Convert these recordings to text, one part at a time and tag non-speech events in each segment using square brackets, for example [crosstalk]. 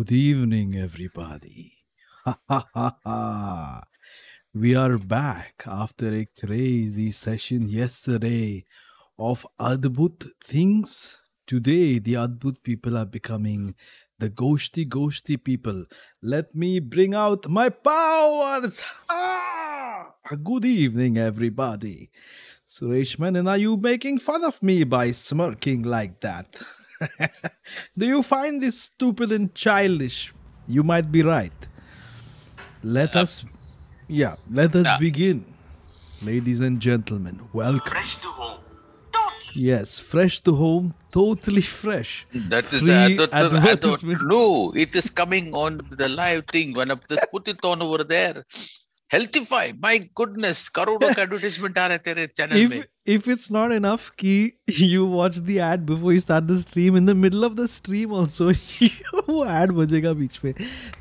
Good evening, everybody. Ha ha ha ha. We are back after a crazy session yesterday of Adbut things. Today, the Adbut people are becoming the ghosty ghosty people. Let me bring out my powers. Ah! Good evening, everybody. Suresh Menon, are you making fun of me by smirking like that? [laughs] Do you find this stupid and childish? You might be right. Let uh, us, yeah, let us Yeah. begin. Ladies and gentlemen, welcome. fresh to home. Yes, fresh to home, totally fresh. That is Free I thought- I advertisement. no, it is coming on the live thing. One of this put it on over there. Healthify my goodness करोड़ों का advertisement आ रहे तेरे channel में if it's not enough कि you watch the ad before you start the stream in the middle of the stream also वो ad बजेगा बीच में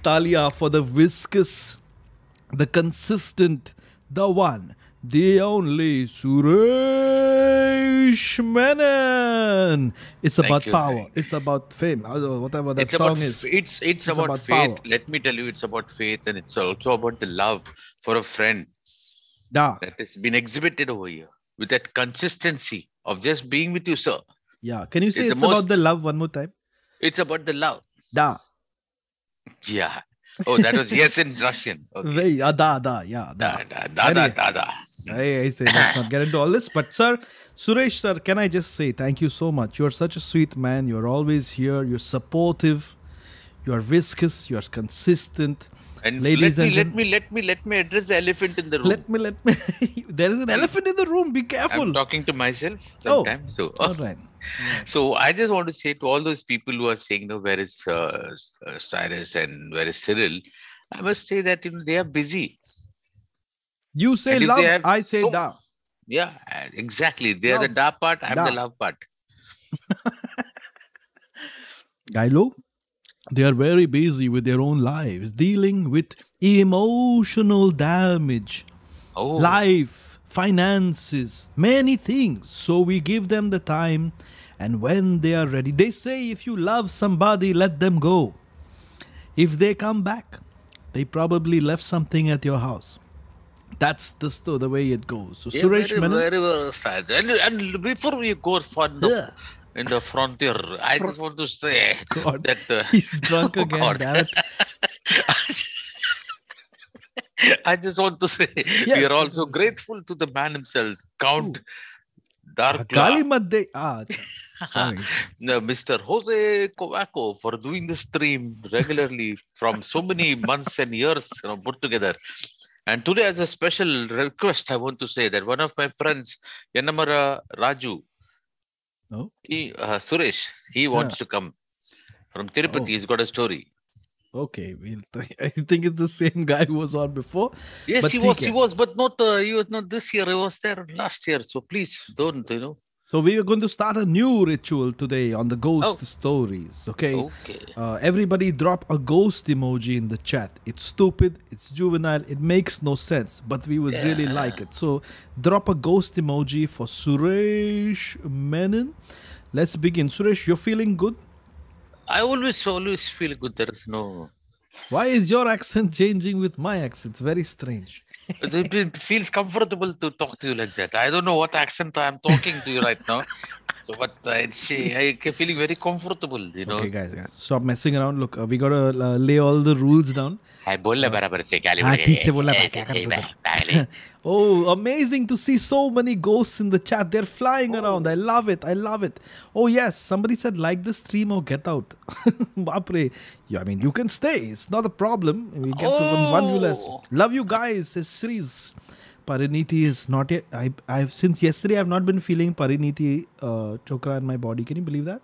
तालियाँ for the viscous the consistent the one the only Suresh Menon. It's Thank about you, power. Man. It's about fame. Whatever that it's song about, is. It's, it's, it's about, about faith. Power. Let me tell you, it's about faith and it's also about the love for a friend Da. that has been exhibited over here with that consistency of just being with you, sir. Yeah. Can you say It's it's, the about most- the love one more time? It's about the love. Da. Yeah. Oh, that was yes in Russian. [laughs] Okay. Very, uh, da, da, yeah. Da. Da, da, da, da, da, da. I, I say let's not get into all this. But sir, Suresh sir, can I just say thank you so much? You're such a sweet man. You're always here. You're supportive. You're viscous. You're consistent. And Ladies let and me let me let me let me address the elephant in the room. Let me let me. [laughs] there is an elephant in the room. Be careful. I'm talking to myself Oh. sometimes. So All right. [laughs] so I just want to say to all those people who are saying, no, where is uh, uh, Cyrus and where is Cyril? I must say that you know they are busy. You say And love. have I say so- da. Yeah, exactly. They are the Love. da part. I'm Da. the love part. [laughs] Gilo, they are very busy with their own lives, dealing with emotional damage. Oh, life, finances, many things. So we give them the time, and when they are ready, they say if you love somebody, let them go. If they come back, they probably left something at your house. That's the, the way it goes. So yeah, Suresh very, Menon, very, very sad. And, and before we go for the, Yeah. In the frontier, I just want to say God, that uh, he's drunk [laughs] Oh, again. God. damn. [laughs] I just want to say we are also grateful to the man himself, Count Darkla, ah, [laughs] sorry. no, Mr. Jose Covaco, for doing the stream regularly from so many months and years you know, put together. And today, as a special request, I want to say that one of my friends, Yanamara Raju, No? he, uh, Suresh, he wants to come from Tirupati. Oh. He's got a story. Okay, we'll [laughs] I think it's the same guy who was on before. Yes, he was. He was, but not. Uh, he was not this year. He was there last year. So please don't. You know. So we are going to start a new ritual today on the ghost Oh. stories. Okay. Okay. Uh, everybody drop a ghost emoji in the chat. It's stupid, it's juvenile, it makes no sense, but we would really like it. So drop a ghost emoji for Suresh Menon. Let's begin. Suresh, you're feeling good? I always, always feel good. There is no. Why is your accent changing with my accent? It's very strange. It, feels comfortable to talk to you like that. I don't know what accent I am talking to you right now. So, but uh, it's, uh, I am feeling very comfortable. You know. Okay, guys, guys, stop messing around. Look, uh, we gotta uh, lay all the rules down. I बोल ले बराबर से गाली हाँ, बड़े- ठीक से बोलना, ऐसे क्या कर ऐसे रहे हो पहले। Oh, amazing to see so many ghosts in the chat. They're flying around. I love it. I love it. Oh, yes. Somebody said, like the stream or get out. [laughs] Bapre. Yeah, I mean, you can stay. It's not a problem. We get the one, one you less. Oh. Love you guys, says Sriz. Pariniti is not yet. I, I've since yesterday. I've not been feeling Pariniti uh, chokra in my body. Can you believe that?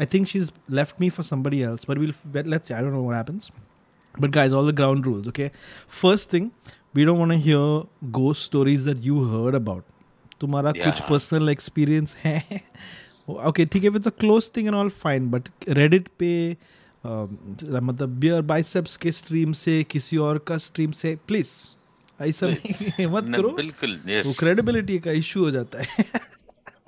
I think she's left me for somebody else. But we'll but let's see. I don't know what happens. But guys, all the ground rules, okay? First thing, we don't want to hear ghost stories that you heard about. तुम्हारा कुछ. Personal experience है okay ठीक है it's a close thing and all fine but Reddit पे um, मतलब BeerBiceps के stream से किसी और का स्ट्रीम से प्लीज़ ऐसा मत करो बिल्कुल वो yes. क्रेडिबिलिटी का इशू हो जाता है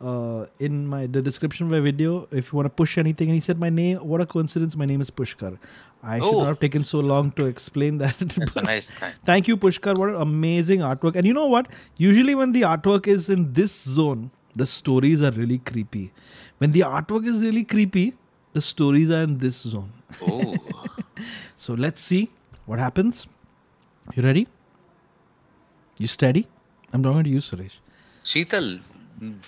uh, in my the description of my video if you want to push anything and he said my name what a coincidence my name is pushkar i should Oh. not have taken so long to explain that That's a nice time. Thank you, Pushkar. What an amazing artwork. And you know what? Usually, when the artwork is in this zone, the stories are really creepy. When the artwork is really creepy, the stories are in this zone. Oh, [laughs] So let's see what happens. You ready? You steady? I'm talking to you, Suresh. Sheetal,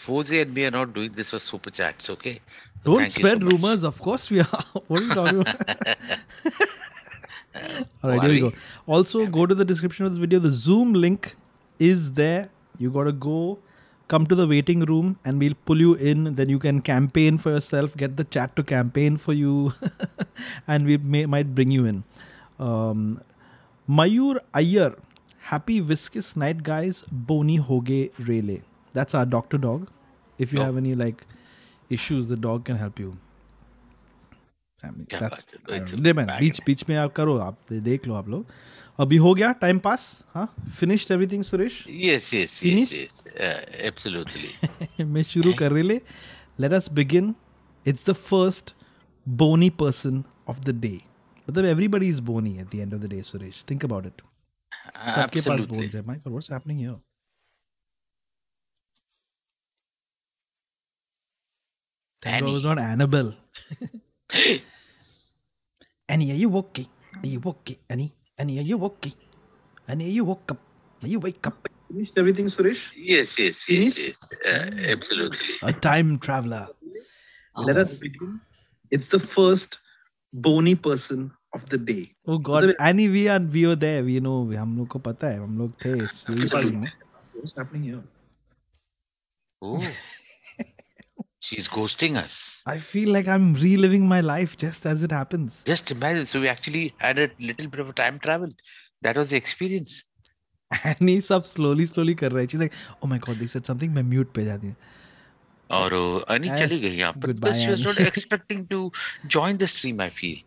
Jose and me are not doing this for super chats, okay? Don't you so spread rumors. Of course, we are. [laughs] what are you talking about? [laughs] All right, here we go. Also, go to the description of this video. The Zoom link is there. You got to go, come to the waiting room, and we'll pull you in. Then you can campaign for yourself, get the chat to campaign for you, [laughs] and we may, might bring you in. Um, Mayur Iyer, happy viscous night, guys. Boni hoge rele. That's our doctor dog. If you Oh. have any like issues, the dog can help you. I mean, क्या that's बात है, I don't it's know. नहीं, man, back बीच बीच में आप करो आप दे- देख लो आप लोग अभी हो गया टाइम पास हाँ finished everything Suresh Yes, yes, Finish? yes, yes. Uh, absolutely. मैं शुरू कर रहे ले let us begin it's the first bony person of the day मतलब everybody is bony at the end of the day Suresh think about it सबके पास absolutely. Bones है my God what's happening here Thank God it was not Annabelle. [laughs] Annie, are you okay? Are you okay, Annie? Annie, are you okay? Annie, are you woke up? Are you wake up? Finished everything, Suresh? Yes, yes, Finish? yes, yes. Uh, absolutely. A time traveler. Let Oh. us begin. It's the first bony person of the day. Oh God, Annie, we are we were there. We know हम लोग को पता है. हम लोग थे इस इस team में. What's happening here? Oh. She's ghosting us. I feel like I'm reliving my life just as it happens. Just imagine. So we actually had a little bit of a time travel. That was the experience. [laughs] Annie सब slowly slowly कर रहा है. She's like, oh my God, they said something. मैं mute पे जाती हूँ. और uh, अनी Eh, चली गई यहाँ पर goodbye, but she was not Annie. [laughs] expecting to join the stream I feel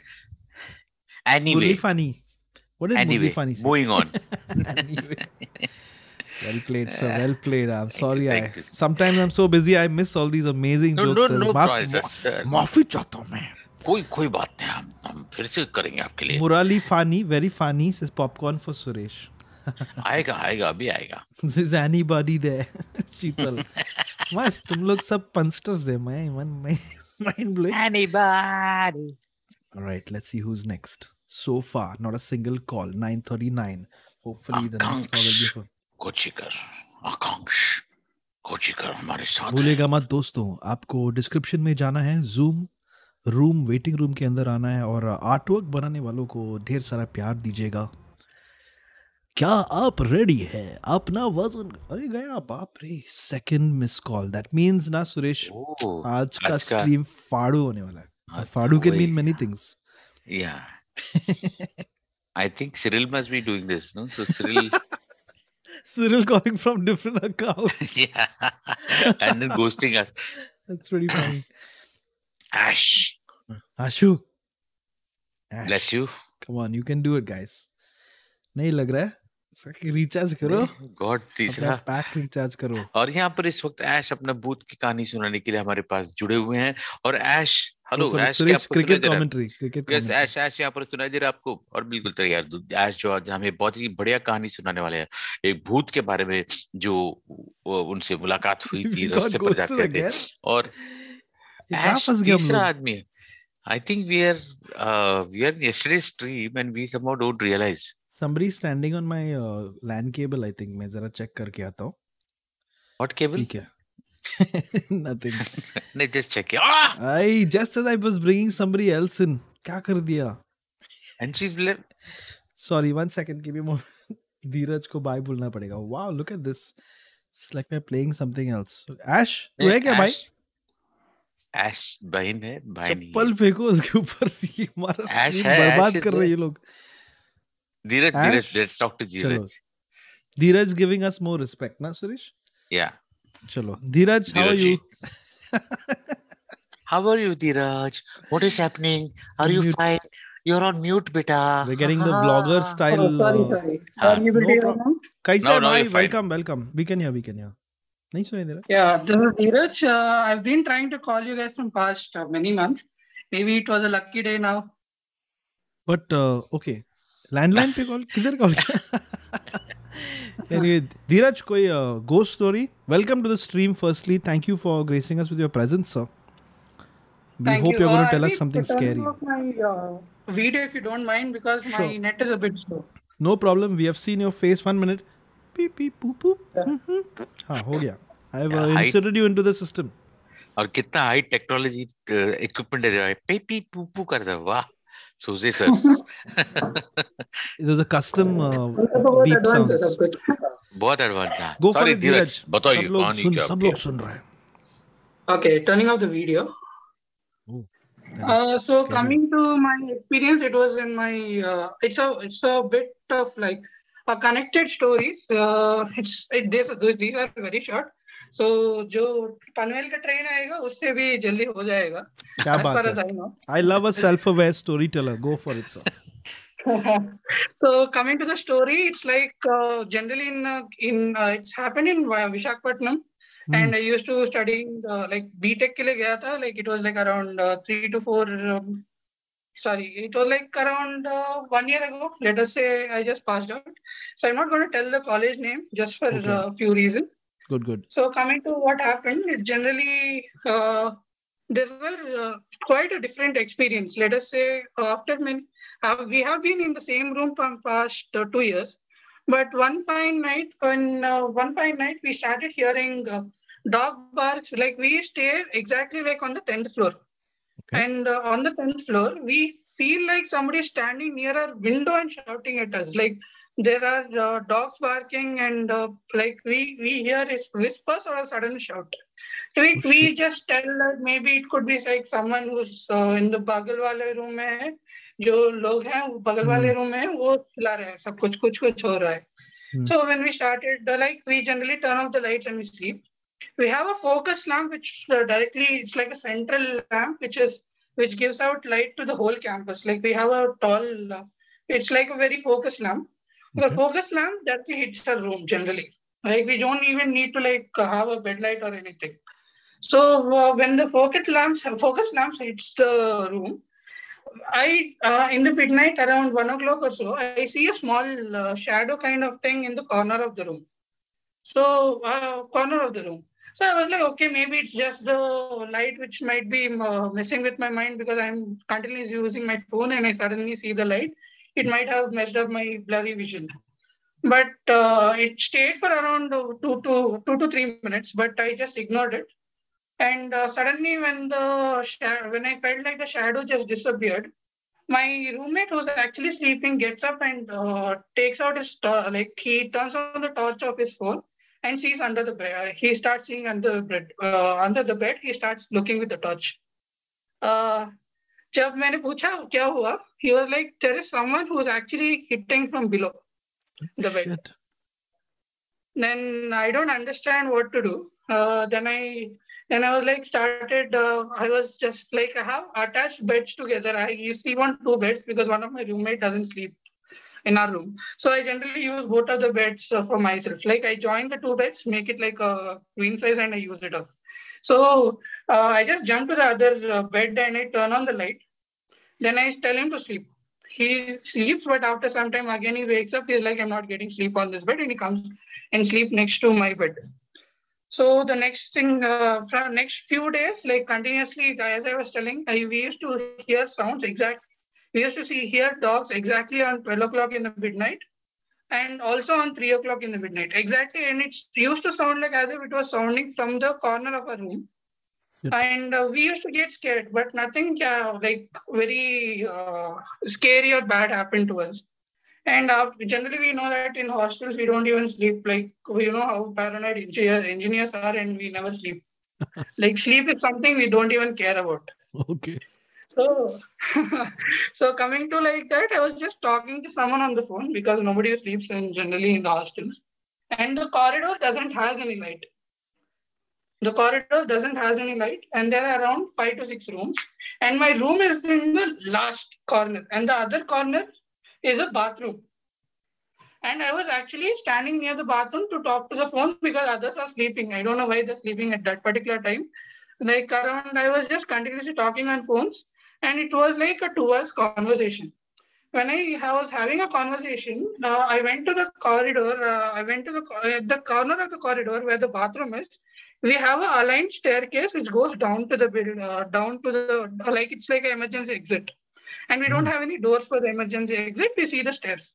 Murli anyway funny. What did anyway Murli funny say? moving on [laughs] anyway. Well played, sir. Well played. I'm you, sorry. I thank you. sometimes I'm so busy. I miss all these amazing no jokes. no sir. no माफ- prizes sir. माफी चाहता हूँ मैं. कोई कोई बात नहीं हम हम फिर से करेंगे आपके लिए Murali funny, very funny. Says popcorn for Suresh. [laughs] आएगा आएगा अभी आएगा Is anybody there? [laughs] Sheetal. मस्त [laughs] तुम लोग सब punsters there. My my mind blowing. anybody All right, let's see who's next. So far, not a single call. 9:39. Hopefully, the next call will be for. कोचिकर आकांक्ष कोचिकर हमारे साथ। भूलेगा मत दोस्तों आपको डिस्क्रिप्शन में जाना है जूम रूम वेटिंग रूम के अंदर आना है और आर्ट वर्क बनाने वालों को ढेर सारा प्यार दीजिएगा। क्या आप रेडी है? अपना वज़न अरे गया बाप रे second miss call that means ना सुरेश ओह, आज का स्ट्रीम फाड़ू होने वाला है। फाड़ू can mean many things yeah. [laughs] I think Cyril must be doing this no? So Cyril [laughs] Cyril calling from different accounts yeah and then ghosting us that's pretty funny Ash Ashu bless you come on you can do it guys नहीं लग रहा है recharge करो God तीसरा pack recharge करो और यहाँ पर इस वक्त ऐश अपना भूत की कहानी सुनाने के लिए हमारे पास जुड़े हुए हैं और ऐश हेलो तो Ash cricket commentary cricket yes Ash Ash यहाँ पर सुनाई दे रहा आपको। और बिल्कुल तैयार दो- ऐश जो आज हमें बहुत ही बढ़िया कहानी सुनाने वाले हैं। एक भूत के बारे में जो उनसे मुलाकात हुई [laughs] थी रास्ते पर जाते थे। और ऐश तीसरा आदमी है। I think we are we are yesterday stream and we somehow don't realize somebody standing on my uh, LAN cable I think मैं जरा चेक करके आता हूँ। What cable? ठीक है। Nothing नहीं just check ah I just as I was bringing somebody else in क्या कर दिया and she's left sorry one second give me more धीरज को बाय बोलना पड़ेगा wow look at this it's like we're playing something else Ash तू है क्या भाई ऐश बहन है भाई नहीं चप्पल फेंको उसके ऊपर ये हमारा Ash स्ट्रीम बर्बाद Ash कर रहे हैं. ये लोग Dheeraj, Ash? Let's talk to. Dheeraj. Dheeraj giving us more respect, na Suresh? Yeah. Chalo. Dheeraj, how are Dheeraj you? How are you, Dheeraj? What is happening? Are you Mute. fine? You're on mute, beta. We're getting the Ha, vlogger ha. style. Oh, sorry, uh, sorry. Ah, Are you able no to hear prob- now? कैसे No, है no, भाई you're fine. Welcome welcome we can hear we can hear नहीं सुनाई दे रहा Yeah, this is Dheeraj. Uh, I've been trying to call you guys from past uh, many months. Maybe it was a lucky day now. But okay landline पे call किधर call [laughs] anyway, Dheeraj, koi uh, ghost story? Welcome to the stream, firstly. Thank you for gracing us with your presence, sir. We Thank hope you. are going to uh, tell us something scary. My uh, video, if you don't mind, because sure. my net is a bit slow. No problem. We have seen your face. One minute. Beep, beep, boop, boop. Yeah. Mm-hmm. Ha, ho gaya. I have yeah, uh, inserted I... you into the system. और कितना high technology equipment दे रहा है पे P पू पू कर दे वाह सोजे sir there's a custom uh, बहुत beep sounds बहुत एडवांस है for सॉरी धीरज ये कहानी सुन क्या सब लोग सुन रहे हैं Okay, turning off the video. That is Uh, so scary. coming to my experience, it was in my. Uh, it's a it's a bit of like a connected stories. Uh, it's it, these these these are very short. So जो पनवेल का train आएगा उससे भी जल्दी हो जाएगा. क्या बात है I know. I love a self-aware storyteller. Go for it, sir. so coming to the story, it's like uh, generally in uh, in uh, it's happened in Vi- Vishakhapatnam, Hmm. and I used to studying uh, like BTech के लिए गया था. Like it was like around uh, three to four. Um, sorry, it was like around uh, one year ago. Let us say I just passed out. So I'm not going to tell the college name just for a Okay. uh, few reasons. Good, good. So coming to what happened, generally uh, there were uh, quite a different experience. Let us say after many, uh, we have been in the same room for past uh, two years, but one fine night, when uh, one fine night we started hearing uh, dog barks. Like we stay exactly like on the tenth floor, Okay. and uh, on the tenth floor we feel like somebody standing near our window and shouting at us. Like there are uh, dogs barking and uh, like we we hear is whispers or a sudden shout like Oh, we shit. just tell that maybe it could be like someone who's uh, in the बगल वाले room में है जो लोग हैं वो बगल वाले रूम में है वो चिल्ला रहे हैं सब कुछ कुछ कुछ हो रहा है Hmm. so when we started uh, like we generally turn off the lights and we sleep we have a focus lamp which uh, directly it's like a central lamp which is which gives out light to the whole campus like we have a tall uh, it's like a very focused lamp the Okay. focus lamp directly hits the room generally. Like we don't even need to like have a bed light or anything. So uh, when the focus lamps focus lamps hits the room, I uh, in the midnight around one o'clock or so, I see a small uh, shadow kind of thing in the corner of the room. So uh, corner of the room. So I was like, okay, maybe it's just the light which might be uh, messing with my mind because I'm continuously using my phone and I suddenly see the light. It might have messed up my blurry vision. But uh, it stayed for around two to two to three minutes, but I just ignored it. And uh, suddenly, when the when I felt like the shadow just disappeared, my roommate who's actually sleeping gets up and uh, takes out his like he turns on the torch of his phone and sees under the bed. He starts seeing under the bed. Uh, under the bed, he starts looking with the torch. Uh, जब मैंने पूछा क्या हुआ he was like there is someone who is actually hitting from below the bed Shit. then I don't understand what to do. Uh, then I then I was like started. Uh, I was just like I have attached beds together. I usually want two beds because one of my roommate doesn't sleep in our room. So I generally use both of the beds uh, for myself. Like I join the two beds, make it like a queen size, and I use it off. So uh, I just jump to the other uh, bed and I turn on the light. Then I tell him to sleep. He sleeps, but after some time again he wakes up. He's like, I'm not getting sleep on this bed, and he comes and sleep next to my bed. So the next thing, uh, from next few days, like continuously, as I was telling, I, we used to hear sounds exact. We used to see hear dogs exactly on 12 o'clock in the midnight, and also on 3 o'clock in the midnight. Exactly, and it used to sound like as if it was sounding from the corner of a room. Yep. And uh, we used to get scared, but nothing uh, like very uh, scary or bad happened to us. And uh, generally, we know that in hostels we don't even sleep. Like we know how paranoid engineer, engineers are, and we never sleep. [laughs] like sleep is something we don't even care about. Okay. So, [laughs] so coming to like that, I was just talking to someone on the phone because nobody sleeps in generally in the hostels, and the corridor doesn't has any light. The corridor doesn't has any light, and there are around five to six rooms, and my room is in the last corner, and the other corner is a bathroom. And I was actually standing near the bathroom to talk to the phone because others are sleeping. I don't know why they're sleeping at that particular time. Like around, I was just continuously talking on phones and it was like a two hours conversation. When I, was having a conversation, uh, I went to the corridor. Uh, I went to the at the corner of the corridor where the bathroom is. We have a aligned staircase which goes down to the build, uh, down to the like it's like an emergency exit, and we don't have any doors for the emergency exit. We see the stairs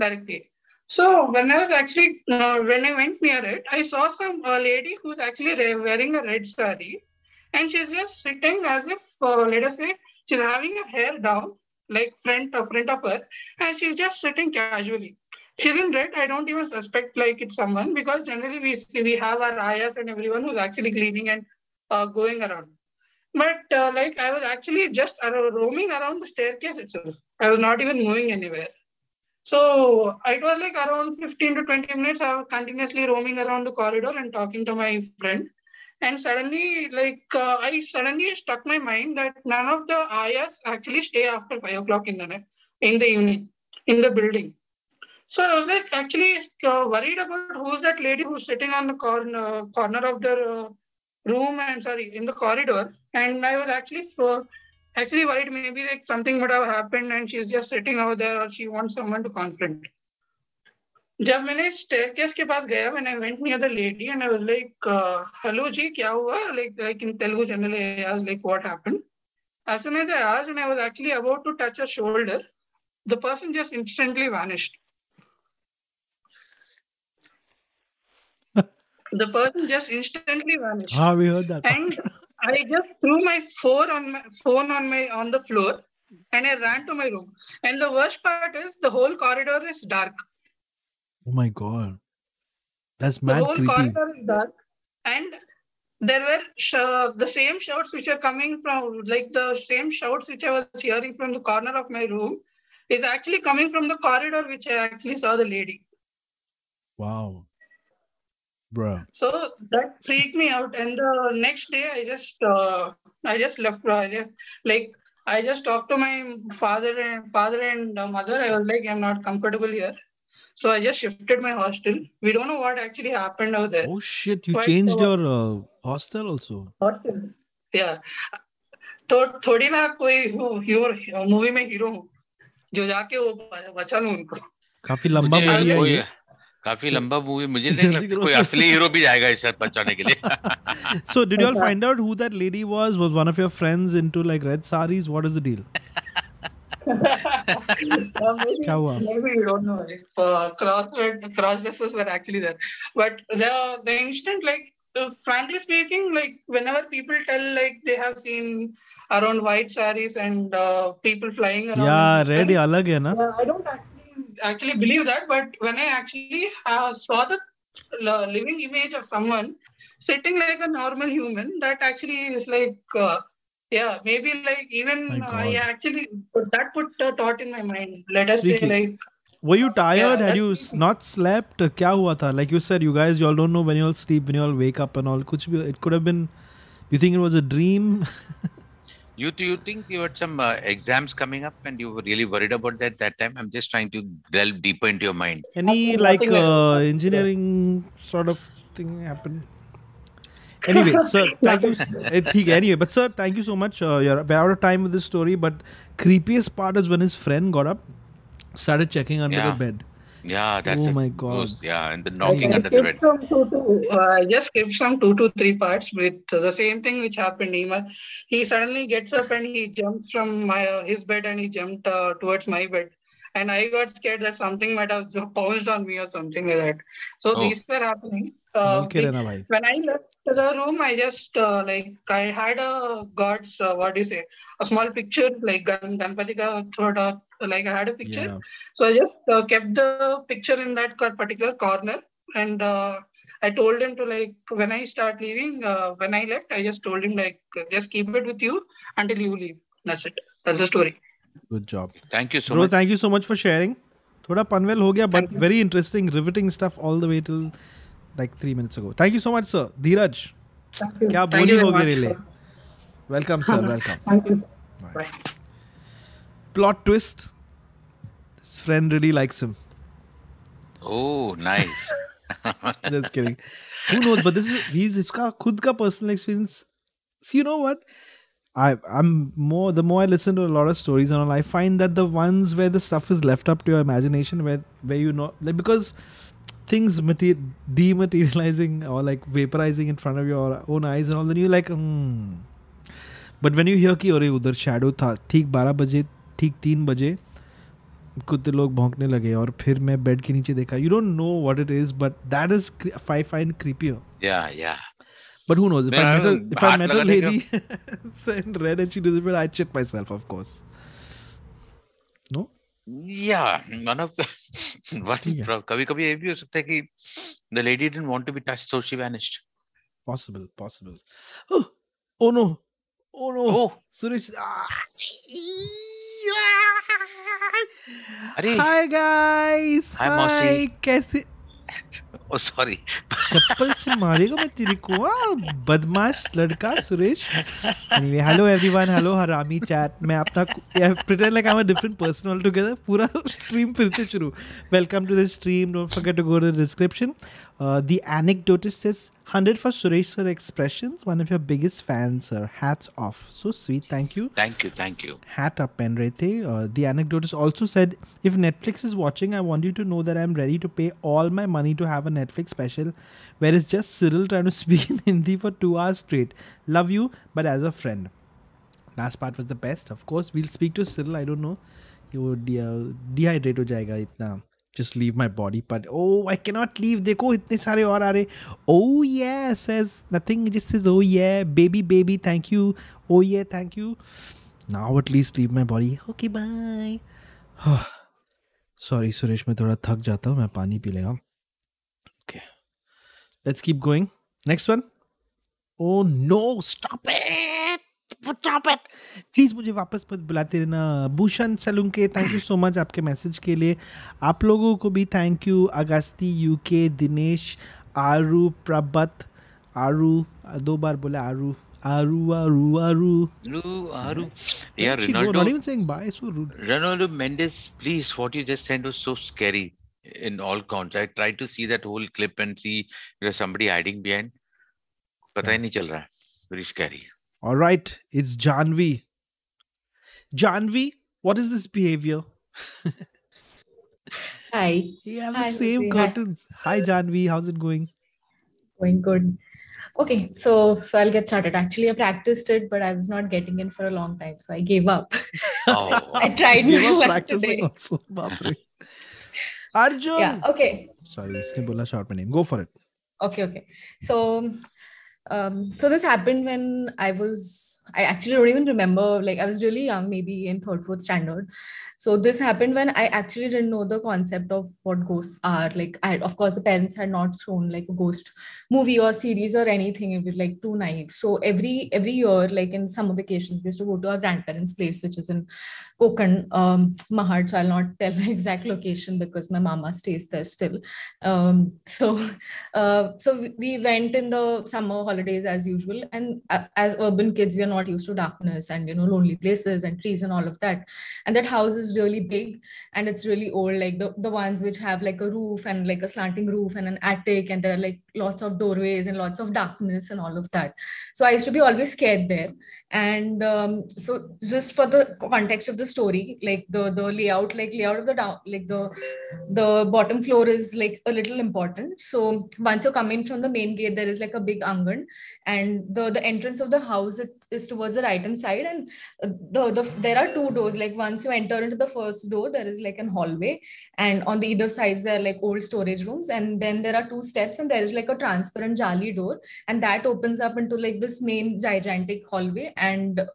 directly. So when I was actually uh, when I went near it, I saw some uh, lady who's actually wearing a red sari, and she's just sitting as if uh, let us say she's having her hair down like front of front of her, and she's just sitting casually. In red. I don't even suspect like it's someone because generally we see, we have our ayahs and everyone who's actually cleaning and uh, going around. But uh, like I was actually just roaming around the staircase itself. I was not even moving anywhere. So it was like around 15 to 20 minutes. I was continuously roaming around the corridor and talking to my friend. And suddenly, like uh, I suddenly struck my mind that none of the ayahs actually stay after five o'clock in the night, in the evening, in the building. So I was like actually uh, worried about who's that lady who's sitting on the corner corner of the uh, room and sorry in the corridor. And I was actually for, actually worried maybe like something would have happened and she's just sitting over there or she wants someone to confront. जब मैंने staircase के पास गया when I went near the lady and I was like, uh, "Hello जी, क्या हुआ?" Like like in Telugu generally I asked like what happened. As soon as I asked and I was actually about to touch her shoulder, the person just instantly vanished. The person just instantly vanished. Ah, we heard that. And I just threw my phone on my phone on my on the floor and I ran to my room. And the worst part is the whole corridor is dark. Oh my god. That's mad. The whole creepy. corridor is dark. And there were sh- the same shouts which are coming from, like the same shouts which I was hearing from the corner of my room, is actually coming from the corridor which I actually saw the lady. Wow. Bruh. So that freaked me out. And the next day, I just, uh, I just left. I just like I just talked to my father and father and uh, mother. I was like, I'm not comfortable here. So I just shifted my hostel. We don't know what actually happened over there. Oh shit, you Quite changed so- your uh, hostel also. Hostel या तो थोड़ी ना कोई hero movie में hero हूँ जो जाके वो बचा लूं उनको काफी लंबा मुझे मूवी है कोई ये काफ़ी लंबा मूवी मुझे नहीं कोई असली हीरो भी जाएगा इस बचाने के लिए so did you all find out who that lady was was one of your friends into like red saris what is the deal क्या हुआ maybe you don't know if uh, cross cross dresses were actually there but the the instant like uh, frankly speaking like whenever people tell like they have seen around white sarees and uh, people flying around yeah red alag hai na yeah, i don't actually actually believe that, but when I actually uh, saw the living image of someone sitting like a normal human, that actually is like, uh, yeah, maybe like even I actually that put a thought in my mind. Let us say like. Were you tired? Yeah, Had you not slept? Kya hua tha? Like you said, you guys, you all don't know when you all sleep, when you all wake up and all. Kuch bhi, it could have been. You think it was a dream? [laughs] You do you think you had some uh, exams coming up and you were really worried about that that time? I'm just trying to delve deeper into your mind. Any like uh, engineering sort of thing happen? Anyway, [laughs] sir, thank you. Eh, anyway, but sir, thank you so much. Uh, you're out of time with this story, but creepiest part is when his friend got up, started checking under yeah. the bed. Yeah, that's oh my god. Yeah, and the knocking I under the bed. Some two, two, uh, I just skipped some two to three parts with the same thing which happened. He, he suddenly gets up and he jumps from my uh, his bed and he jumped uh, towards my bed. And I got scared that something might have [laughs] pounced on me or something like that. So oh. these were happening. Uh, okay, when I left the room, I just uh, like I had a God's uh, what do you say a small picture like Gan Ganpati ka thoda like I had a picture. Yeah. So I just uh, kept the picture in that cor- particular corner, and uh, I told him to like when I start leaving, uh, when I left, I just told him like just keep it with you until you leave. That's it. That's the story. Good job. Thank you so Bro, much. thank you so much for sharing. थोड़ा पनवेल हो गया but Thank you. very interesting riveting stuff all the way till like three minutes ago. Thank you so much, sir. Dheeraj, Thank you. क्या Thank बोली you very होगी much. Relay? Welcome, sir. Welcome. Plot twist. His friend really likes him. Oh, nice. [laughs] Just kidding. Who knows? But this is he's इसका खुद का personal experience. See, you know what? I I'm more the more I listen to a lot of stories and all, I find that the ones where the stuff is left up to your imagination, where where you know like because things mater- dematerializing or like vaporizing in front of your own eyes and all, then you like, hmm. But when you hear कि अरे उधर shadow था ठीक 12 बजे ठीक तीन बजे कुत्ते लोग भोंकने लगे और फिर मैं बेड के नीचे देखा। You don't know what it is but that is five fine creepier yeah yeah but who knows if I metal if I metal lady send red and she dies but I check myself of course no yeah मतलब what is कभी-कभी ये भी हो सकता है कि the lady didn't want to be touch so she vanished possible possible oh oh no oh no Suresh अरे। Hi guys hi मौसी कैसे? [laughs] ओ सॉरी चप्पल से मारेगा मैं तेरे को हाँ, बदमाश लड़का Suresh. Anyway hello everyone hello हरामी चैट। मैं अपना pretend like I am a different person all together पूरा स्ट्रीम फिर से शुरू। Welcome to the stream don't forget to go to the description Uh, the anecdotist says 100 for Suresh sir expressions. One of your biggest fans, sir. Hats off. So sweet. Thank you. Thank you. Thank you. Hat up, Penrete. Uh, the anecdotist also said if Netflix is watching, I want you to know that I'm ready to pay all my money to have a Netflix special where it's just Cyril trying to [laughs] speak in Hindi for two hours straight. Love you, but as a friend. Last part was the best. Of course, we'll speak to Cyril. I don't know. He would uh, dehydrate ho jayega itna. Just leave my body, but oh, I cannot leave. देखो इतने सारे और आ रहे. Oh yeah, says nothing. Just says oh yeah, baby, baby, thank you. Oh yeah, thank you. Now at least leave my body. Okay, bye. Sorry, Suresh मैं थोड़ा थक जाता हूँ मैं पानी पी लेगा Okay. Let's keep going. Next one. Oh no, stop it! Stop it! Please मुझे वापस मत बुलाते रहना Bhushan Salunke thank you so much आपके मैसेज के लिए आप लोगों को भी thank you Agasti UK Dinesh Aaru Prabat Aaru दो बार बोला आरू आरू आरू आरू Aru, Aru. Yeah, She go- Ronaldo. not even saying bye so rude Ronaldo Mendes, please, what you just sent was so scary in all counts. I tried to see that whole clip and see there's somebody hiding behind. पता ही नहीं चल रहा है. Very scary. All right, it's Janvi. Janvi, what is this behavior? Hi, You have the Hi, same Lucy. Hi. curtains. Hi, Janvi. How's it going? going good. Okay, so so I'll get started. Actually, I practiced it, but I was not getting in for a long time, so I gave up. [laughs] Oh, [laughs] I tried Give my up luck practicing today. also. [laughs] बाप रे. Arjun. Yeah. Okay. Sorry, इसने बोला shout my name. Go for it. Okay. Okay. So, um, so this happened when I was. I actually don't even remember. Like I was really young, maybe in third, fourth standard. So this happened when I actually didn't know the concept of what ghosts are. Like, I, of course, the parents had not shown like a ghost movie or series or anything. It was like too naive. So every every year, like in summer vacations, we used to go to our grandparents' place, which is in Konkan, um, Mahad. So I'll not [laughs] tell the exact location because my mama stays there still. Um, so, [laughs] uh, so we- we went in the summer holidays as usual. And uh, as urban kids, we are not used to darkness and you know lonely places and trees and all of that. And that house is really big and it's really old, like the the ones which have like a roof and like a slanting roof and an attic, and there are like lots of doorways and lots of darkness and all of that. So I used to be always scared there and um, so just for the context of the story like the the layout like layout of the down like the the bottom floor is like a little important so once you come in from the main gate there is like a big angan and the the entrance of the house is towards the right hand side. And uh, the, the there are two doors. Like once you enter into the first door there is like an hallway. And on the either sides there are like old storage rooms. And then there are two steps and there is like a transparent jali door. And that opens up into like this main gigantic hallway. And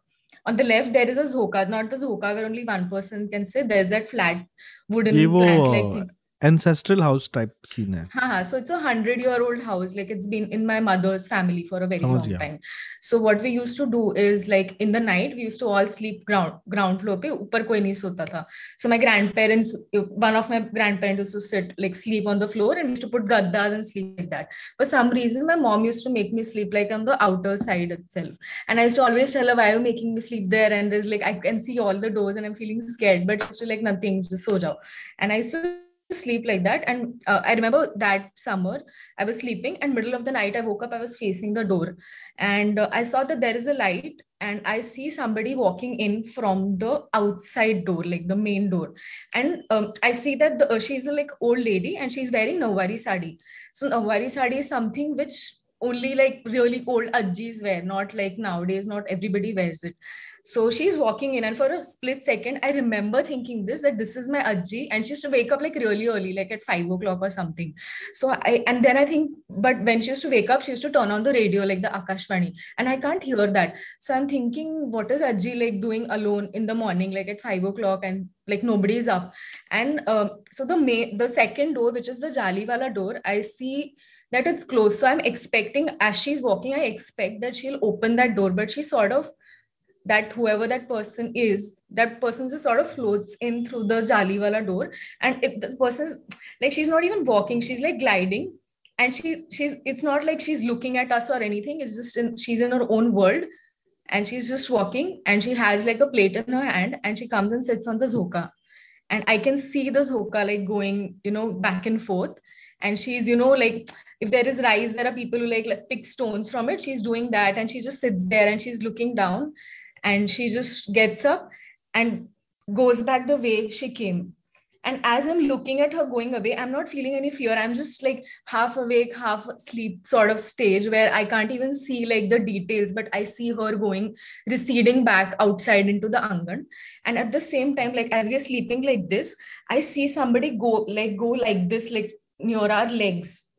on the left there is a zoka not the zoka where only one person can sit. There's that flat wooden plank like ancestral house type scene. Ha, ha, so it's a 100 year old house. Like it's been in my mother's family for a very long yeah. time. So what we used to do is like in the night we used to all sleep ground ground floor pe upar koi nahi sota tha. So my grandparents one of my grandparents used to sit like sleep on the floor and used to put gaddas and sleep like that. For some reason my mom used to make me sleep like on the outer side itself. And i used to always tell her why are you making me sleep there? And there's like i can see all the doors and i'm feeling scared but just to like nothing. Just so jao. And i used to sleep like that. And uh, i remember that summer i was sleeping and middle of the night i woke up i was facing the door. And uh, i saw that there is a light and i see somebody walking in from the outside door like the main door. And um, i see that the, uh, she's a like old lady and she's wearing nawari sari. So nawari sari is something which only like really old ajis wear not like nowadays not everybody wears it so she's walking in, and for a split second, I remember thinking this that this is my Ajji, and she used to wake up like really early, like at five o'clock or something. So I and then I think, but when she used to wake up, she used to turn on the radio like the Akashvani, and I can't hear that. So I'm thinking, what is Ajji like doing alone in the morning, like at five o'clock, and like nobody's up. And um, so the main, the second door, which is the Jaliwala door, I see that it's closed. So I'm expecting as she's walking, I expect that she'll open that door, but she sort of that whoever that person is, that person just sort of floats in through the Jaliwala door. And if the person's like she's not even walking, she's like gliding. And she she's it's not like she's looking at us or anything. It's just in she's in her own world and she's just walking and she has like a plate in her hand and she comes and sits on the zoka. And I can see the zoka like going, you know, back and forth. And she's, you know, like if there is rice, there are people who like, like pick stones from it. She's doing that and she just sits there and she's looking down and she just gets up and goes back the way she came. And as i'm looking at her going away i'm not feeling any fear. I'm just like half awake half asleep sort of stage where i can't even see like the details but i see her going receding back outside into the angan. And at the same time like as we're sleeping like this i see somebody go like go like this like near our legs.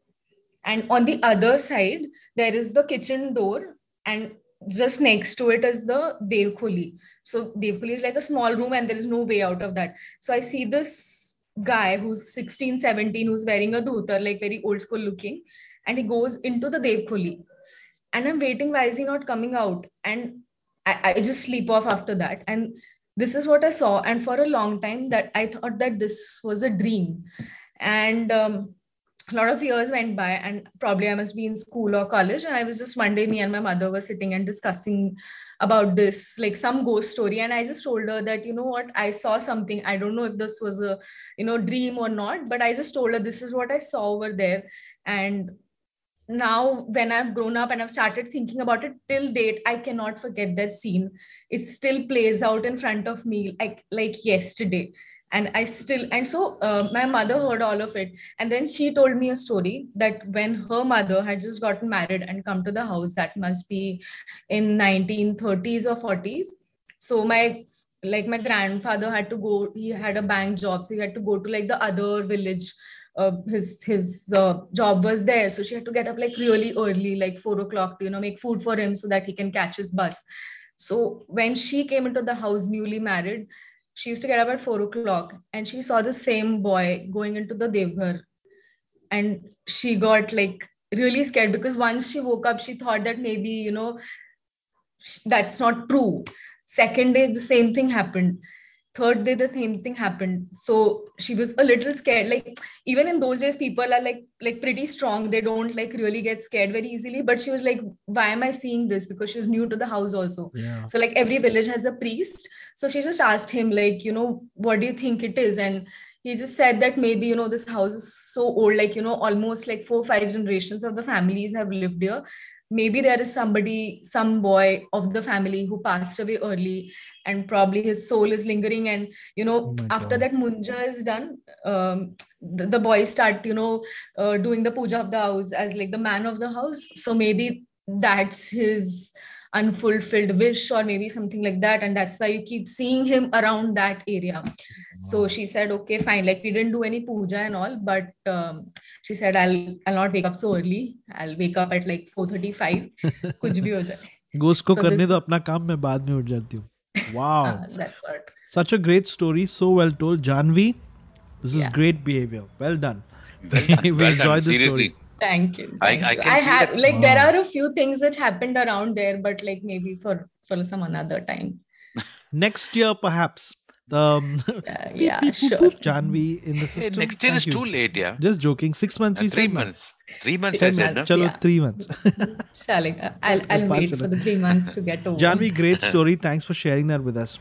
And on the other side there is the kitchen door and just next to it is the Devkholi. So Devkholi is like a small room and there is no way out of that. So I see this guy who's 16, 17, who's wearing a dhotar, like very old school looking, and he goes into the Devkholi. And I'm waiting, why is he not coming out? And I, I just sleep off after that. And this is what I saw. And for a long time that I thought that this was a dream. And um, a lot of years went by and probably i must be in school or college and i was just one day me and my mother were sitting and discussing about this like some ghost story. And i just told her that you know what i saw something. I don't know if this was a you know dream or not but i just told her this is what i saw over there. And now when i've grown up and i've started thinking about it till date i cannot forget that scene. It still plays out in front of me like like yesterday and i still and so uh, my mother heard all of it. And then she told me a story that when her mother had just gotten married and come to the house that must be in 1930s or 40s so my like my grandfather had to go he had a bank job so he had to go to like the other village uh, his his uh, job was there. So she had to get up like really early like four o'clock to you know make food for him so that he can catch his bus. So when she came into the house newly married she used to get up at four o'clock and she saw the same boy going into the devghar. And she got like really scared because once she woke up she thought that maybe you know that's not true. Second day the same thing happened third day the same thing happened. So she was a little scared like even in those days people are like like pretty strong. They don't like really get scared very easily. But she was like why am i seeing this? Because she was new to the house also. Yeah. so like every village has a priest. So she just asked him like you know what do you think it is? And he just said that maybe you know this house is so old like you know almost like four five generations of the families have lived here maybe there is somebody some boy of the family who passed away early and probably his soul is lingering and you know Oh after God. that munja is done um, the, the boys start you know uh, doing the puja of the house as like the man of the house so maybe that's his unfulfilled wish or maybe something like that and that's why you keep seeing him around that area so she said okay fine like we didn't do any puja and all but um, she said i'll i'll not wake up so early i'll wake up at like 4:35 कुछ भी हो जाए ghost को So करने this- दो अपना काम मैं बाद में उठ जाती हूँ [laughs] वाओ हाँ, that's what such a great story so well told janvi This is Yeah. great behavior. Well done. Well done, We well done, enjoyed the seriously. story. Thank you. I- thank I you. can I see have that- like there Wow. are a few things that happened around there, but like maybe for for some another time. Next year, perhaps. The um, [laughs] Yeah, beep, yeah, [laughs] beep, boop, sure. boop, Janvi in the Hey, system. next year Thank is you. too late, yeah. Just joking. Six months. Uh, We three said now. months. Three months, Six I said, months. no? Chalo, Yeah. three months. [laughs] Shall I? I'll I'll Pass wait it for on. the three months to get over. Janvi, great story. Thanks for sharing that with us.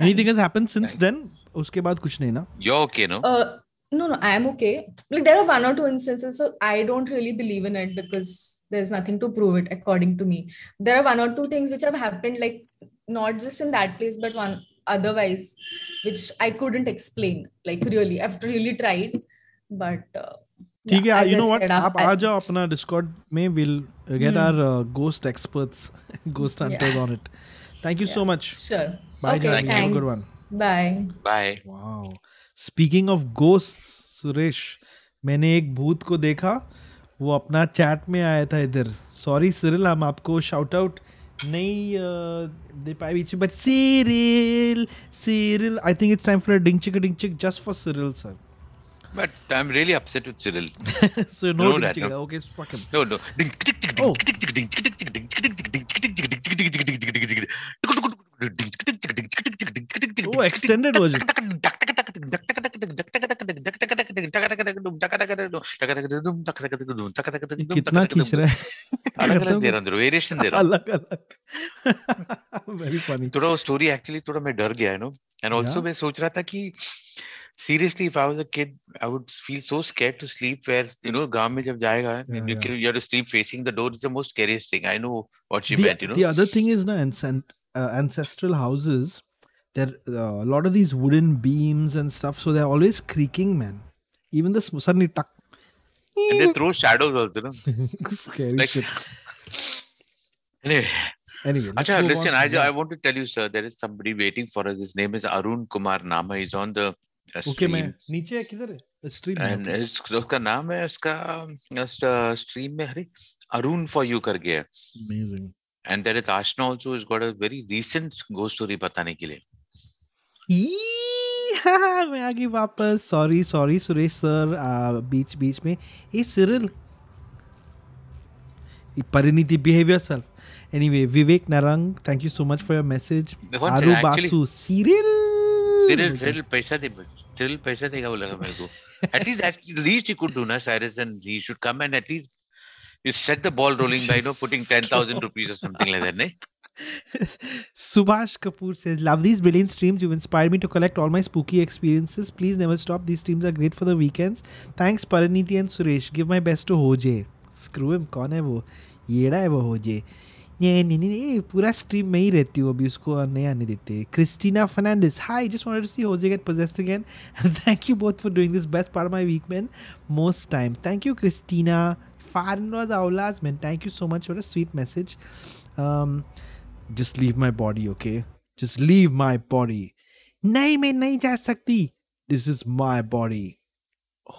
Anything has happened since Thanks. then? उसके बाद कुछ नहीं ना? You're okay, no? Uh, no, no, I am okay. Like there are one or two instances, so I don't really believe in it because there's nothing to prove it, according to me. There are one or two things which have happened, like not just in that place, but one otherwise, which I couldn't explain. Like really, I've really tried, but uh, ठीक है yeah, as you I know what said, आप I- आ जाओ अपना Discord में we'll uh, get Hmm. our uh, ghost experts ghost hunters Yeah. on it thank you so Yeah. much Sure. Bye, okay, Janvi. speaking of ghost Suresh मैंने एक भूत को देखा वो अपना चैट में आया था इधर सॉरी सिरिल हम आपको शाउट आउट नहीं दे पाए बीच but Cyril Cyril I think it's time for ding chick ding chick just for Cyril sir But I'm really upset with Cyril. [laughs] so no. Okay, fuck him. No, no. Oh extended version. कितना खींच रहा है दे रहा हूँ variation दे रहा हूँ अलग अलग वेरी फनी थोड़ा वो स्टोरी एक्चुअली थोड़ा मैं डर गया है नो एंड Yeah. मैं सोच रहा था कि seriously if i was a kid i would feel so scared to sleep where you know गाँव में जब जाएगा Yeah, you, yeah. you have to sleep facing the door is the most scariest thing i know what she the, meant you know the other thing is na ancest- uh, ancestral houses there uh, a lot of these wooden beams and stuff so they're always creaking man even the suddenly tuck and they throw shadows also no scary like shit anyway anyway move listen. I. I want to tell you, sir, there is somebody waiting for us. His name is Arun Kumar Nama. He's on the uh, okay मैं stream. नीचे है किधर है में And okay. इस- उसका नाम है उसका स्ट्रीम में हरे अरुण फॉर यू करके है amazing and there is Aashna also is got a very recent ghost story बताने के लिए हाँ, मैं आ गई वापस सॉरी सॉरी सुरेश सर आ, बीच बीच में ए Cyril Parineeti behave yourself anyway Vivek Narang thank you so much for your message Aru Basu Cyril Cyril Cyril पैसा दे सिरिल पैसा देगा बोला मेरे को at least at least he could do na Cyrus and he should come and at least you set the ball rolling by you know putting 10000 rupees or something like that ne? Subhash Kapoor says, Love these brilliant streams. You've inspired me to collect all my spooky experiences. Please never stop. These streams are great for the weekends. Thanks, Paraniti and Suresh. Give my best to Hoje. Screw him. कौन है वो येड़ा है वो होजे नहीं नहीं नहीं नहीं, पूरा स्ट्रीम में ही रहती हूँ अभी उसको नहीं आने देते Christina Fernandes hi just wanted to see Jose get again and thank you both for doing this best part of my week man most time thank you Christina Farnroz Aulas man thank you so much what a sweet message um just leave my body okay? Just leave my body. नहीं मैं नहीं जा सकती। This is my body.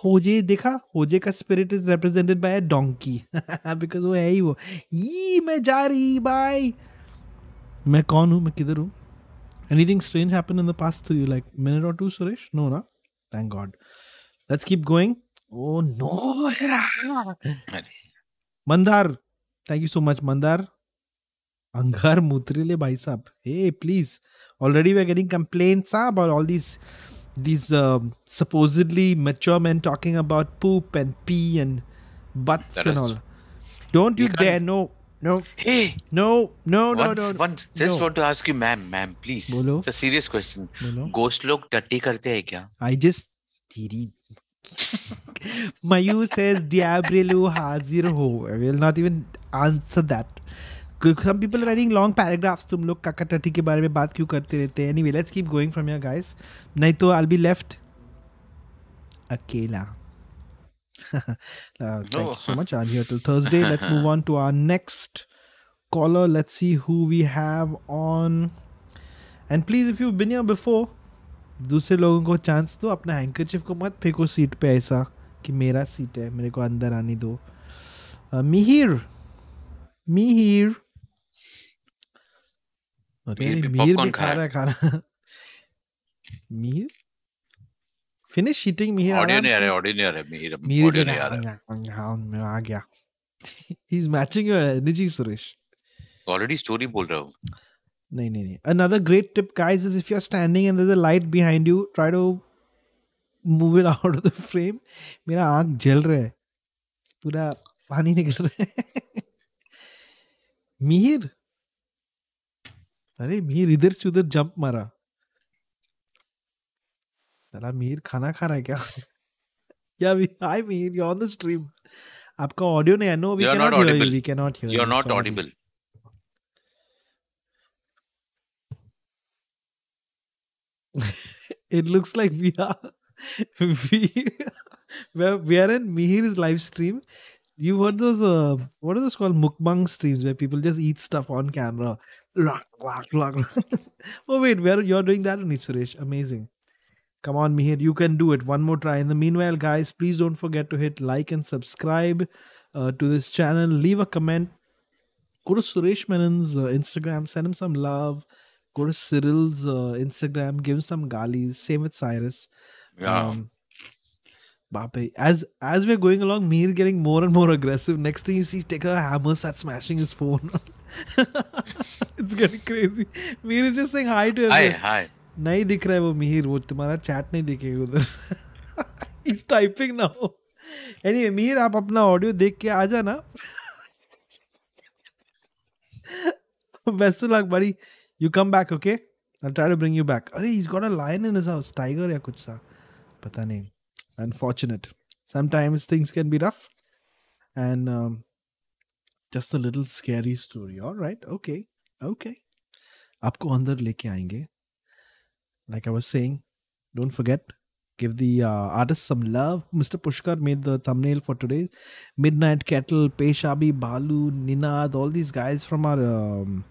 Jose देखा? Jose का spirit is represented by a donkey because वो है ही वो। ये मैं जा रही बाय मैं कौन हूँ? मैं किधर हूँ? Anything strange happen in the past three like minute और टू सुरेश नो ना thank God let's keep going oh no Mandar thank you so much Mandar अंगार मुतरिले भाई साहब हे please already we're getting complaints huh, about all these these um, supposedly mature men talking about poop and pee and butts That and is- all don't you You can't- dare no no hey no no no once, no once just no. want to ask you ma'am ma'am please बोलो। it's a serious question no no ghost लोग टट्टी करते हैं क्या I just तेरी Mayur says Diabrilu Hazir Ho. I will not even answer that. People are writing long paragraphs. तुम लोग काकाटटी के बारे में बात क्यों करते रहते हैं? Anyway, let's keep going from here, guys. नहीं तो I'll be left अकेला. uh, thank you so much. I'm here till Thursday. Let's move on to our next caller. Let's see who we have on. And please, if you've been here before, दूसरे लोगों को chance दो अपना हैंकरचिप को मत फेंको seat पे ऐसा कि मेरा सीट है मेरे को अंदर आने दो मिहिर मिहिर अरे मीर भी, भी खा रहा है। खाना [laughs] Mir? Finish eating Mir ordinary ordinary है मीर मीर हाँ मैं आ गया। He is matching your energy Suresh already story बोल रहा हूँ। नहीं नहीं नहीं। Another great tip guys is if you are standing and there is a light behind you try to move it out of the frame मेरा आँख जल रहा है। पूरा पानी निकल रहा है। [laughs] मिहिर अरे मिहिर इधर से उधर जंप मारा साला मिहिर खाना खा रहा है क्या या hi Mihir you on the stream आपका ऑडियो नहीं है no we can not hear you we can not hear you are not audible it looks like we are we we are in Mihir's live stream. You heard those uh, what are those called mukbang streams where people just eat stuff on camera. Lock, lock, lock. [laughs] oh wait, where you're doing that only, Suresh? Amazing. Come on, Mihir, you can do it. One more try. In the meanwhile, guys, please don't forget to hit like and subscribe uh, to this channel. Leave a comment. Go to Suresh Menon's uh, Instagram. Send him some love go to Cyril's uh, Instagram, give him some galis. Same with Cyrus. या Um, Bape. As as we're going along, Mir getting more and more aggressive. Next thing you see, take a hammer, start smashing his phone. it's getting crazy. Mir is just saying hi to everyone. Hi नहीं दिख रहा है वो मिहिर वो तुम्हारा chat नहीं दिखेगा उधर is typing now anyway Mihir आप अपना ऑडियो देख के आ जाना बेस्ट लक बड़ी you come back okay I try to bring you back अरे he's got a lion in his house tiger या कुछ सा पता नहीं unfortunate. Sometimes things can be rough and um, just a little scary story. All right, okay, okay. आपको अंदर लेके आएंगे like I was saying, don't forget, give the uh, artist some love. Mr. Pushkar made the thumbnail for today. Midnight Kettle, Peshabi, Bhalu, Ninad, all these guys from our um,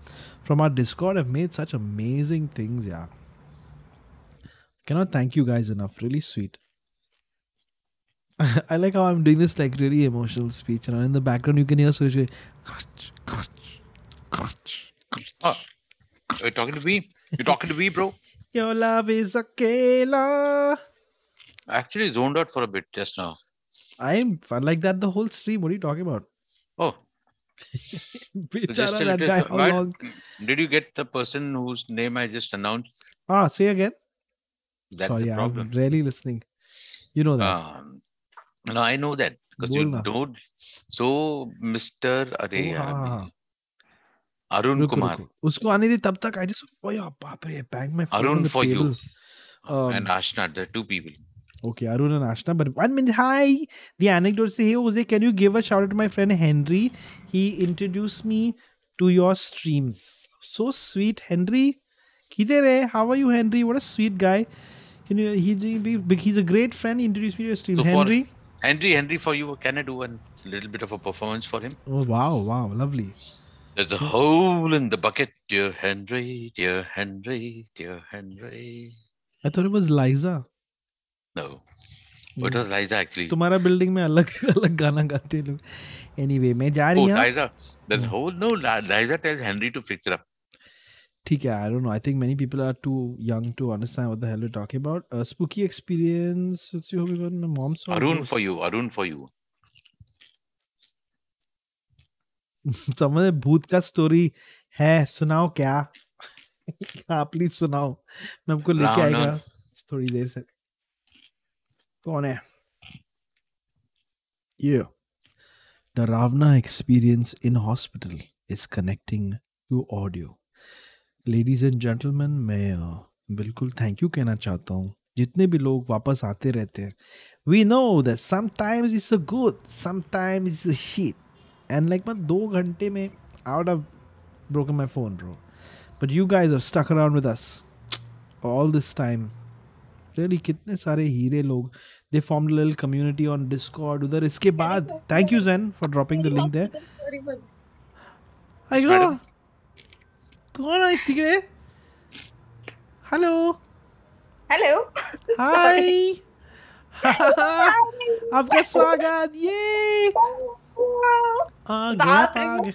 from our Discord have made such amazing things. Yeah, cannot thank you guys enough. Really sweet. [laughs] I like how I'm doing this like really emotional speech, and in the background you can hear Suresh going, crunch, crunch, crunch, crunch. Oh. You're talking to me? You're talking to me, bro? [laughs] Your love is a killer. I actually zoned out for a bit just now. I'm like that the whole stream. What are you talking about? Oh, [laughs] Bichara, just that guy. How long? did you get the person whose name I just announced? Ah, say again. That's Sorry, the I'm problem. rarely listening. You know that. Um, no, I know that because you Bolna. don't. So, Mr. Are, Oh, हाँ, हाँ, हाँ. Arun रुको, Kumar, रुको. उसको आने दे तब तक I just oh yeah, बाप रे, bang my phone on Arun the for table. you, uh, and Um, Ashna, the two people. Okay, Arun and Ashna. But one minute, hi. The anecdote say, hey Jose, can you give a shout out to my friend Henry? He introduced me to your streams. So sweet, Henry. Kidher hai? How are you, Henry? What a sweet guy. Can you? He's he's a great friend. He introduced me to your stream. So for- Henry. Henry, Henry, for you, can I do a little bit of a performance for him? Oh wow, wow, lovely. There's a hole in the bucket, dear Henry, dear Henry, dear Henry. I thought it was Liza. No, it was Liza actually. तुम्हारा building में अलग अलग गाना गाते हैं लोग anyway मैं जा Oh, रही हूँ Liza. There's a Hmm. hole. No, Li- Liza tells Henry to fix it up. ठीक है I don't know I think many people are too young to understand what the hell we talking about spooky experience it's you hope my mom saw Arun for you. Arun for you. [laughs] समझ भूत का story है सुनाओ क्या? [laughs] हाँ please सुनाओ। मैं आपको लेके आएगा थोड़ी देर से। कौन है? ये। The Ravna experience in hospital is connecting to ladies and gentleman मैं बिल्कुल थैंक यू कहना चाहता हूँ। जितने भी लोग वापस आते रहते हैं we know that sometimes is a good sometimes is a sheet and like मैं दो घंटे में out of broken my phone row but you guys are stuck around with us all this time really कितने सारे हीरे लोग they form lil community on Discord उधर इसके बाद thank you Jain for dropping the link there I go कौन है इस तिकड़े हेलो हेलो हाय [laughs] [laughs] आपका स्वागत ये आ गया बाप रे। आ गया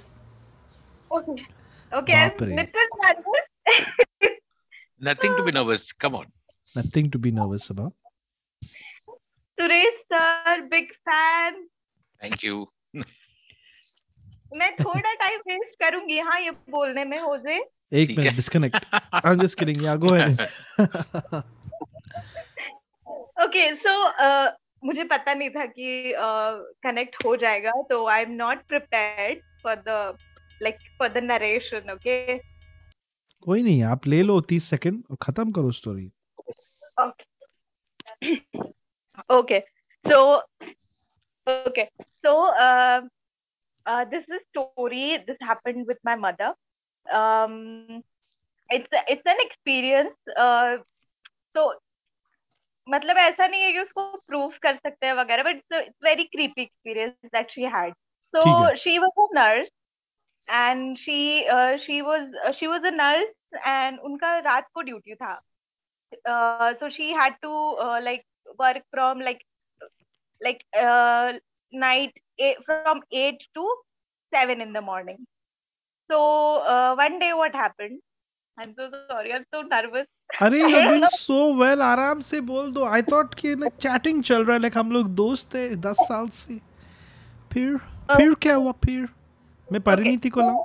ओके बाप रे। Little Nothing to be [laughs] nervous. Come on. nothing to be nervous about Suresh sir big fan Thank you. मैं थोड़ा टाइम वेस्ट करूँगी हाँ ये बोलने में होजे। एक minute disconnect I am just kidding या गो अहेड ओके सो मुझे पता नहीं था कि कनेक्ट uh, हो जाएगा तो I am not prepared for the like for the narration okay कोई नहीं आप ले लो 30 सेकंड और खत्म करो story okay [coughs] okay. So, okay. So, uh, uh, this is a story. This happened with my mother. Um, it's it's an experience. Uh, so, मतलब ऐसा नहीं है कि उसको प्रूफ कर सकते हैं वगैरह but it's very creepy experience that she had ठीक so है। she was a nurse and she uh, she was uh, she was a nurse and उनका रात को ड्यूटी था uh, so she had to uh, like work from like like uh, night eight, from 8 to 7 in the morning. So uh, one day what happened? I'm so sorry i'm so nervous. अरे you doing so well आराम से बोल दो. I thought कि like chatting चल रहा है. Like हम लोग दोस्त थे 10 साल से. फिर फिर क्या हुआ? फिर? मैं परिणीति को लाऊं?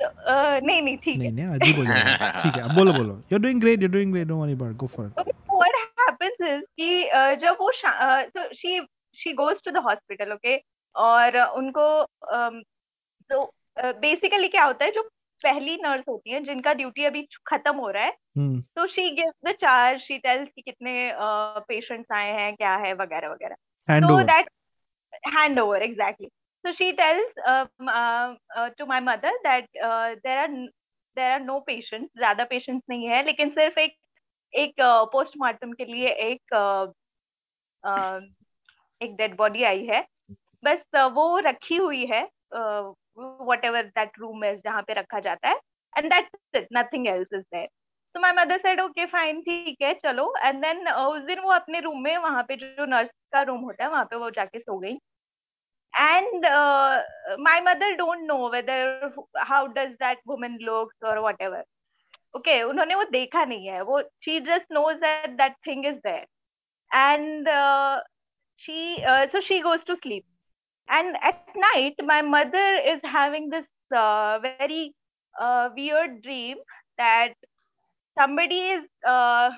uh, नहीं नहीं ठीक नहीं नहीं अजीब हो जाएगा. [laughs] ठीक है बोलो बोलो. You are doing great you are doing great don't worry about go for it what happens is कि uh, जब वो so she goes to the hospital okay और उनको um, तो बेसिकली uh, क्या होता है जो पहली नर्स होती है जिनका ड्यूटी अभी खत्म हो रहा है हम्म। तो she give the charge she tells कि कितने uh, पेशेंट्स आए हैं क्या है वगैरह वगैरह। तो that hand over exactly so she tells to my mother that there are there are no patient ज़्यादा पेशेंट्स नहीं है लेकिन सिर्फ़ एक एक uh, पोस्टमार्टम के लिए एक एक डेड बॉडी आई है। बस uh, वो रखी हुई है वट एवर दैट रूम है जहाँ पे रखा जाता है and that's it nothing else is there तो my mother said okay fine ठीक है चलो. एंड देन उस दिन वो अपने रूम में वहाँ पे जो नर्स का रूम होता है वहाँ पे वो जाके सो गई। And my mother don't know whether how does that woman looks और वट एवर ओके उन्होंने वो देखा नहीं है वो she just knows that that thing is there and she uh, so she goes to sleep. And at night my mother is having this uh, very uh, weird dream that somebody is uh,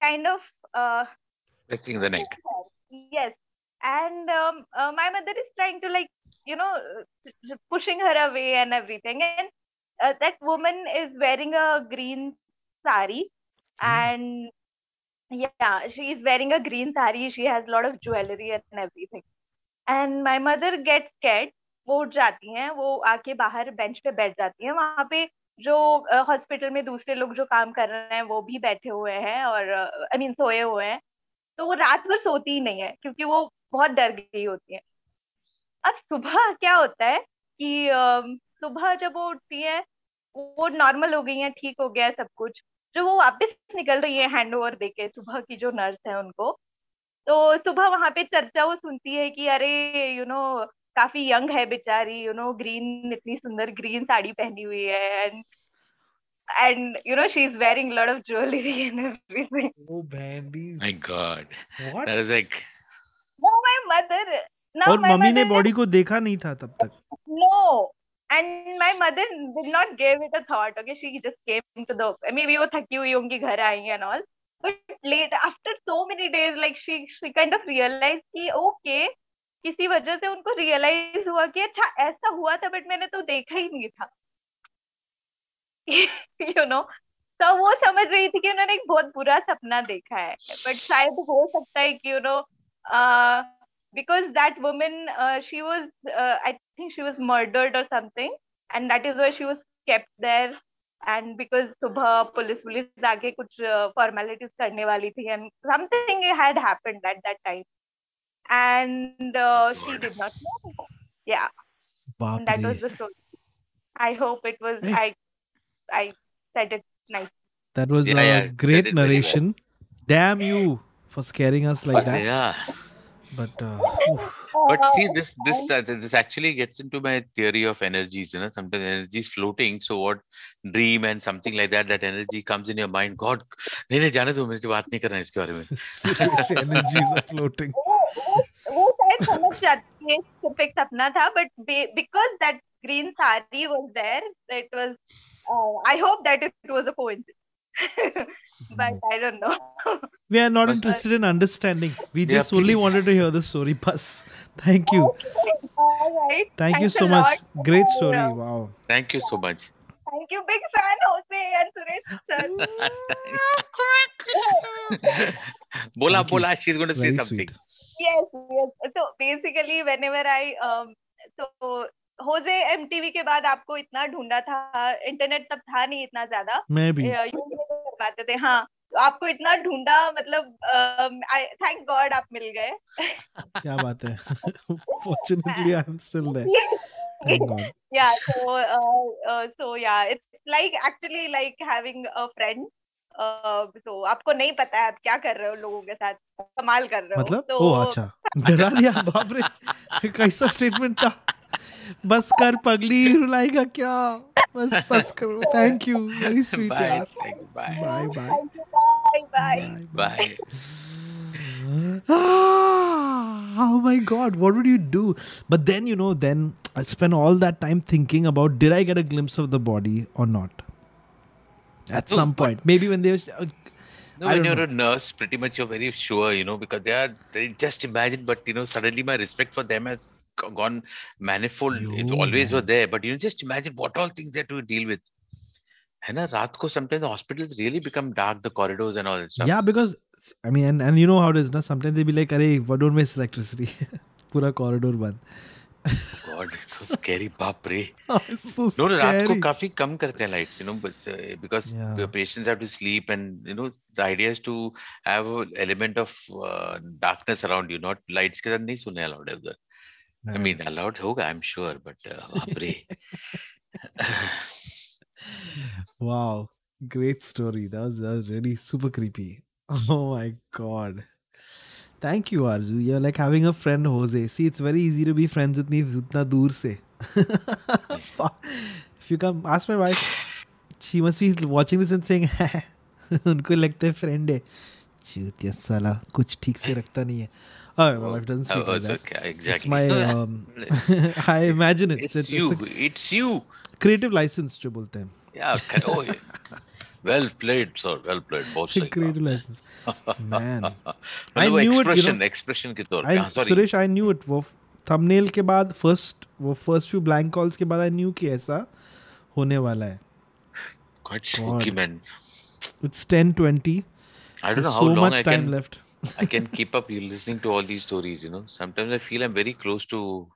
kind of uh, Pressing the neck. yes. And um, uh, my mother is trying to like you know uh, pushing her away and everything. And uh, that woman is wearing a green sari. And yeah, she is wearing a green sari. She has a lot of jewelry and everything. And my mother gets scared. वो उठ जाती हैं, वो आके बाहर bench पे बैठ जाती हैं। वहाँ पे जो हॉस्पिटल में दूसरे लोग जो काम कर रहे हैं, वो भी बैठे हुए हैं और आई मीन सोए हुए हैं। तो वो रात भर सोती ही नहीं है, क्योंकि वो बहुत डर गई होती है। अब सुबह क्या होता है कि सुबह जब वो उठती है, वो नॉर्मल हो गई है, ठीक हो गया है सब कुछ। जो वो वापस निकल रही है हैंड ओवर देके सुबह की जो नर्स है उनको तो सुबह वहाँ पे चर्चा वो सुनती है कि अरे यू you नो know, काफ़ी यंग है बेचारी यू नो ग्रीन इतनी सुंदर ग्रीन साड़ी पहनी हुई है and and you know she is wearing lot of jewellery and everything oh बैंडीज My God. What That is like no my mother now और मम्मी ने बॉडी को देखा नहीं था तब तक No. And my mother did not give it a thought okay she just came to the maybe वो थकी हुई होंगी घर आई and all but late after so many days like she she kind of realize कि okay okay, किसी वजह से उनको रियलाइज़ हुआ कि अच्छा ऐसा हुआ था बट मैंने तो देखा ही नहीं था. [laughs] यू नो तो वो समझ रही थी कि उन्होंने एक बहुत बुरा सपना देखा है. बट शायद हो सकता है कि you know because that woman uh, she was uh, i think she was murdered or something and that is why she was kept there. And because subha police police aage kuch uh, formalities karne wali thi and something had happened at that time. And uh, she did not know. Yeah. and that was the story. I hope it was hey. i i said it nice. That was yeah, a yeah, great narration. Damn you for scaring us like but that. yeah but uh, oof. But see, Uh, this this uh, th- this actually gets into my theory of energies. You know, sometimes energy is floating. So what dream and something like that, that energy comes in your mind. God, नहीं नहीं जाने दो मुझे बात नहीं करना है इसके बारे में. Suresh [laughs] energies are floating. वो [laughs] वो वो शायद समझ जाती है सिर्फ एक सपना था but because that green sari was there it was I hope that it was a coincidence But I don't know We are not interested in understanding. We Yeah, just only wanted to hear the story. Bus. Thank you. Alright. Thank Thanks you so much. lot. Great story. Yeah. Wow. Thank you so much. Thank you, big fan, Jose and Suresh sir. you. बोला. She's going to Very say something. sweet. yes, yes. So basically, whenever I um, so Jose MTV के बाद आपको इतना ढूंढा था internet तब था नहीं इतना ज़्यादा Maybe. यूज़ पाते थे। हाँ तो आपको इतना ढूंढा मतलब थैंक गॉड आप मिल गए। क्या बात है. [laughs] Thank God. yeah so uh, uh, so yeah it's like actually like having a friend uh, so आपको नहीं पता है आप क्या कर रहे हो लोगों के साथ कमाल कर रहे हो मतलब? तो ओ अच्छा। डरा दिया बाप रे। [laughs] कैसा स्टेटमेंट था। बस कर पगली रुलाएगा क्या? बस बस करो thank you very sweet Bye. यार Thank you. Bye. Bye bye Bye, bye. Bye. Ah, oh my god, what would you do? But then, you know, then I spent all that time thinking about did I get a glimpse of the body or not? At No, some but- point. Maybe when they were. Uh, No, I when don't you're a nurse, pretty much you're very sure, you know, because they are. They just imagine, but you know, suddenly my respect for them has g- gone manifold. It Yo, always were man. there, but you know, just imagine what all things they have to deal with. है ना रात को sometimes the hospitals really become dark, the corridors and all that stuff. yeah, because, I mean, and, and you know how it is, na? Sometimes they be like, Arey, why don't waste electricity? [laughs] Pura corridor band. [laughs] God, it's so scary, बाप रे. [laughs] Oh, it's so No, no, रात को scary. काफी कम करते हैं lights, you know, but uh, because Yeah. the patients have to sleep, and you know, the idea is to have an element of uh, darkness around you, not lights के साथ नहीं सोने allowed है उधर. I mean, allowed होगा, I'm sure, but uh, बाप रे. Wow, great story. That was, that was really super creepy. Oh my god. Thank you, Arju. You're like having a friend, Jose. See, it's very easy to be friends with me utna dur se. if you come, ask my wife. She must be watching this and saying, उनको लगता है friend है चूतिया साला कुछ ठीक से रखता नहीं है Oh, my wife doesn't speak Oh, like that. okay, exactly. It's my, um, I imagine it. it's, It's, it's, you. it's a It's you. creative license जो बोलते हैं. Yeah. Oh, yeah. Well played, sir. Well played. बहुत सही creative license. Man. मतलब I knew it, you know. expression, के तौर पे. I, हाँ, sorry. Suresh I knew it वो थंबनेल के बाद फ़र्स्ट वो फ़र्स्ट फ्यू ब्लैंक कॉल्स के बाद आई न्यू कि ऐसा होने वाला है Quite spooky, God. man. इट्स 10:20 I don't There's know how so long much I time can left I can keep up listening to all these stories. You know, sometimes I feel I'm very close to.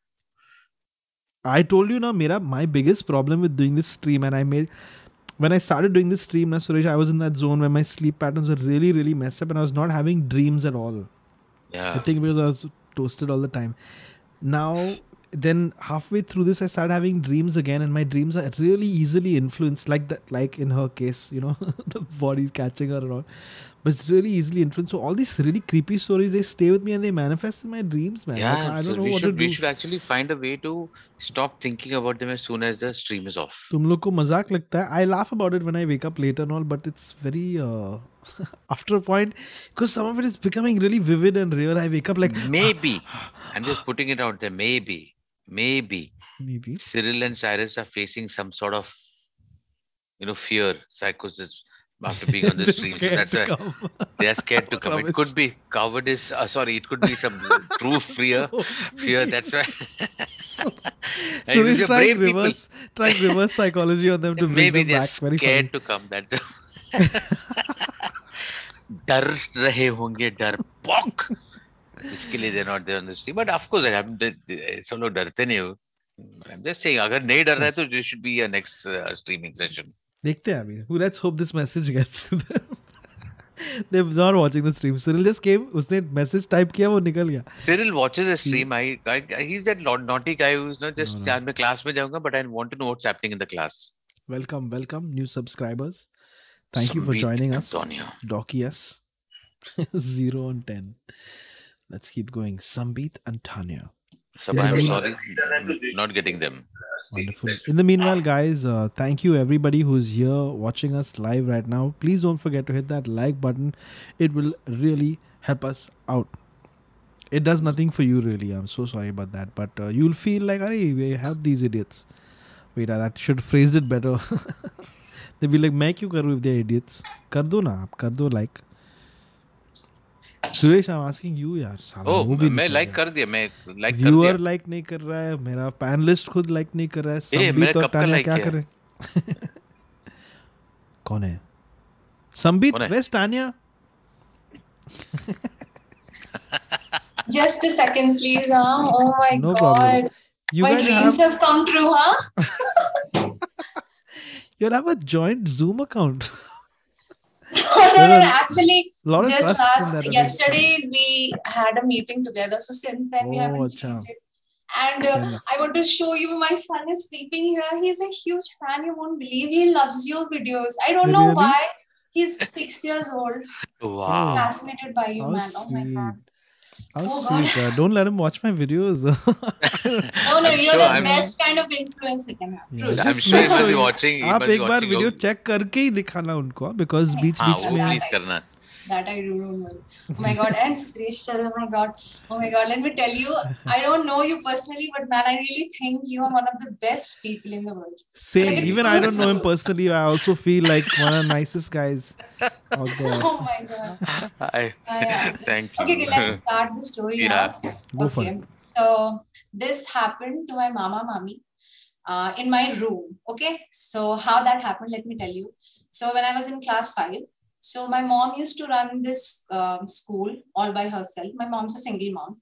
I told you now mera my biggest problem with doing this stream and I made when I started doing this stream now Suresh I was in that zone where my sleep patterns were really really messed up and I was not having dreams at all Yeah. I think because I was toasted all the time. Now, then halfway through this, I started having dreams again, and my dreams are really easily influenced, like that, like in her case, you know, [laughs] the body's catching her around But it's really easily influenced. So all these really creepy stories, they stay with me and they manifest in my dreams, man. Like, Yeah, I so don't know we what should to we do. should actually find a way to stop thinking about them as soon as the stream is off. तुम लोग को मजाक लगता है I laugh about it when I wake up late and all but it's very uh, [laughs] after a point because some of it is becoming really vivid and real I wake up like [gasps] Maybe I'm just putting it out there. Maybe, maybe maybe Cyril and Cyrus are facing some sort of, you know, fear, psychosis after being on [laughs] the They're stream. So scared that's to why come. they are scared to [laughs] come. It Rubbish. could be cowardice. Uh, sorry, it could be some [laughs] true fear. So Fear. mean. That's why. So- And Suresh these are trying brave people. reverse, trying reverse psychology on them to bring Maybe them they're back. Very scared funny. to come. That's डर रहे होंगे डर पॉक इसके लिए they're not there on the stream but of course I'm सब लोग डरते नहीं हो I'm just saying अगर नहीं डर रहा है तो there should be a next uh, streaming session देखते हैं अभी. Who let's hope this message gets to them. They're not watching the stream. Cyril just came. उसने message type किया वो निकल गया. Cyril watches a stream I, I he's that lo- naughty guy who's not just No, no. आज मैं class में जाऊँगा but I want to know what's happening in the class Welcome, welcome, new subscribers. Thank you for Sweet joining us. Antonio Docky S. Zero on ten. let's keep going. Sambit and Tanya. So Yeah, I'm we- sorry, not getting them. Wonderful. In the meanwhile, guys, uh, thank you everybody who's here watching us live right now. Please don't forget to hit that like button. It will really help us out. It does nothing for you, really. I'm so sorry about that. But uh, you'll feel like, hey, we have these idiots. Wait, uh, that should phrase it better. [laughs] They'll be like, मैं क्यों करूँ if they're idiots? कर दो ना आप कर दो like. Suresh I am asking you यार साला oh, वो मैं लाइक कर दिया मैं लाइक कर दिया। यू आर लाइक नहीं कर रहा है मेरा पैनलिस्ट खुद लाइक नहीं कर रहा है संबित और टाना क्या, क्या? कर? [laughs] कौन है? Sambit west Tania? Just a second please हाँ। ओह my god you my dreams have come true हाँ। You have a joint Zoom account no, no, no, There's no. a Actually, lot just last that I yesterday we had a meeting together. So since then we Oh, haven't changed it. And uh, I want to show you my son is sleeping here. He's a huge fan. You won't believe he loves your videos. I don't know Really? why. He's six years old. He's fascinated by you, how man. Oh my god. How Oh, sweet uh, don't let him watch my videos No, no, I'm you're sure the I'm- best kind of influencer he can have. Yeah. I'm just sure he must be you- watching he आप must be एक बार watching video check करके ही दिखाना उनको because बीच हाँ बीच में करना That I do don't know. Oh my god, and Suresh sir, oh my god, oh my god, let me tell you, I don't know you personally, but man, I really think you are one of the best people in the world. same Like, even I don't know him personally I also feel like one of the nicest guys out there [laughs] Oh my god. I, yeah. thank you Okay, okay, let's start the story yeah now. go okay, so this happened to my mama, mommy, uh, in my room. Okay, so how that happened, let me tell you. So when I was in class five, so my mom used to run this um, school all by herself. My mom's a single mom,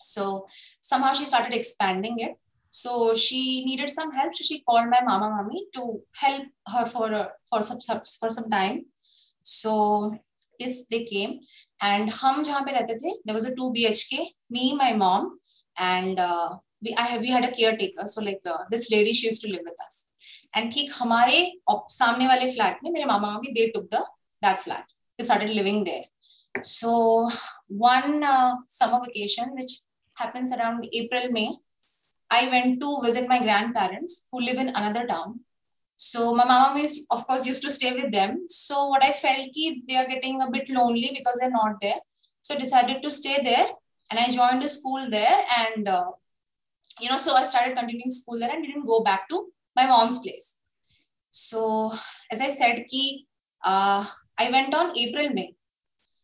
so somehow she started expanding it. So she needed some help, so she called my mama, mommy to help her for uh, for some for some time. So yes, they came, and हम जहाँ पे रहते थे, there was a two BHK, me, my mom, and uh, we I have we had a caretaker. So like uh, this lady, she used to live with us. And ठीक हमारे op- सामने वाले flat में मेरे मामा मामी they took the that flat. They started living there. So one uh, summer vacation, which happens around April May, I went to visit my grandparents who live in another town. So my mama is of course used to stay with them. So what I felt ki they are getting a bit lonely because they're not there. So I decided to stay there and I joined a school there and uh, you know so I started continuing school there and didn't go back to my mom's place. So as I said ki uh, I went on April May.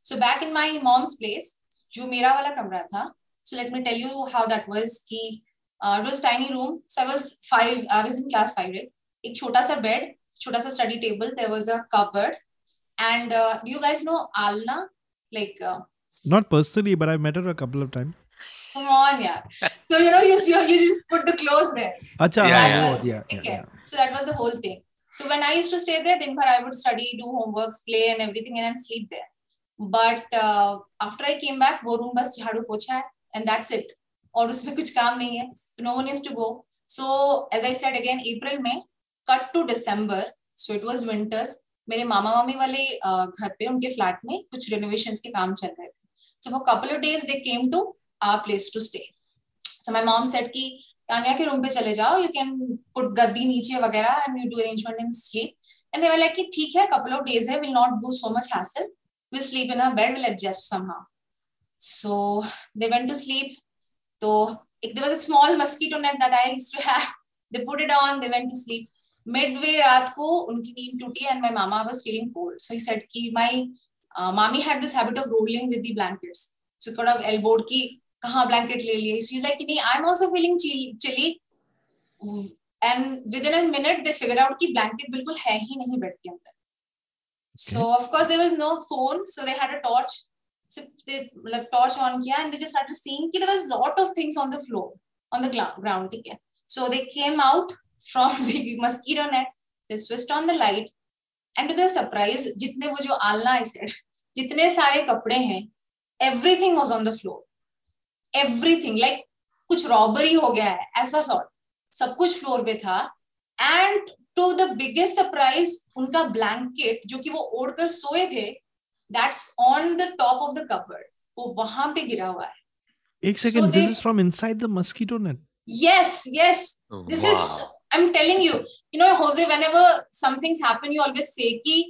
So back in my mom's place जो मेरा वाला कमरा था so let me tell you how that was कि uh, it was tiny room so I was five I was in class five right एक छोटा सा bed छोटा सा study table there was a cupboard and uh, do you guys know Alna like uh, not personally but I've met her a couple of times come on yeah so you know you, you, you just put the clothes there Acha, Yeah, हाँ, yeah. वो, yeah, yeah, Okay. yeah. So that was the whole thing. So when I used to stay there, then I would study, do homeworks, play, and everything, and then sleep there. But uh, after I came back, वो room बस झाड़ू पोछा है, and that's it. और उसमें कुछ काम नहीं है. So no one used to go. So as I said again, April में cut to December. So it was winters. मेरे मामा मामी वाले uh, घर पे उनके फ्लैट में कुछ renovations के काम चल रहे थे. For a couple of days they came to our place to stay. So my mom said कि तानिया के रूम पे चले जाओ यू कैन पुट गद्दी नीचे वगैरह and you do arrangement in sleep and they like कि ठीक है कपल ऑफ़ डेज़ है will not do so much hassle will sleep in a bed will adjust somehow so they went to sleep तो एक there was a small mosquito net that I used to have they put it on they went to sleep midway रात को उनकी नींद टूटी and my mama was feeling cold so he said कि my मामी had this habit of rolling with the blankets so थोड़ा elbowed की कहाँ ब्लैंकेट ले लिए? शी लाइक नहीं I am also feeling chilly and within a minute they figure out कि blanket बिल्कुल है ही नहीं बेड के अंदर. So of course there was no phone so they had a torch so they मतलब टॉर्च ऑन किया and they just started seeing कि there was lot of things on the floor on the ground ठीक है. So they came out from the mosquito net they switched on the light and to the surprise जितने वो जो आलना I said जितने सारे कपड़े हैं everything was on the floor everything like कुछ रॉबरी हो गया है ऐसा सॉर्ट सब कुछ फ्लोर पे था. And to the biggest surprise उनका ब्लैंकेट जो कि वो ओढ़कर सोए थे that's on the top of the cover वो वहाँ पे गिरा हुआ है. एक second this is from inside the mosquito net yes yes this is I am telling you you know Jose whenever somethings happen you always say कि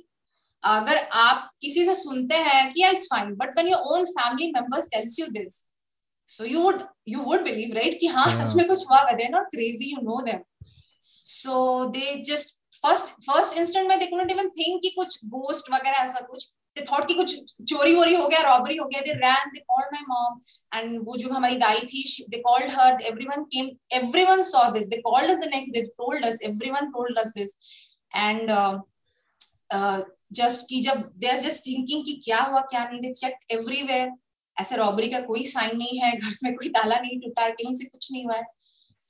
अगर आप किसी से सुनते हैं कि it's fine but when your own family members tells you this so you would you would believe right कि हाँ Yeah. सच में कुछ हुआ they're not crazy you know them so they just first first instant में they couldn't even think कि कुछ ghost वगैरह ऐसा कुछ they thought कि कुछ चोरी वोरी हो गया रॉबरी हो गया they ran they called my mom and वो जो हमारी दाई थी she- they called her everyone came everyone saw this they called us the next day told us everyone told us this and uh, uh, just कि जब they are just thinking कि क्या हुआ क्या नहीं they checked everywhere ऐसे robbery का कोई साइन नहीं है घर में कोई ताला नहीं टूटा है कहीं से कुछ नहीं हुआ है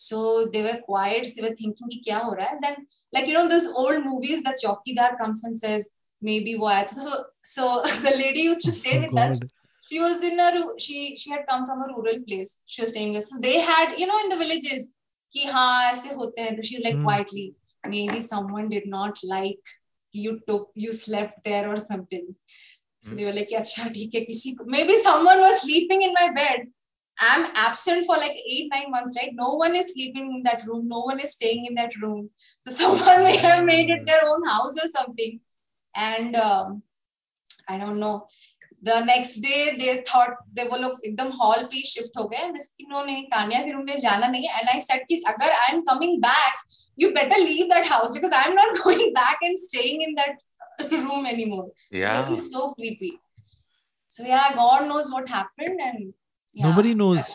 so they were quiet they were thinking कि क्या हो रहा है then like you know those old movies that चौकीदार comes and says maybe वो आया था so, so the lady used to stay Oh, with us she was in a she she had come from a rural place she was staying with us so they had you know in the villages कि हाँ ऐसे होते हैं तो she's like Hmm. quietly maybe someone did not like you took you slept there or something सुनी बोले कि अच्छा ठीक है, किसी को maybe someone was sleeping in my bed I am absent for like 8 9 months right no one is sleeping in that room no one is staying in that room so someone may have made it their own house or something and I don't know the next day they thought they वो लोग एकदम hall पे shift हो गए। इन्होंने कानिया के room में जाना नहीं है। एंड आई सेट कि अगर I am coming back you better leave that house because I am not going back and staying in that room anymore Yeah. this is so creepy so yeah god knows what happened and yeah. Nobody knows.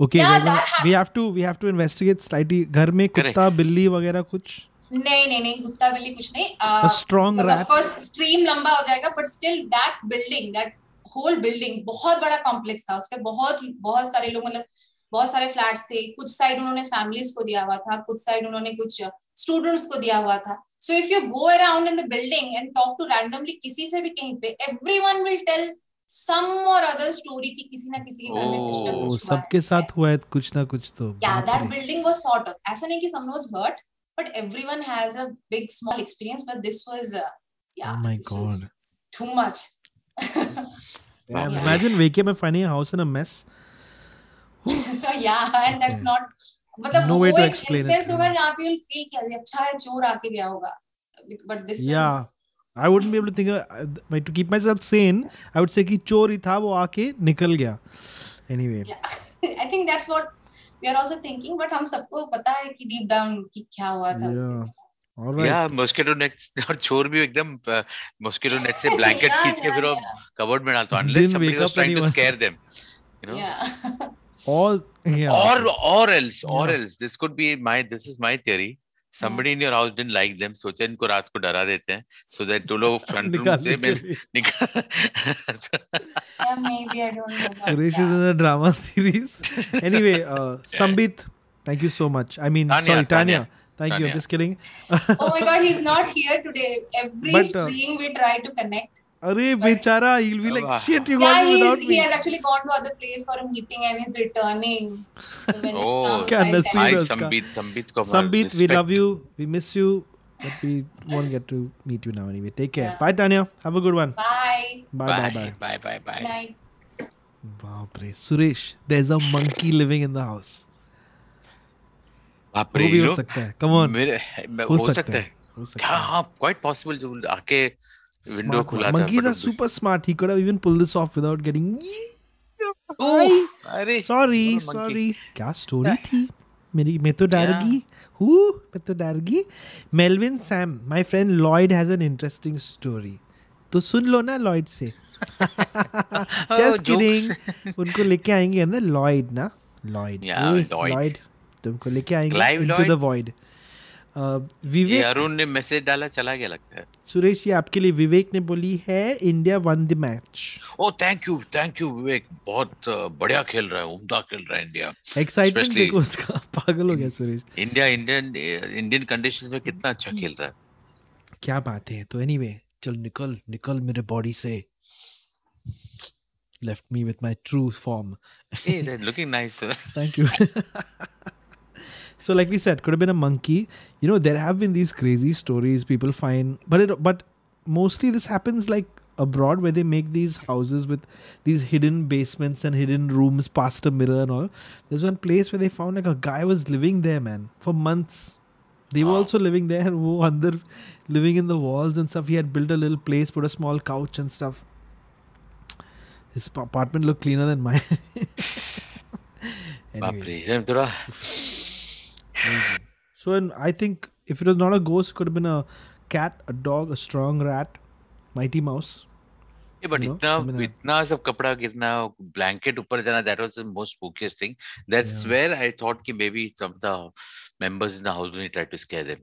Okay, Yeah, gonna- that we have to we have to investigate slightly. घर में कुत्ता बिल्ली वगैरह कुछ नहीं नहीं नहीं कुत्ता बिल्ली कुछ नहीं a strong of rat. Course stream लंबा हो जाएगा but still that building that whole building बहुत बड़ा कॉम्प्लेक्स था उसपे बहुत बहुत सारे लोग मतलब बहुत सारे फ्लैट्स थे कुछ साइड उन्होंने फैमिलीज़ को दिया हुआ था कुछ साइड उन्होंने कुछ स्टूडेंट्स को दिया हुआ था so if you go around in the building and talk to randomly किसी से भी कहीं पे एवरीवन विल टेल सम और अदर स्टोरी की किसी ना किसी के घर में कुछ ना Oh, ओ, कुछ हुआ है सबके साथ हुआ है कुछ ना कुछ तो that रे। building was sort of ऐसा नहीं कि a big small experience but this was uh, yeah Oh my this was God. too much Damn, Yeah. Imagine waking up and finding a house in a mess. चोर ही था वो आके निकल गया। क्या हुआ था [laughs] [laughs] them you know yeah All yeah. or or else or Yeah. else this could be my this is my theory somebody in your house didn't like them सोचा इनको रात को डरा देते हैं so that तो लोग फ्रंट [laughs] रूम निकालने से के मिल लिए. निकाल yeah maybe I don't know about Suresh is that. in a drama series. [laughs] anyway, uh, Sambit, thank you so much. I mean, Tanya, sorry, Tanya. Tanya. Thank you. I'm Tanya. just kidding. oh my god he's [laughs] not here today every But, uh, stream we try to connect अरे बेचारा he will like shit you got without me he has actually gone to other place for a meeting and is returning so when क्या नसीब है उसका। संबित संबित को Sambit we love you we miss you but we won't get to meet you now anyway take care bye Tania have a good one bye bye bye bye bye bye bye बाप रे Suresh there is a monkey living in the house बाप हो सकता है। कम हो सकता है। हो। सकता है क्या? हाँ। क्वाइट पॉसिबल जो आके विंडो खुला था monkeys are super smart he could have even pull this off without getting oh अरे सॉरी सॉरी क्या स्टोरी थी? मेरी मैं तो डर गई। हु मैं तो डर गई। Melvin Sam my friend Lloyd has an interesting story तो सुन लो ना लॉयड से। [laughs] जस्ट किडिंग [laughs] उनको लेके आएँगे ना लॉयड ना? लॉयड लॉयड तुमको लेके आएँगे into the void Vivek Arun ने मैसेज डाला चला गया लगता है। सुरेश ये आपके लिए विवेक ने बोली है India won the match oh thank you thank you Vivek. बहुत बढ़िया खेल रहा है उम्दा खेल रहा है इंडिया। एक्साइटमेंट देखो उसका [laughs] पागल हो गया Suresh. India Indian Indian conditions में कितना अच्छा खेल रहा है। क्या बात है। तो एनीवे चल निकल निकल मेरे बॉडी से। Left me with my true form hey they're looking nice [laughs] thank you [laughs] So, like we said, could have been a monkey. You know, there have been these crazy stories people find, but it, but mostly this happens like abroad where they make these houses with these hidden basements and hidden rooms past a mirror and all. There's one place where they found like a guy was living there, man, for months. They were wow. also living there, [laughs] who under living in the walls and stuff. He had built a little place, put a small couch and stuff. His apartment looked cleaner than mine. [laughs] [laughs] anyway. amazing. So, and I think if it was not a ghost, it could have been a cat, a dog, a strong rat, Mighty Mouse. ये but You know, इतना something like that. इतना सब कपड़ा गिरना blanket ऊपर जाना that was the most स्पूकियस्ट thing that's Yeah. Where I thought कि may be some the members in the house when he tried to scare them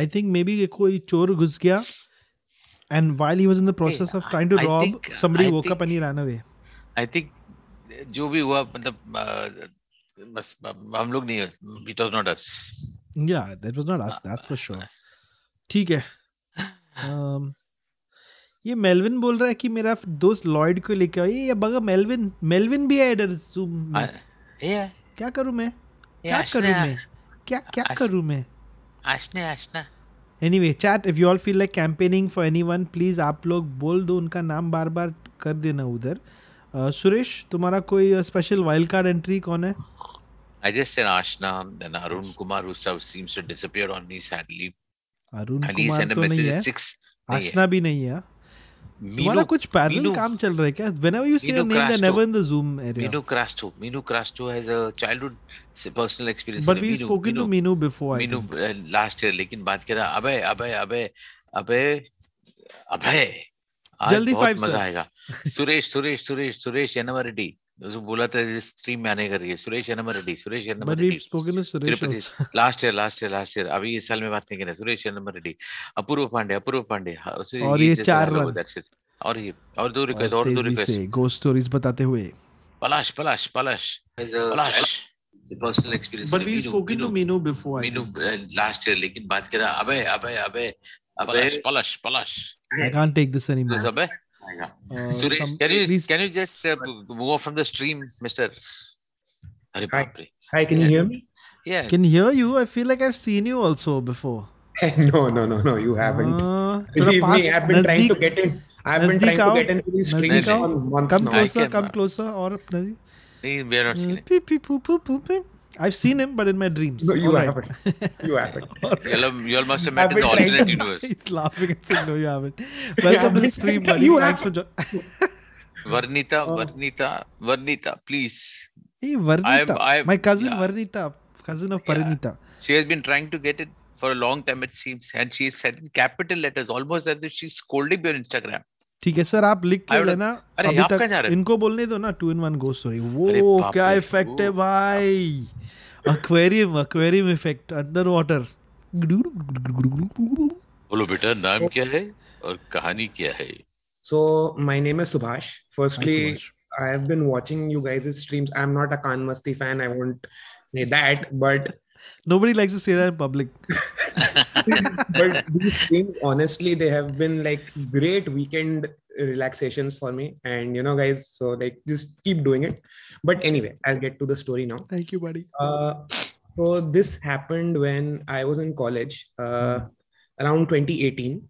I think maybe कोई चोर घुस गया and while he was in the process of trying to I rob, think- somebody I woke up think- and he ran away. I think जो भी हुआ मतलब अ, बस हम लोग नहीं it was not us Yeah, that was not us, that's for sure. ठीक है। Um, ये मेलविन बोल रहा है कि मेरा दोस्त लॉयड को लेके आओ ये बगा मेलविन मेलविन भी है इधर जूम में। ये क्या करूँ मैं? क्या करूँ मैं? क्या क्या करूँ मैं? Aashna Aashna. Anyway chat if you all feel like campaigning for anyone please आप लोग बोल दो उनका नाम बार बार कर देना उधर। अ, सुरेश तुम्हारा कोई स्पेशल वाइल्ड कार्ड एंट्री कौन है? I just said Ashna, then Arun Kumar, who sort of seems to disappear on me sadly. And he Kumar sent a तो message at six. नहीं भी नहीं है तुम्हारा कुछ पैरेलल काम चल रहा है क्या whenever you say a name they're never in the zoom area Minu Crasto. Minu Crasto has a childhood personal experience. but we've spoken to Minu, before Minu uh, last year, लेकिन बात क्या था अबे अबे अबे अबे अबे जल्दी five, मज़ा. आएगा सुरेश सुरेश सुरेश सुरेश यनम रेड्डी उसको बोला था स्ट्रीम में आने का रही है Suresh Yanam Reddy Suresh but Reddy to Tirupati last year last year last year अभी इस साल में बात नहीं करना सुरेश यनम रेड्डी अपूर्व पांडे अपूर्व पांडे हाँ, और ये चार it. और ये और दो रिक्वेस्ट और दो रिक्वेस्ट से ghost stories बताते हुए। Palash Palash Palash. Palash. Personal experience we've spoken to Minu before I Minu last year लेकिन बात था अबे अबे अबे अबे पलाश पलाश। I can't take this anymore अबे Uh, Suresh, can you please... can you just uh, move off from the stream, Mister? Hi. Hi, can yeah. you hear me? Yeah, can hear you. I feel like I've seen you also before. [laughs] no, no, no, no. You haven't. Uh, Believe me, I've been trying to get in. I've been trying out, to get into these streams for months come now. Closer, come closer, or please, We are not uh, seeing. I've seen him, but in my dreams. No, you All right. haven't. You haven't. [laughs] you all, you all must have met in the been alternate to- universe [laughs] He's laughing and saying, "No, you haven't." [laughs] Welcome to the stream, buddy. You Thanks for joining. Varnita Oh. Uh. Varnita Varnita please Hey, Varnita, I'm- my cousin yeah. Varnita, cousin of Yeah. She has been trying to get it for a long time it seems and she said in capital letters almost as if she's scolding me on Instagram ठीक है sir आप लिख के लेना। अरे अभी तक इनको बोलने दो ना two in one go story वो क्या इफ़ेक्ट है भाई? Aquarium aquarium effect under water बोलो बेटा नाम क्या है और कहानी क्या है? So my name is Subhash firstly I have been watching you guys streams I am not a Kaan Masti fan I won't say that but nobody likes to say that in public but these streams, honestly, they have been like great weekend relaxations for me. And you know, guys, so like just keep doing it. But anyway, I'll get to the story now. thank you buddy Uh, so this happened when I was in college, uh, around 2018,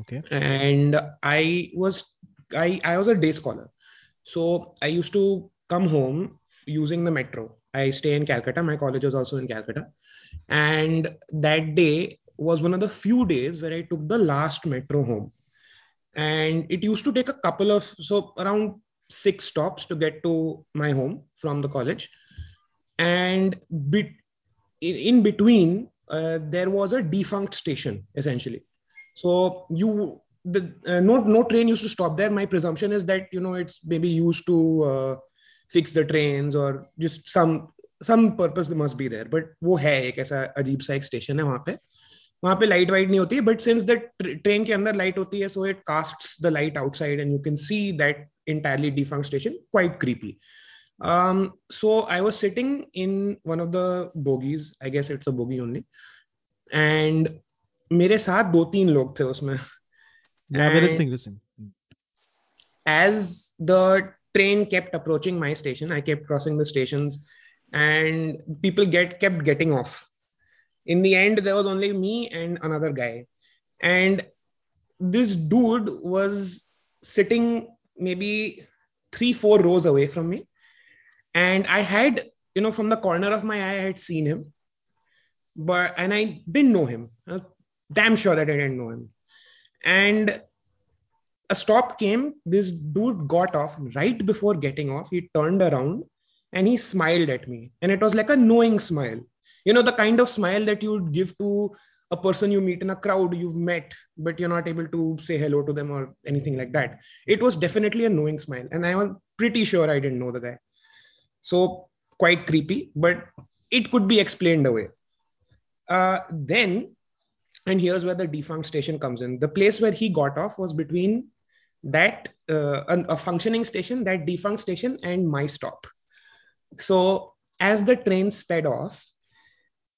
okay and I was I I was a day scholar, so I used to come home using the metro. I stay in Calcutta. My college was also in Calcutta, and that day was one of the few days where I took the last metro home, and it used to take a couple of so around six stops to get to my home from the college, and bit in, between uh, there was a defunct station essentially. So you the uh, no no train used to stop there. My presumption is that you know it's maybe used to uh, fix the trains or just some some purpose must be there but वो है एक ऐसा अजीब सा एक station है वहाँ पे वहाँ पे लाइट वाइट नहीं होती बट सिंस द ट्रेन के अंदर लाइट होती है so it casts the light outside and you can see that entirely defunct station quite creepy um so i was sitting in one of the bogies i guess it's a bogie only and मेरे साथ दो तीन लोग थे उसमें yeah we're Train kept approaching my station i kept crossing the stations and people get kept getting off in the end there was only me and another guy and this dude was sitting maybe three, four rows away from me. And I had, you know, from the corner of my eye, I had seen him. But, and I didn't know him. I was damn sure that I didn't know him. And a stop came. This dude got off right before getting off. He turned around and he smiled at me. And it was like a knowing smile. You know, the kind of smile that you would give to a person you meet in a crowd you've met, but you're not able to say hello to them or anything like that. It was definitely a knowing smile. And I was pretty sure I didn't know the guy. So quite creepy, but it could be explained away. Uh, then, and here's where the defunct station comes in. The place where he got off was between that uh, a, functioning station, that defunct station, and my stop. So as the train sped off,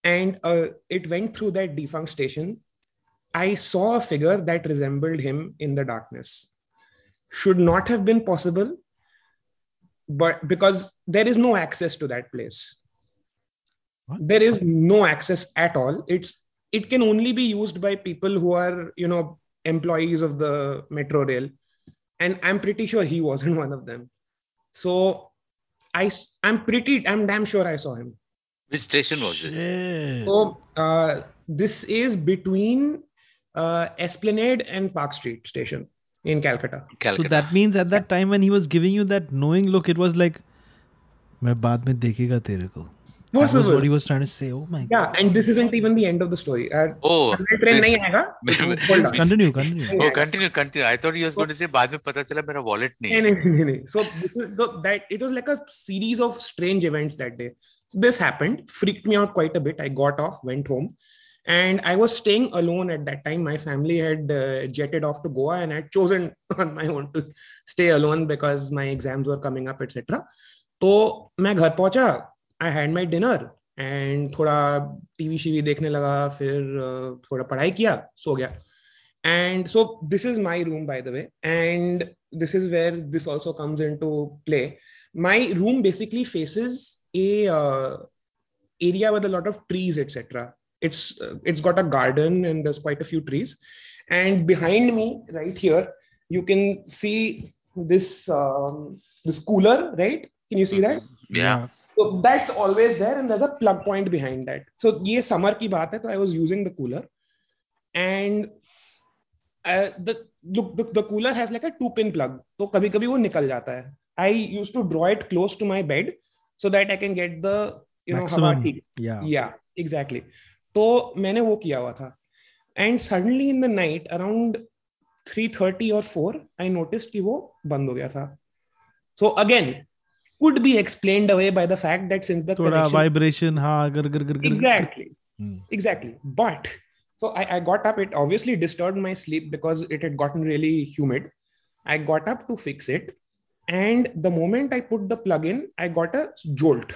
and uh, it went through that defunct station, I saw a figure that resembled him in the darkness. Should not have been possible, but because there is no access to that place, What? there is no access at all. It's it can only be used by people who are you know employees of the metro rail, and I'm pretty sure he wasn't one of them. So I s- I'm pretty I'm damn sure I saw him. Which station was this? Shit. So uh, this is between uh, Esplanade and Park Street station in Calcutta. So Calcutta. that means at that time when he was giving you that knowing look, it was like, मैं बाद में देखेगा तेरे को. That was Possible. what he was trying to say. Oh my Yeah, god. and this isn't even the end of the story. Uh, oh, अगला train [laughs] नहीं आएगा. Hold on. Continue, continue. oh, continue, continue. I thought he was going to say बाद में पता चला मेरा wallet नहीं नहीं, है. नहीं, नहीं, नहीं. So this is the, that it was like a series of strange events that day. So this happened, freaked me out quite a bit. I got off, went home, and I was staying alone at that time. My family had uh, jetted off to Goa, and I had chosen [laughs] on my own to stay alone because my exams were coming up, etc. तो मैं घर पहुंचा I had my dinner and थोड़ा TV शीवी देखने लगा फिर uh, थोड़ा पढ़ाई किया सो गया and so this is my room by the way and this is where this also comes into play my room basically faces a uh, area with a lot of trees etc it's uh, it's got a garden and there's quite a few trees and behind me right here you can see this um, this cooler right can you see that Yeah. So that's always there and there's a plug point behind that so ये summer की बात है तो I was using the cooler and uh, the look the, the cooler has like a two pin plug तो कभी कभी वो निकल जाता है I used to draw it close to my bed so that I can get the you know Maximum. ठीक Yeah. yeah exactly तो मैंने वो किया हुआ था and suddenly in the night around 3:30 or 4 I noticed कि वो बंद हो गया था so again could be explained away by the fact that since the थोड़ा connection vibration हाँ गर गर गर गर exactly Hmm. exactly but so I, I got up it obviously disturbed my sleep because it had gotten really humid i got up to fix it and the moment i put the plug in i got a jolt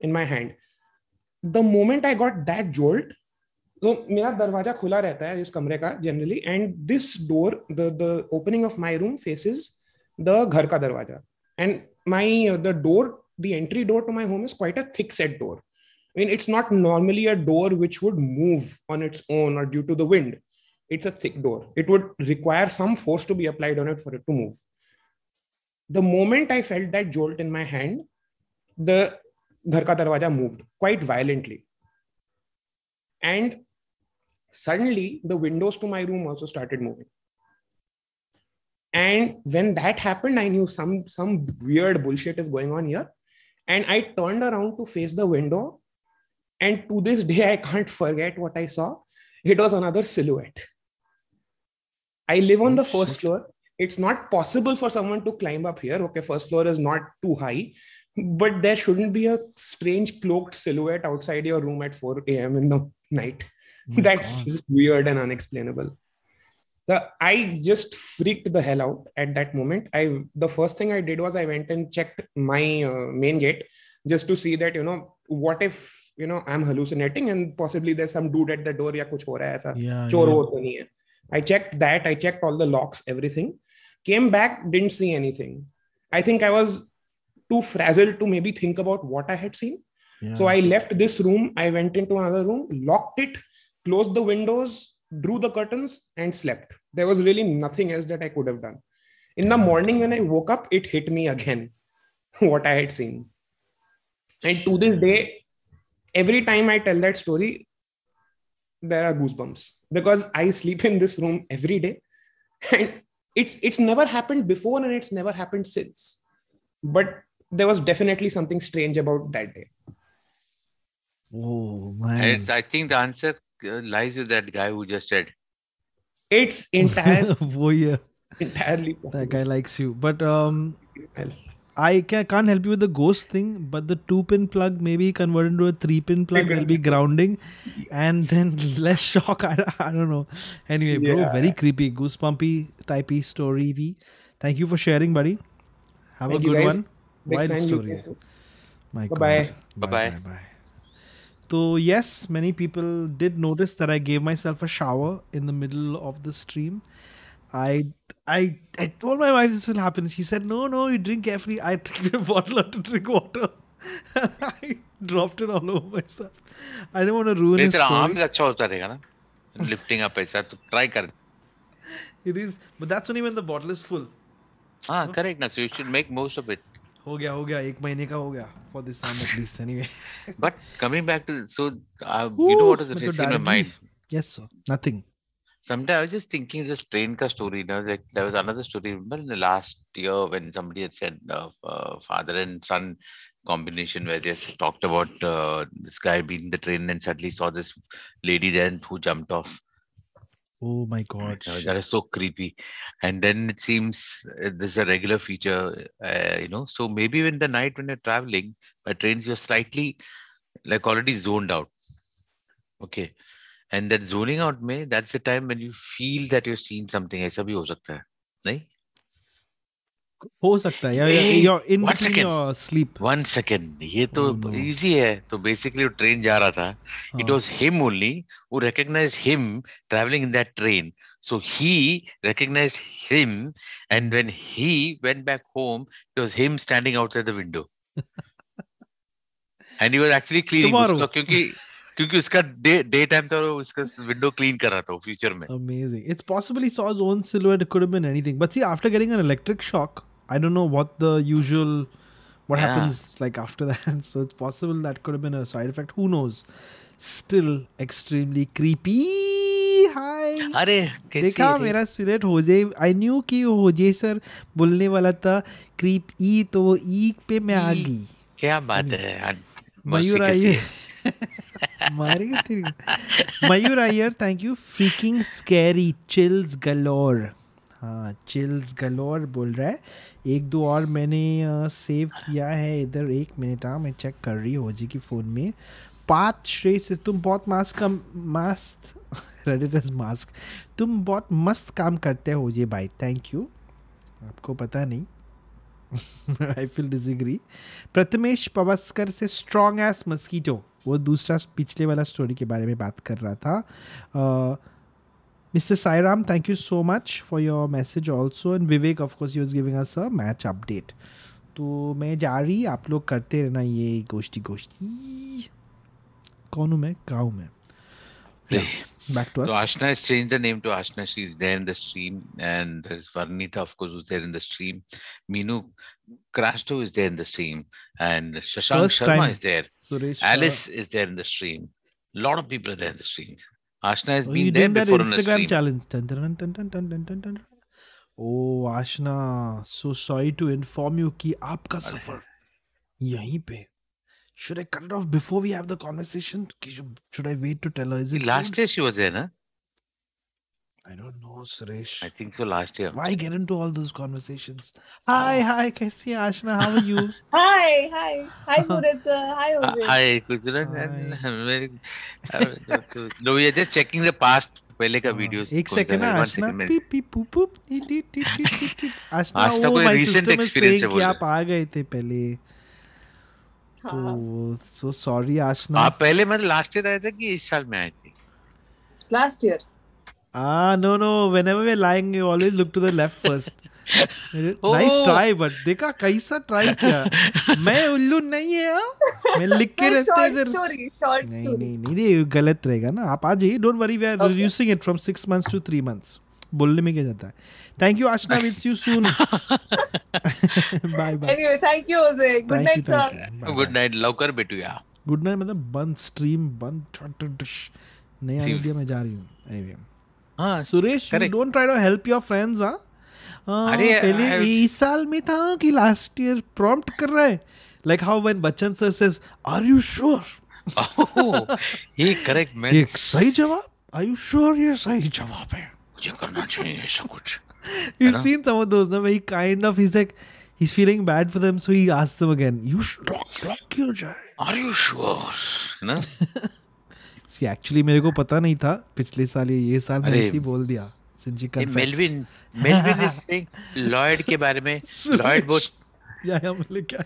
in my hand the moment i got that jolt तो मेरा दरवाजा खुला रहता है इस कमरे का generally and this door the the opening of my room faces the घर का दरवाजा and my uh, the door the entry door to my home is quite a thick set door. I mean it's not normally a door which would move on its own or due to the wind. It's a thick door. It would require some force to be applied on it for it to move. The moment i felt that jolt in my hand the ghar ka moved quite violently. And suddenly the windows to my room also started moving. And when that happened, I knew some some weird bullshit is going on here. And I turned around to face the window and to this day, I can't forget what I saw. It was another silhouette. I live on Oh, the first floor. It's not possible for someone to climb up here. Okay, first floor is not too high, but there shouldn't be a strange cloaked silhouette outside your room at 4 a.m. in the night. Oh [laughs] That's God. just weird and unexplainable. So i just freaked the hell out at that moment. I the first thing i did was i went and checked my uh, main gate just to see that you know what if you know i'm hallucinating and possibly there's some dude at the door ya kuch ho raha hai aisa yeah, chor ho to nahi hai i checked that i checked all the locks everything. Came back didn't see anything. I think i was too frazzled to maybe think about what i had seen. Yeah. so i left this room i went into another room locked it closed the windows drew the curtains, and slept. There was really nothing else that I could have done. in the morning when I woke up, it hit me again [laughs] what I had seen. And to this day, every time I tell that story, there are goosebumps because I sleep in this room every day, and it's it's never happened before and it's never happened since. But there was definitely something strange about that day. Oh And man. it's- I think the answer lies with that guy who just said. It's entire, [laughs] oh yeah, entirely that guy likes you. But um, I can't help you with the ghost thing. But the two pin plug maybe converted into a three pin plug. There'll be grounding, and then [laughs] less shock. I, I don't know. Anyway, bro, Yeah. very creepy, goosebumpy typey story. V. Thank you for sharing, buddy. Have Thank a good guys. one. Big Wild fan, you story. guys. My Bye-bye. God. Bye-bye. Bye. So yes, many people did notice that I gave myself a shower in the middle of the stream. I I I told my wife this will happen. She said, "No, no, you drink carefully." I [laughs] took a bottle to drink water. [laughs] I dropped it all over myself. I didn't want to ruin नहीं his तेरा story. Arms अच्छा होता रहेगा ना lifting up ऐसा तो try कर It is, but that's only when the bottle is full. हाँ करेक्ट ना so you should make most of it हो गया हो गया एक महीने का हो गया for this time at least anyway. But coming back to so you know what is मैं तो in my directly- mind Yes, sir. Nothing. Sometimes I was just thinking this train ka story. You know, like there was another story. Remember in the last year when somebody had said uh, uh, father and son combination where they s- talked about uh, this guy being in the train and suddenly saw this lady there and who jumped off. Oh my God. [laughs] You know, shit. that is so creepy. And then it seems uh, this is a regular feature. Uh, you know, so maybe in the night when you're traveling by trains, you're slightly like already zoned out. Okay. And that zoning out may that's the time when you feel that you're seeing something. ऐसा भी हो सकता है नहीं हो सकता है या इन स्लीप वन सेकेंड ये तो इजी है. तो बेसिकली ट्रेन जा रहा था. इट वाज हिम ओनली वो recognize him travelling in that train so he recognize him and when he went back home it was him standing outside the window and he was actually cleaning उसका क्योंकि क्योंकि उसका day day time था उसका window clean कर रहा था future में. Amazing it's possibly saw own silver it could have been anything but see after getting an electric shock i don't know what the usual what Yeah. happens like after that so it's possible that could have been a side effect who knows still extremely creepy hi अरे देखा है मेरा select हो जाए I knew कि हो जाए sir बोलने वाला था क्रीप ई तो वो ई पे मैं आ गई क्या बात है मयूर है? मारेगा तेरी Mayur Iyer thank you freaking scary chills galore हाँ चिल्स गलोर बोल रहा है। एक दो और मैंने सेव किया है इधर। एक मिनट हाँ मैं चेक कर रही हूँ जी की फ़ोन में। पात श्रेष्ठ, तुम बहुत मास्क का मस्त एज मास्क तुम बहुत मस्त काम करते हो जी भाई थैंक यू आपको पता नहीं। I feel disagree Prathamesh Pavaskar से स्ट्रॉन्ग एस मस्कीटो वो दूसरा पिछले वाला स्टोरी के बारे में बात कर रहा था। Mister Sairam thank you so much for your message also and Vivek of course use giving us a match update तो मैं जा रही आप लोग करते रहना ये गोष्ठी गोष्ठी कौन हूँ मैं कहाँ हूँ मैं back to So us Ashna has changed the name to Ashna. She's there in the stream, and there's Varnita, of course, who's there in the stream. Meenu Krashto is there in the stream, and Shashank First Sharma time. is there. Suresh Alice is there in the stream. A lot of people are there in the stream. Ashna has oh, been there before that Instagram challenge. Dun, dun, dun, dun, dun, dun, dun, dun. oh, Ashna, so sorry to inform you कि आपका सफ़र यहीं पे. Should I cut it off before we have the conversation? Should I wait to tell her? Is it last year she was there, na? I don't know, Suresh. I think so. Last year. Why get into all those conversations? Hi, oh. hi, है Ashna? How are you? Hi, hi, hi, Suraj. Uh, hi, Uh, Hi, uh, No, we are just checking the past. पहले का हाँ, videos. एक second ना One Aashna पीप पीप पुप पुप टी T T T T T Aashna कोई my recent system is saying है कि आप आ गए थे पहले हाँ, तो सो सॉरी आशना आप पहले मतलब लास्ट ईयर आए थे कि इस साल में आए थे last year. Ah, no, no. Whenever we're lying, you always look to the left first. [laughs] nice Oh. try, but देखा कैसा ट्राई किया मैं उल्लू नहीं है हाँ? मैं [laughs] लिख के रहते short इधर story, short नहीं. नहीं नहीं ये गलत रहेगा ना आप आ जाइए don't worry we are Okay. Reducing it from six months to three months बोलने में क्या जाता है thank you Aashna with you soon bye bye Anyway, thank you, Jose. Good Thank night, you, sir. thank you. Bye, good. Night लवकर भेटूया good night मतलब बंद stream बंद Seriously. दिया मैं जा रही हूँ एनीवे हाँ Suresh you don't try to help your friends हाँ अरे, पहले इस साल में था कि लास्ट ईयर प्रॉम्प्ट कर रहा है like how when Bachchan sir says are you sure ये करेक्ट मैं एक सही जवाब आर यू श्योर ये सही जवाब है मुझे करना चाहिए ऐसा कुछ You've know? seen some of those, no? Where he kind of he's feeling bad for them, so he asks them again. You should lock lock किया जाए. आर यू श्योर ना [laughs] See, एक्चुअली मेरे को पता नहीं था पिछले साल ये ये साल मैंने ऐसे बोल दिया. सिंजी का. Melvin Melvin is saying Lloyd के बारे में [laughs] लॉयड बहुत या या मैंने क्या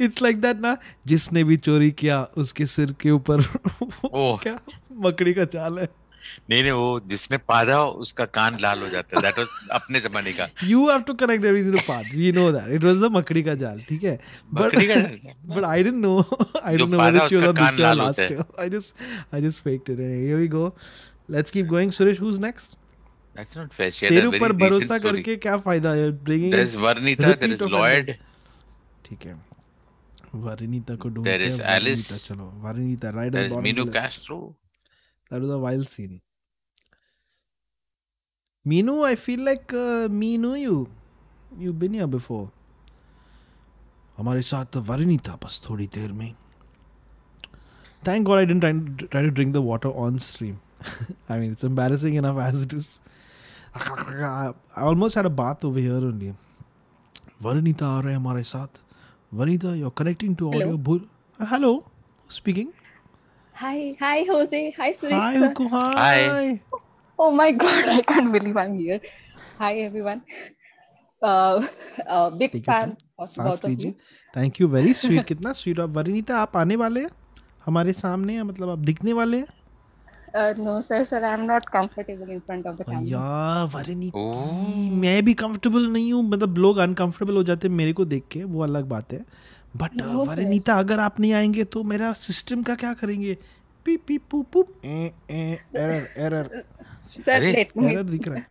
इट्स लाइक दैट ना जिसने भी चोरी किया उसके सिर के ऊपर। [laughs] क्या मकड़ी का चाल है नहीं नहीं वो जिसने पादा उसका कान लाल हो जाता है। दैट वाज अपने जमाने का। You have to connect everything to पाद we know that it was a मकड़ी का जाल ठीक है? But but I didn't know I don't know whether she was on this या last I just I just faked it and here we go let's keep going Suresh who is next that's not fair. She तेरे ऊपर भरोसा करके क्या फ़ायदा है? Bringing this is Varnita is Lloyd ठीक है। वर्निता को ढूंढते हैं। वर्निता चलो। Varnita rider born Minu Castro That was a wild scene. Meenu, I feel like uh, me know you. You've been here before. हमारे साथ वरिनी था बस थोड़ी देर में Thank God I didn't try, try to drink the water on stream. [laughs] I mean, it's embarrassing enough as it is. I almost had a bath over here only. Varinita आ रहे हैं हमारे साथ. Varinita, you're connecting to audio. Hello. Bhul- Uh, hello. Who's speaking? Hi, hi, Jose. Hi, Suresh. Hi. Huku. Hi. Hi. Oh my God, I can't believe I'm here. Hi, everyone. Uh, uh, big Take fan of both of you. Thank you very sweet कितना sweet आप वरिनीता आप आने वाले हैं हमारे सामने हैं मतलब आप दिखने वाले हैं Uh, no, sir, sir, I'm not comfortable in front of the camera. भैया वरिनीता मैं भी कंफर्टेबल नहीं हूँ मतलब लोग अनकंफर्टेबल हो जाते हैं मेरे को देख के वो अलग बात है बट. वरिनीता अगर आप नहीं आएँगे तो मेरा सिस्टम का क्या करेंगे पी पी पू पू एरर एरर एरर दिख रहा है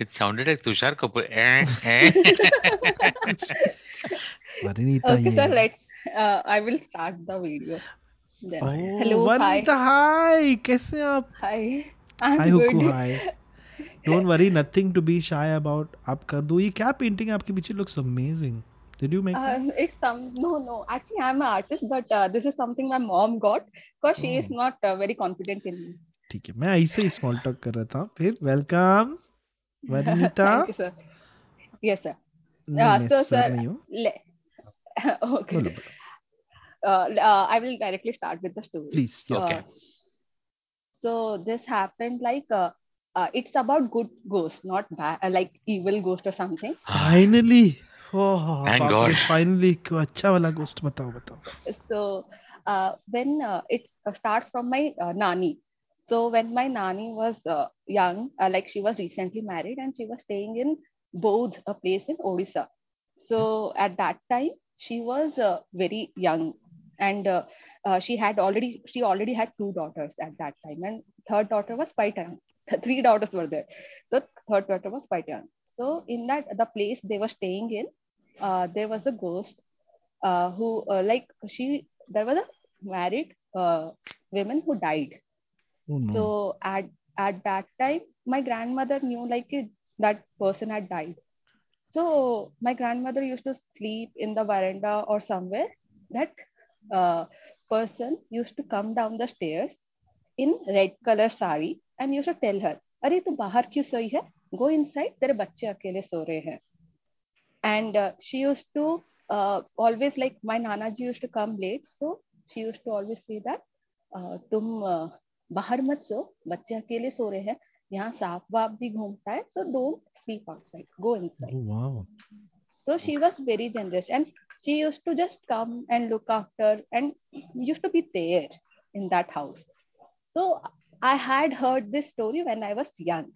it sounded like Tushar Kapoor. Varinita ये है। Uh, start the video. Then. Oh, Hello, hi. वरिनीता हाय कैसे आप Hi. I'm hi good. हुकू hi don't worry nothing to be shy about आप कर दो ये क्या पेंटिंग है आपके पीछे looks amazing did you make Um, it's some no no actually I'm an artist but uh, this is something my mom got because she is Oh. not uh, very confident in me. ठीक है मैं ऐसे ही small talk कर रहा था फिर welcome you sir. Yes sir. नहीं Uh, so सर sir, नहीं हूँ Uh, uh, I will directly start with the story. Please yes Okay. Uh, so this happened like uh, uh, it's about good ghost, not bad, uh, like evil ghost or something. Finally Oh, Thank God. finally ghost batao batao. So uh, when uh, it starts from my uh, nani. So when my nani was uh, young, uh, like she was recently married and she was staying in Bodh, a uh, place in Odisha. So at that time she was very young and she had already she already had two daughters at that time and third daughter was quite young. Three daughters were there. So third daughter was quite young. So in that the place they were staying in, uh, there was a ghost uh, who uh, like she there was a married uh, women who died Oh no. so at at that time my grandmother knew like it, that person had died so my grandmother used to sleep in the veranda or somewhere that uh, person used to come down the stairs in red color sari and used to tell her अरे तू बाहर क्यों सोई है go inside तेरे बच्चे अकेले सो रहे हैं and uh, she used to uh, always like my nana ji used to come late so she used to always say that uh, तुम uh, बाहर मत सो बच्चे अकेले सो रहे हैं यहाँ सांप वाप भी घूमता है so don't sleep outside go inside Oh wow. so she was very generous and she used to just come and look after and used to be there in that house so i had heard this story when i was young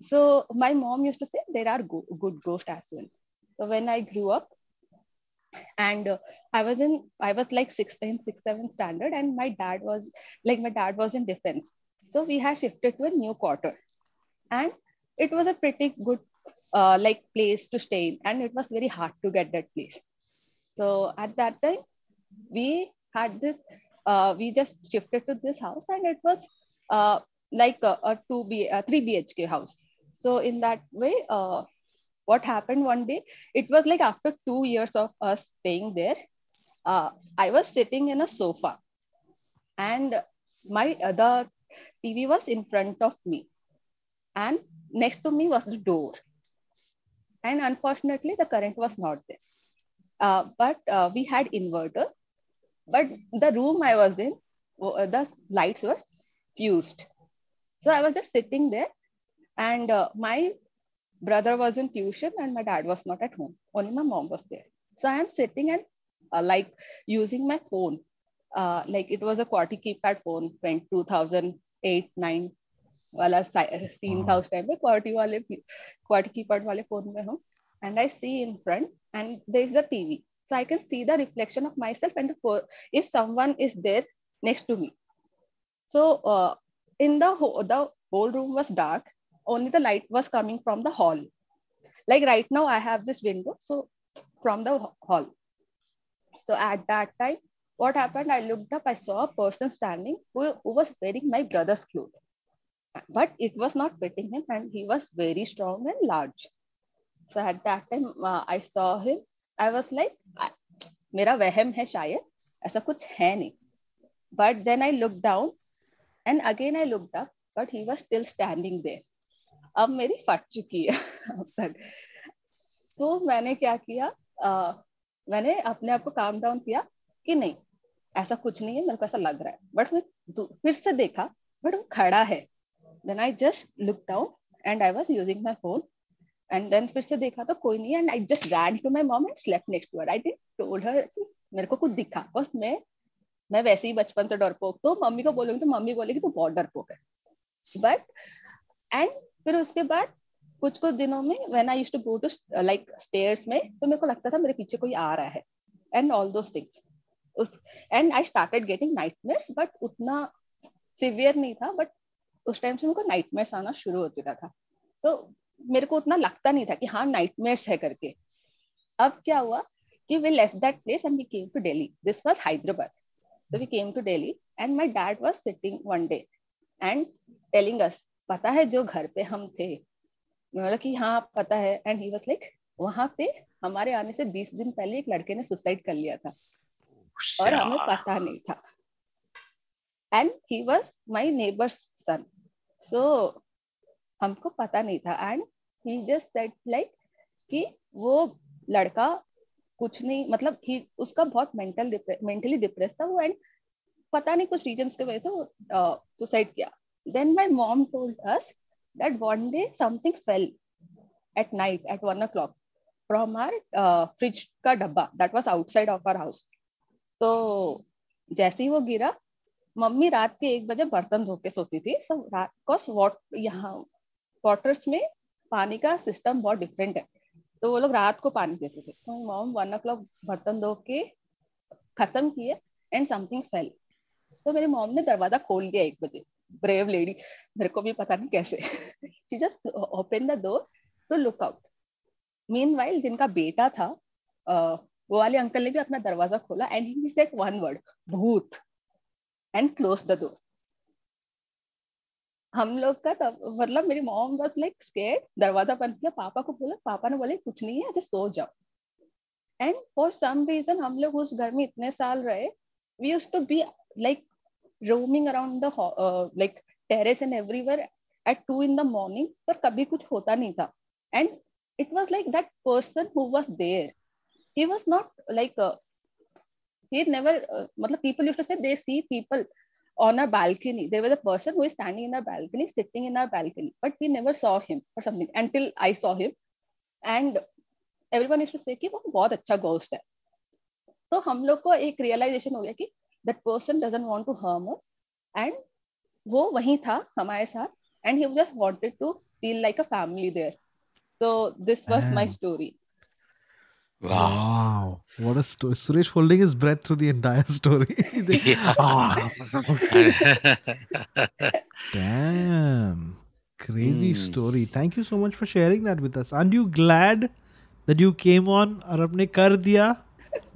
so my mom used to say there are go- good ghosts as well so when i grew up and uh, i was in i was like sixth in sixth seventh standard and my dad was like my dad was in defense. So we had shifted to a new quarter. And it was a pretty good uh, like place to stay in and it was very hard to get that place. So at that time we had this uh, we just shifted to this house and it was uh, like a, a 2 b a 3 bhk house. So in that way uh, what happened one day it was like after 2 years of us staying there uh, i was sitting in a sofa and my other tv was in front of me and next to me was the door. And unfortunately the current was not there. Uh, but uh, we had inverter but the room i was in uh, the lights were fused. So i was just sitting there and uh, my brother was in tuition and my dad was not at home only my mom was there so i am sitting and uh, like using my phone uh, like it was a QWERTY keypad phone when 2008 9 वाला scene था उस time पे Corti वाले Corti keypad वाले phone में हूँ and I see in front and there is a TV. So I can see the reflection of myself and the, if someone is there next to me. So uh, in the whole, the whole room was dark. Only the light was coming from the hall. Like right now I have this window. So from the hall. So at that time, what happened? I looked up, I saw a person standing who, who was wearing my brother's clothes. But it was not fitting him and he was very strong and large. So at that time, uh, I saw him. I was like, मेरा वहम है शायद ऐसा कुछ है नहीं but then I looked down and again I looked up but he was still standing there अब मेरी फट चुकी है [laughs] अब तक। तो मैंने क्या किया uh, मैंने अपने आप को काम डाउन किया कि नहीं ऐसा कुछ नहीं है मेरे को ऐसा लग रहा है। बट मैं फिर से देखा बट वो खड़ा है। Then I just look down and I was using my phone and then फिर से देखा तो कोई नहीं and I just ran to my mom and slept next to I did told her मेरे को कुछ दिखा। बस मैं मैं वैसे ही बचपन से डरपोक। तो मम्मी को बोलूँगी तो मम्मी बोलेगी तू बहुत डरपोक है। बट एंड फिर उसके बाद कुछ कुछ दिनों में when I used to go to like stairs में तो मेरे को लगता था मेरे पीछे कोई आ रहा है एंड ऑल दो थिंग्स उस and I started getting nightmares but उतना सिवियर नहीं था बट उस टाइम से मेरे को नाइटमेयर्स आना शुरू हो चुका था. सो so, मेरे को उतना लगता नहीं था कि हाँ नाइटमेयर्स है करके. अब क्या हुआ कि we left that place and we came to Delhi this was Hyderabad so we came to delhi and my dad was sitting one day and telling us पता है जो घर पे हम थे? मैं बोला कि हाँ पता है। एंड ही वाज लाइक वहाँ पे हमारे आने से 20 दिन पहले एक लड़के ने सुसाइड कर लिया था। और हमें पता नहीं था। And he was my neighbour's son so हमको पता नहीं था। And he just said like कि वो लड़का कुछ नहीं मतलब ही उसका बहुत मेंटल मेंटली डिप्रेस था वो। एंड पता नहीं कुछ रीजन की वजह से वो सुसाइड किया। Then my mom told us that one day something fell at night at one o'clock from our fridge का डब्बा that was outside of our house तो जैसे ही वो गिरा, मम्मी रात के एक बजे बर्तन धो के सोती थी। सो रात कॉस वॉट यहाँ क्वार्टर्स में पानी का सिस्टम बहुत डिफरेंट तो वो लोग रात को पानी देते थे। तो मॉम वन ओ क्लॉक बर्तन धो के खत्म किए एंड समथिंग फेल तो मेरी मॉम ने दरवाज़ा खोल दिया एक बजे। ब्रेव लेडी मेरे को भी पता नहीं कैसे। She just open the door to look out meanwhile जिनका बेटा था वो वाले अंकल ने भी अपना दरवाज़ा खोला and he said one word भूत एंड क्लोज द डोर हम लोग का तब मतलब मेरी मॉम वाज लाइक स्केर्ड दरवाज़ा बंद किया, पापा को बोला, पापा ने बोले, कुछ नहीं है सो जाओ. एंड फॉर सम रीजन हम लोग उस घर में इतने साल रहे we use to be like roaming around the like terrace and everywhere at two in the morning पर कभी कुछ होता नहीं था। And it was like that person who was there he was not like he never मतलब people you to say they see people on a balcony there was a person who is standing in a balcony sitting in a balcony but we never saw him for something and I saw him and everyone you to say वो बहुत अच्छा ghost है। तो हम लोग को एक realisation हो गया कि that person doesn't want to harm us and वो वहीं था हमारे साथ and he just wanted to feel like a family there so this was my Man. story Wow. Wow. What a story. Suresh holding his breath through the entire story. [laughs] Yeah. Ah. [laughs] Damn. crazy Hmm. story. Thank you so much for sharing that with us. Aren't you glad that you came on और आपने कर दिया?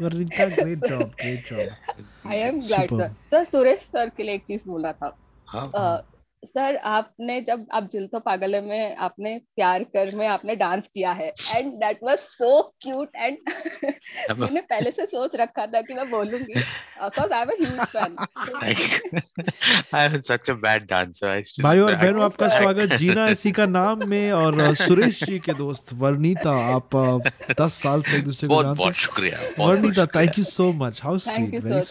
Varnita great job great job I am glad sir Suresh sir के लिए एक चीज़ बोला था। हाँ, सर आपने जब आप दिल तो पागल है में आपने प्यार कर में आपने डांस किया है। And that was so cute and मैंने पहले से सोच रखा था कि मैं बोलूँगी। Because I am a huge fan such a bad dancer. I still, भाई और बहनों आपका स्वागत जीना [laughs] इसी का नाम में और सुरेश जी के दोस्त वर्णिता आप अ, दस साल से एक दूसरे को जानते बहुत हैं। शुक्रिया बहुत बहुत Varnita thank you so much how sweet very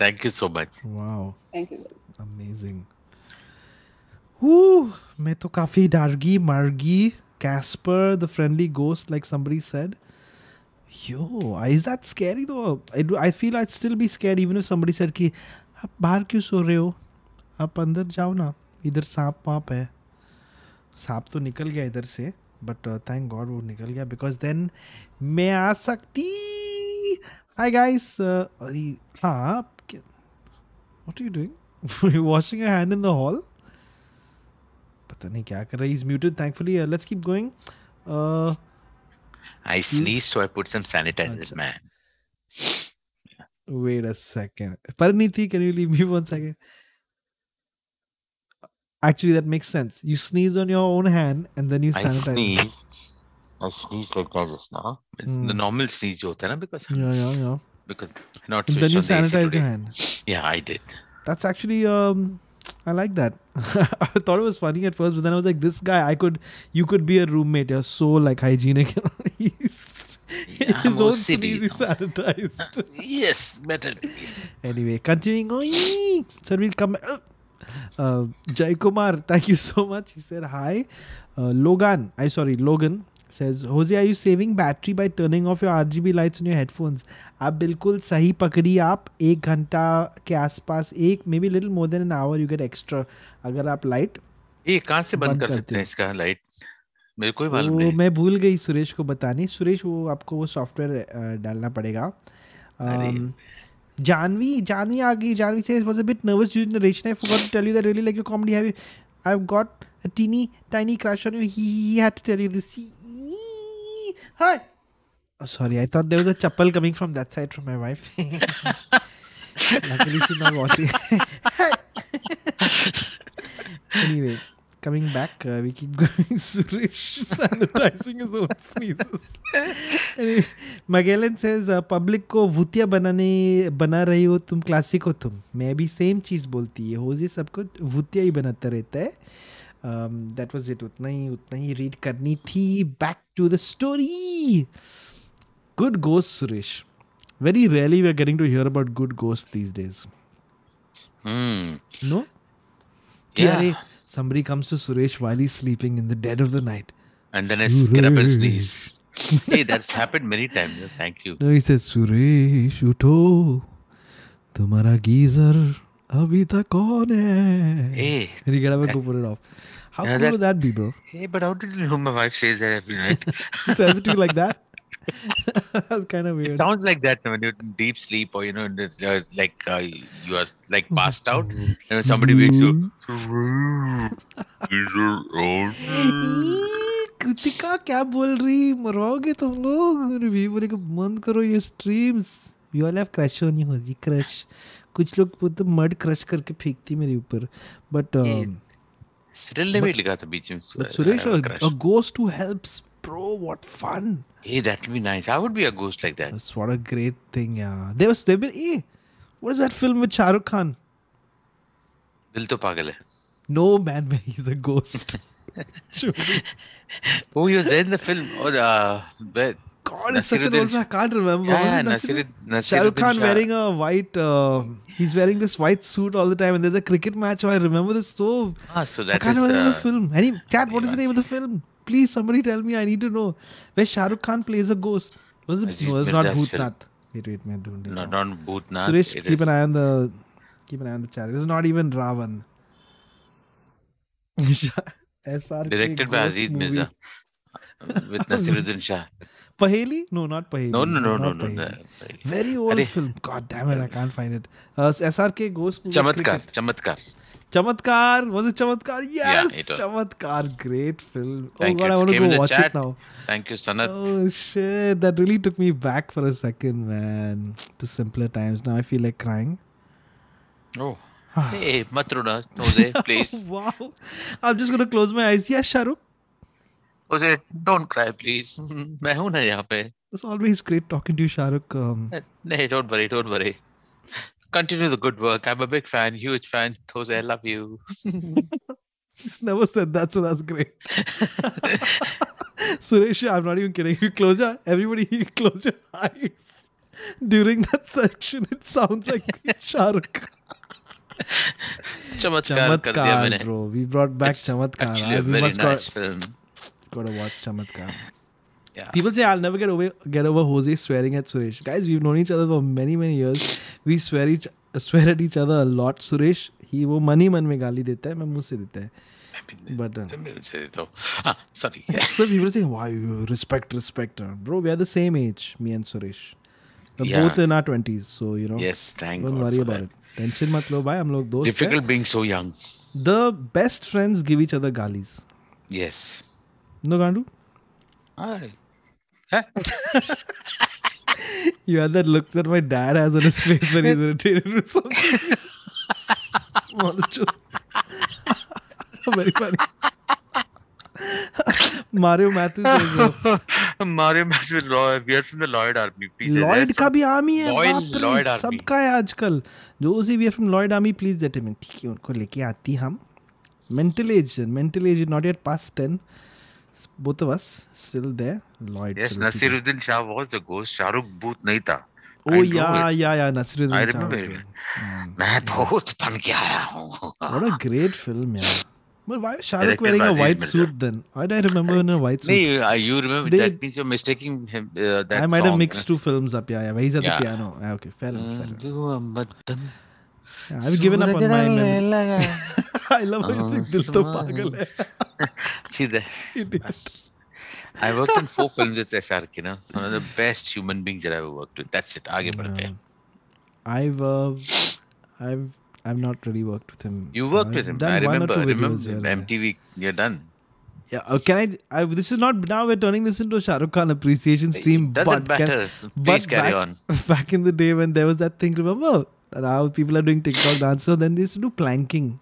thank you so much. Wow thank you Amazing. मैं तो काफ़ी डार्गी, मार्गी, Casper the friendly ghost like somebody said yo I is that scary though I feel I still be scare even if somebody said कि, आप बाहर क्यों सो रहे हो? आप अंदर जाओ ना, इधर सांप वाप है. सांप तो निकल गया इधर से बट थैंक गॉड वो निकल गया बिकॉज़ देन मैं आ सकती। हाय गाइस uh, अरे हाँ आप क्या what you doing washing hand in the hall पता नहीं क्या कर रहा है. He's muted thankfully. Uh, let's keep going. Uh, I sneezed, so I put some sanitizer, Acha. man. wait a second. Pariniti, can you leave me one second? Actually, that makes sense. You sneeze on your own hand and then you I sanitize. sneeze. I sneezed like that just now. The Hmm. normal sneeze जो होता है ना because Yeah, yeah, yeah. because not And then switched you on the AC sanitize today. your hand. Yeah, I did. That's actually um I like that. [laughs] I thought it was funny at first, but then I was like, this guy, I could you could be a roommate. You're so like hygienic. [laughs] He's Yeah, I'm his own sneeze is sanitized. [laughs] Yes, better. anyway, continuing on. So we'll come back. Uh, Jai Kumar, thank you so much. He said hi. Uh, Logan, I sorry, Logan says Jose, are you saving battery by turning off your RGB lights on your headphones? आप बिल्कुल सही पकड़ी आप। एक घंटा के आसपास एक may be little more than an hour you get extra अगर आप लाइट ये कहाँ से बंद कर सकते हैं इसका लाइट मेरे को ही मालूम नहीं। मैं भूल गई सुरेश को बतानी। सुरेश वो आपको वो सॉफ्टवेयर डालना पड़ेगा। जानवी जानवी आ गई। जानवी से was a bit nervous you generation I forgot to tell you that really like your comedy have I have got a teeny tiny crush on you he, had to tell you this hi oh sorry I thought there was a chappal coming from that side from my wife luckily she's not watching anyway coming back uh, we keep going suresh sanitizing his own sneezes anyway, Magellan says uh, public को भूतिया बनाने बना रही हो तुम classic हो तुम मैं भी सेम चीज़ बोलती है होजी सबको भूतिया ही बनाता रहता है दैट वाज इट उतना ही उतना ही रीड करनी थी back to the story good ghost Suresh very rarely we are getting to hear about good ghosts these days Hmm. no कि Yeah. अरे somebody comes to Suresh while he's sleeping in the dead of the night And then I s- get up and Suresh. sneeze. hey, that's happened many times. Thank you. No, he says, Suresh उठो तुम्हारा geyser अभी तक कौन है Hey, and you get up and go put it off how cool that- would that be bro hey, but how did you know my wife says that every night? says it to you like that that's kind of weird. It sounds like that when you're in deep sleep or you know, uh, like uh, you are like passed out, and somebody wakes you. Kritika क्या बोल रही मरवाओगे तुम लोग भी बोले बंद करो ये streams you all have crush on you ji crush कुछ लोग मतलब मड क्रश करके फेंकती मेरे ऊपर बट सिरिल ने भी लिखा था बीच में Suresh a ghost to helps bro what fun hey that be nice I would be a ghost like that that's what a great thing yeah there was there been what is that film with Shahrukh Khan Dil To Pagal Hai. No man man is a ghost Who was in the film? Oh, uh, but God, it's such an old. I can't remember. Yeah, Was yeah, it Nasiruddin? Nasiruddin, Shah Rukh Nasiruddin Khan Shah. wearing a white. Uh, he's wearing this white suit all the time, and there's a cricket match. Oh, I remember this so. Ah, so I that can't is. remember the Uh, film. Any chat? What is the name of the film? Please, somebody tell me. I need to know. Where Shah Rukh Khan plays a ghost. Was it? Aziz No, it's not. Bhutnath. Wait, wait, man, don't. not on Bhutnath. Suresh, it keep is- an eye on the keep an eye on the chat. It's not even Ravan. [laughs] SRK Directed by Aziz. Mirza. with Nasiruddin Shah. [laughs] Paheli? No, not Paheli. No, no, no, no, no. Paheli. no. Very old Arey. film. God damn it, I can't find it. Uh, SRK Ghost movie. Chamatkar. Chamatkar. Chamatkar. Was it Chamatkar? Yes, it was. Chamatkar. Great film. Thank oh you. God, I want to go watch chat. it now. Thank you, Sanat. Oh shit, that really took me back for a second, man. To simpler times. Now I feel like crying. Oh. Hey, Matruna, Jose, please. wow. I'm just gonna close my eyes. Yes, Shahrukh. Jose, don't cry, please. मैं हूँ ना यहाँ पे. Always great talking to you, Shahrukh. Um, Hey, don't worry, don't worry. Continue the good work. I'm a big fan, huge fan. Jose, I love you. just never said that, so that's great. Suresh, I'm not even kidding. You close your everybody you close your eyes. During that section, it sounds like Shahrukh. चमत्कार कर दिया मैंने. Bro. We brought back It's Chamatkar. Actually, Uh, a very nice film. Gotta watch Chamatkar. Yeah. People say I'll never get over get over Jose swearing at Suresh. Guys, we've known each other for many many years. We swear each swear at each other a lot. Suresh he वो मन ही मन में गाली देता है मैं मुँह से देता है. But uh, हूँ. Ah, sorry. so people say why you respect respect bro. We are the same age, me and Suresh. We're Yeah. both in our twenties, so you know. Yes, thank Don't God worry about that. it. Tension मत लो भाई हम लोग दोस्त हैं. Difficult being so young. The best friends give each other galis. Yes. No Gandu? Hi. You had that look that my dad has on his face when he's irritated with something. Very funny. Mario Matthews uh, Mario Matthews Lloyd. We are from the Lloyd Army. Please. Lloyd का भी army है Lloyd- Lloyd Army. सबका है आजकल जो उसी we from Lloyd army please let him ठीक है उनको लेके आती हम mental age mental age not yet pass 10 both of us still there lloyd Yes, है। Nasiruddin Shah was the ghost. Shahrukh Booth नहीं था. I oh yeah yeah yeah Nasiruddin I remember. Man, मैं भूत बन के आया हूँ. what a great film yeah but why is Shah wearing a white Mirza. suit then why do I remember in a white suit नहीं, uh, you remember They- that means you're mistaking him. Uh, that I might song, have mixed two films up yeah yeah he's at Yeah. the piano yeah, okay fair enough, fair enough. I've given up on my memory. [laughs] I love Arsik Dil to Pagal hai. See. [laughs] I worked in four films with SRK, you know? one of the best human beings that I ever worked with. That's it. Aage badhte. I've uh, I've I've not really worked with him. You worked uh, with him. I remember. I remember yeah, MTV. You're done. Yeah. Uh, can I, I? This is not now. We're turning this into a Shah Rukh Khan appreciation stream. It doesn't but matter. Can, Please but carry back, on. [laughs] Back in the day when there was that thing, remember Now people are doing TikTok dance. So then they used to do planking.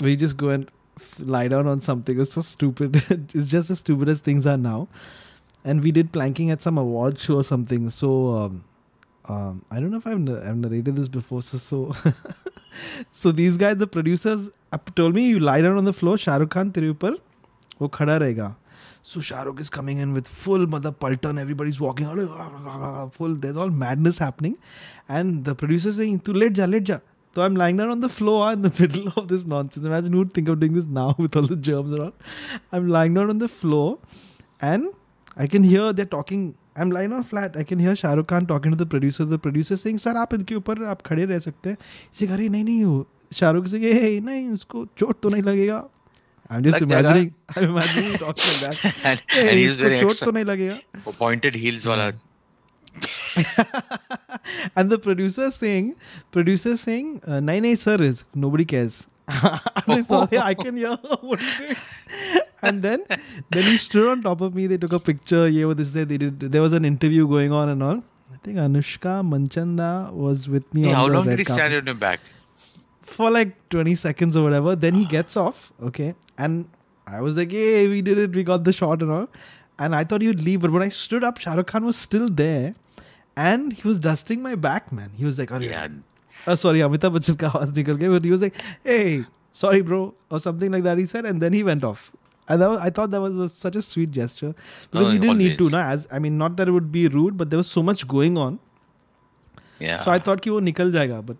We just go and s- lie down on something. It's so stupid. [laughs] it's just as stupid as things are now. And we did planking at some award show or something. So um, um, I don't know if I've, na- I've narrated this before. So so [laughs] so these guys, the producers, up told me you lie down on the floor. Shah Rukh Khan तेरे ऊपर वो खड़ा रहेगा. So Shahrukh is coming in with full mother Paltan. Everybody's walking out, full. There's all madness happening, and the producer saying, "Tu let ja, let ja." So I'm lying down on the floor in the middle of this nonsense. Imagine who would think of doing this now with all the germs around. I'm lying down on the floor, and I can hear they're talking. I'm lying on flat. I can hear Shah Rukh Khan talking to the producer. The producer saying, "Sir, आप इनके ऊपर आप खड़े रह सकते हैं." He's like, "अरे नहीं नहीं वो शाहरुख से hey नहीं उसको चोट तो नहीं लगेगा." I'm just imagining. I'm imagining him talking like that. and, Hey, and he's very extra. तो नहीं लगेगा. वो pointed heels वाला. and the producer saying, producer saying, uh, nahi nahi sir is nobody cares. I'm sorry, I can hear. what you? And then, then he stood on top of me. They took a picture. Yeah, this day they did. There was an interview going on and all. I think Anushka Manchanda was with me Hey, on how the long red did he carpet stand on your back? For like 20 seconds or whatever. Then he gets off. Okay. And I was like, hey, we did it. We got the shot and all. And I thought he would leave. But when I stood up, Shah Rukh Khan was still there. And he was dusting my back, man. He was like, "Arey, Yeah. oh, sorry, Amitabh Bachchan ka awaaz nikal gaya. But he was like, hey, sorry, bro. Or something like that, he said. And then he went off. And that was, I thought that was a, such a sweet gesture. Because Oh, he didn't need to. Na, as, I mean, not that it would be rude, but there was so much going on. Yeah. So I thought he wo nikal jayega. But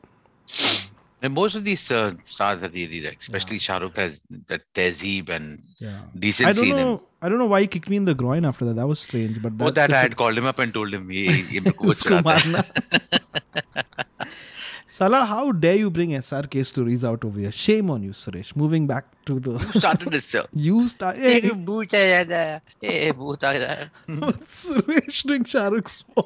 and most of these uh, stars that really like, especially yeah. Shah has that tezib and yeah. decency I don't know, in him. I don't know why he kicked me in the groin after that. That was strange. But that, oh, that I had called him up and told him, he, he, [laughs] [laughs] Salah, how dare you bring SRK stories out over here? Shame on you, Suresh. Moving back to the. You started this, sir. [laughs] you started. Hey, Suresh doing Shahrukh's voice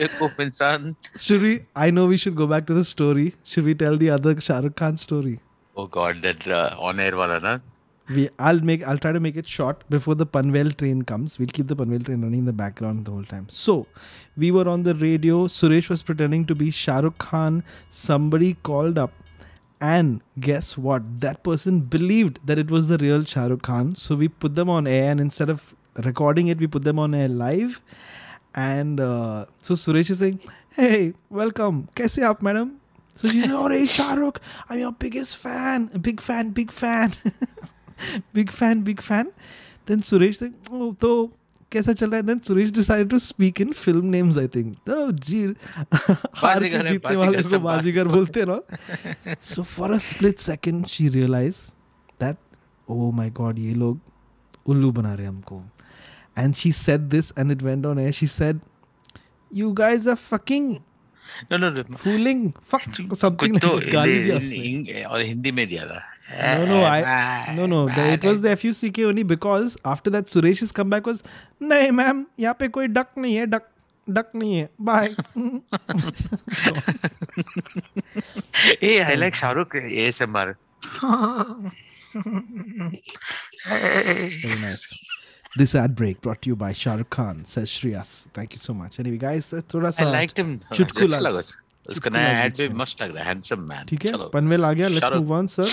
एक कोफ इंसान. Should we? I know we should go back to the story. Should we tell the other Shah Rukh Khan story? Oh God, that uh, on-air wala na. We, I'll make, I'll try to make it short before the Panvel train comes. We'll keep the Panvel train running in the background the whole time. So, we were on the radio. Suresh was pretending to be Shah Rukh Khan. Somebody called up, and guess what? That person believed that it was the real Shah Rukh Khan. So we put them on air, and instead of recording it, we put them on air live. And so Suresh Singh hey welcome कैसे आप madam? So she अरे Shahrukh I am your biggest fan big fan big fan big fan big fan then Suresh Singh तो कैसा चल रहा है? Then Suresh decided to speak in film names I think तो जी [laughs] हार के जीतने वाले को बाजीगर बोलते हैं ना। So for a split second she realise that oh my god ये लोग उल्लू बना रहे हैं हमको। And she said this, and it went on air. She said, "You guys are fucking No, no, no. fooling, fuck something कुछ तो like that." गाली दिया हिंदी- उसने. हिंदी- और हिंदी में दिया था. No, no, I no no. The, it was the FUCK only because after that Suresh's comeback was नहीं मैम यहाँ पे कोई डक नहीं है डक डक नहीं है bye [laughs] [laughs] Hey, I like Shahrukh ASMR. [laughs] Very nice. This ad break brought to you by Shah Rukh Khan says Shreyas. Thank you so much. Anyway, guys, थोड़ा I सा liked him. चुटकुला अच्छा लगा उसका चुटकुला नया ad भी बीच में। मस्त लग रहा है handsome man ठीक है चलो पनवेल आ गया let's Shahrukh- move on sir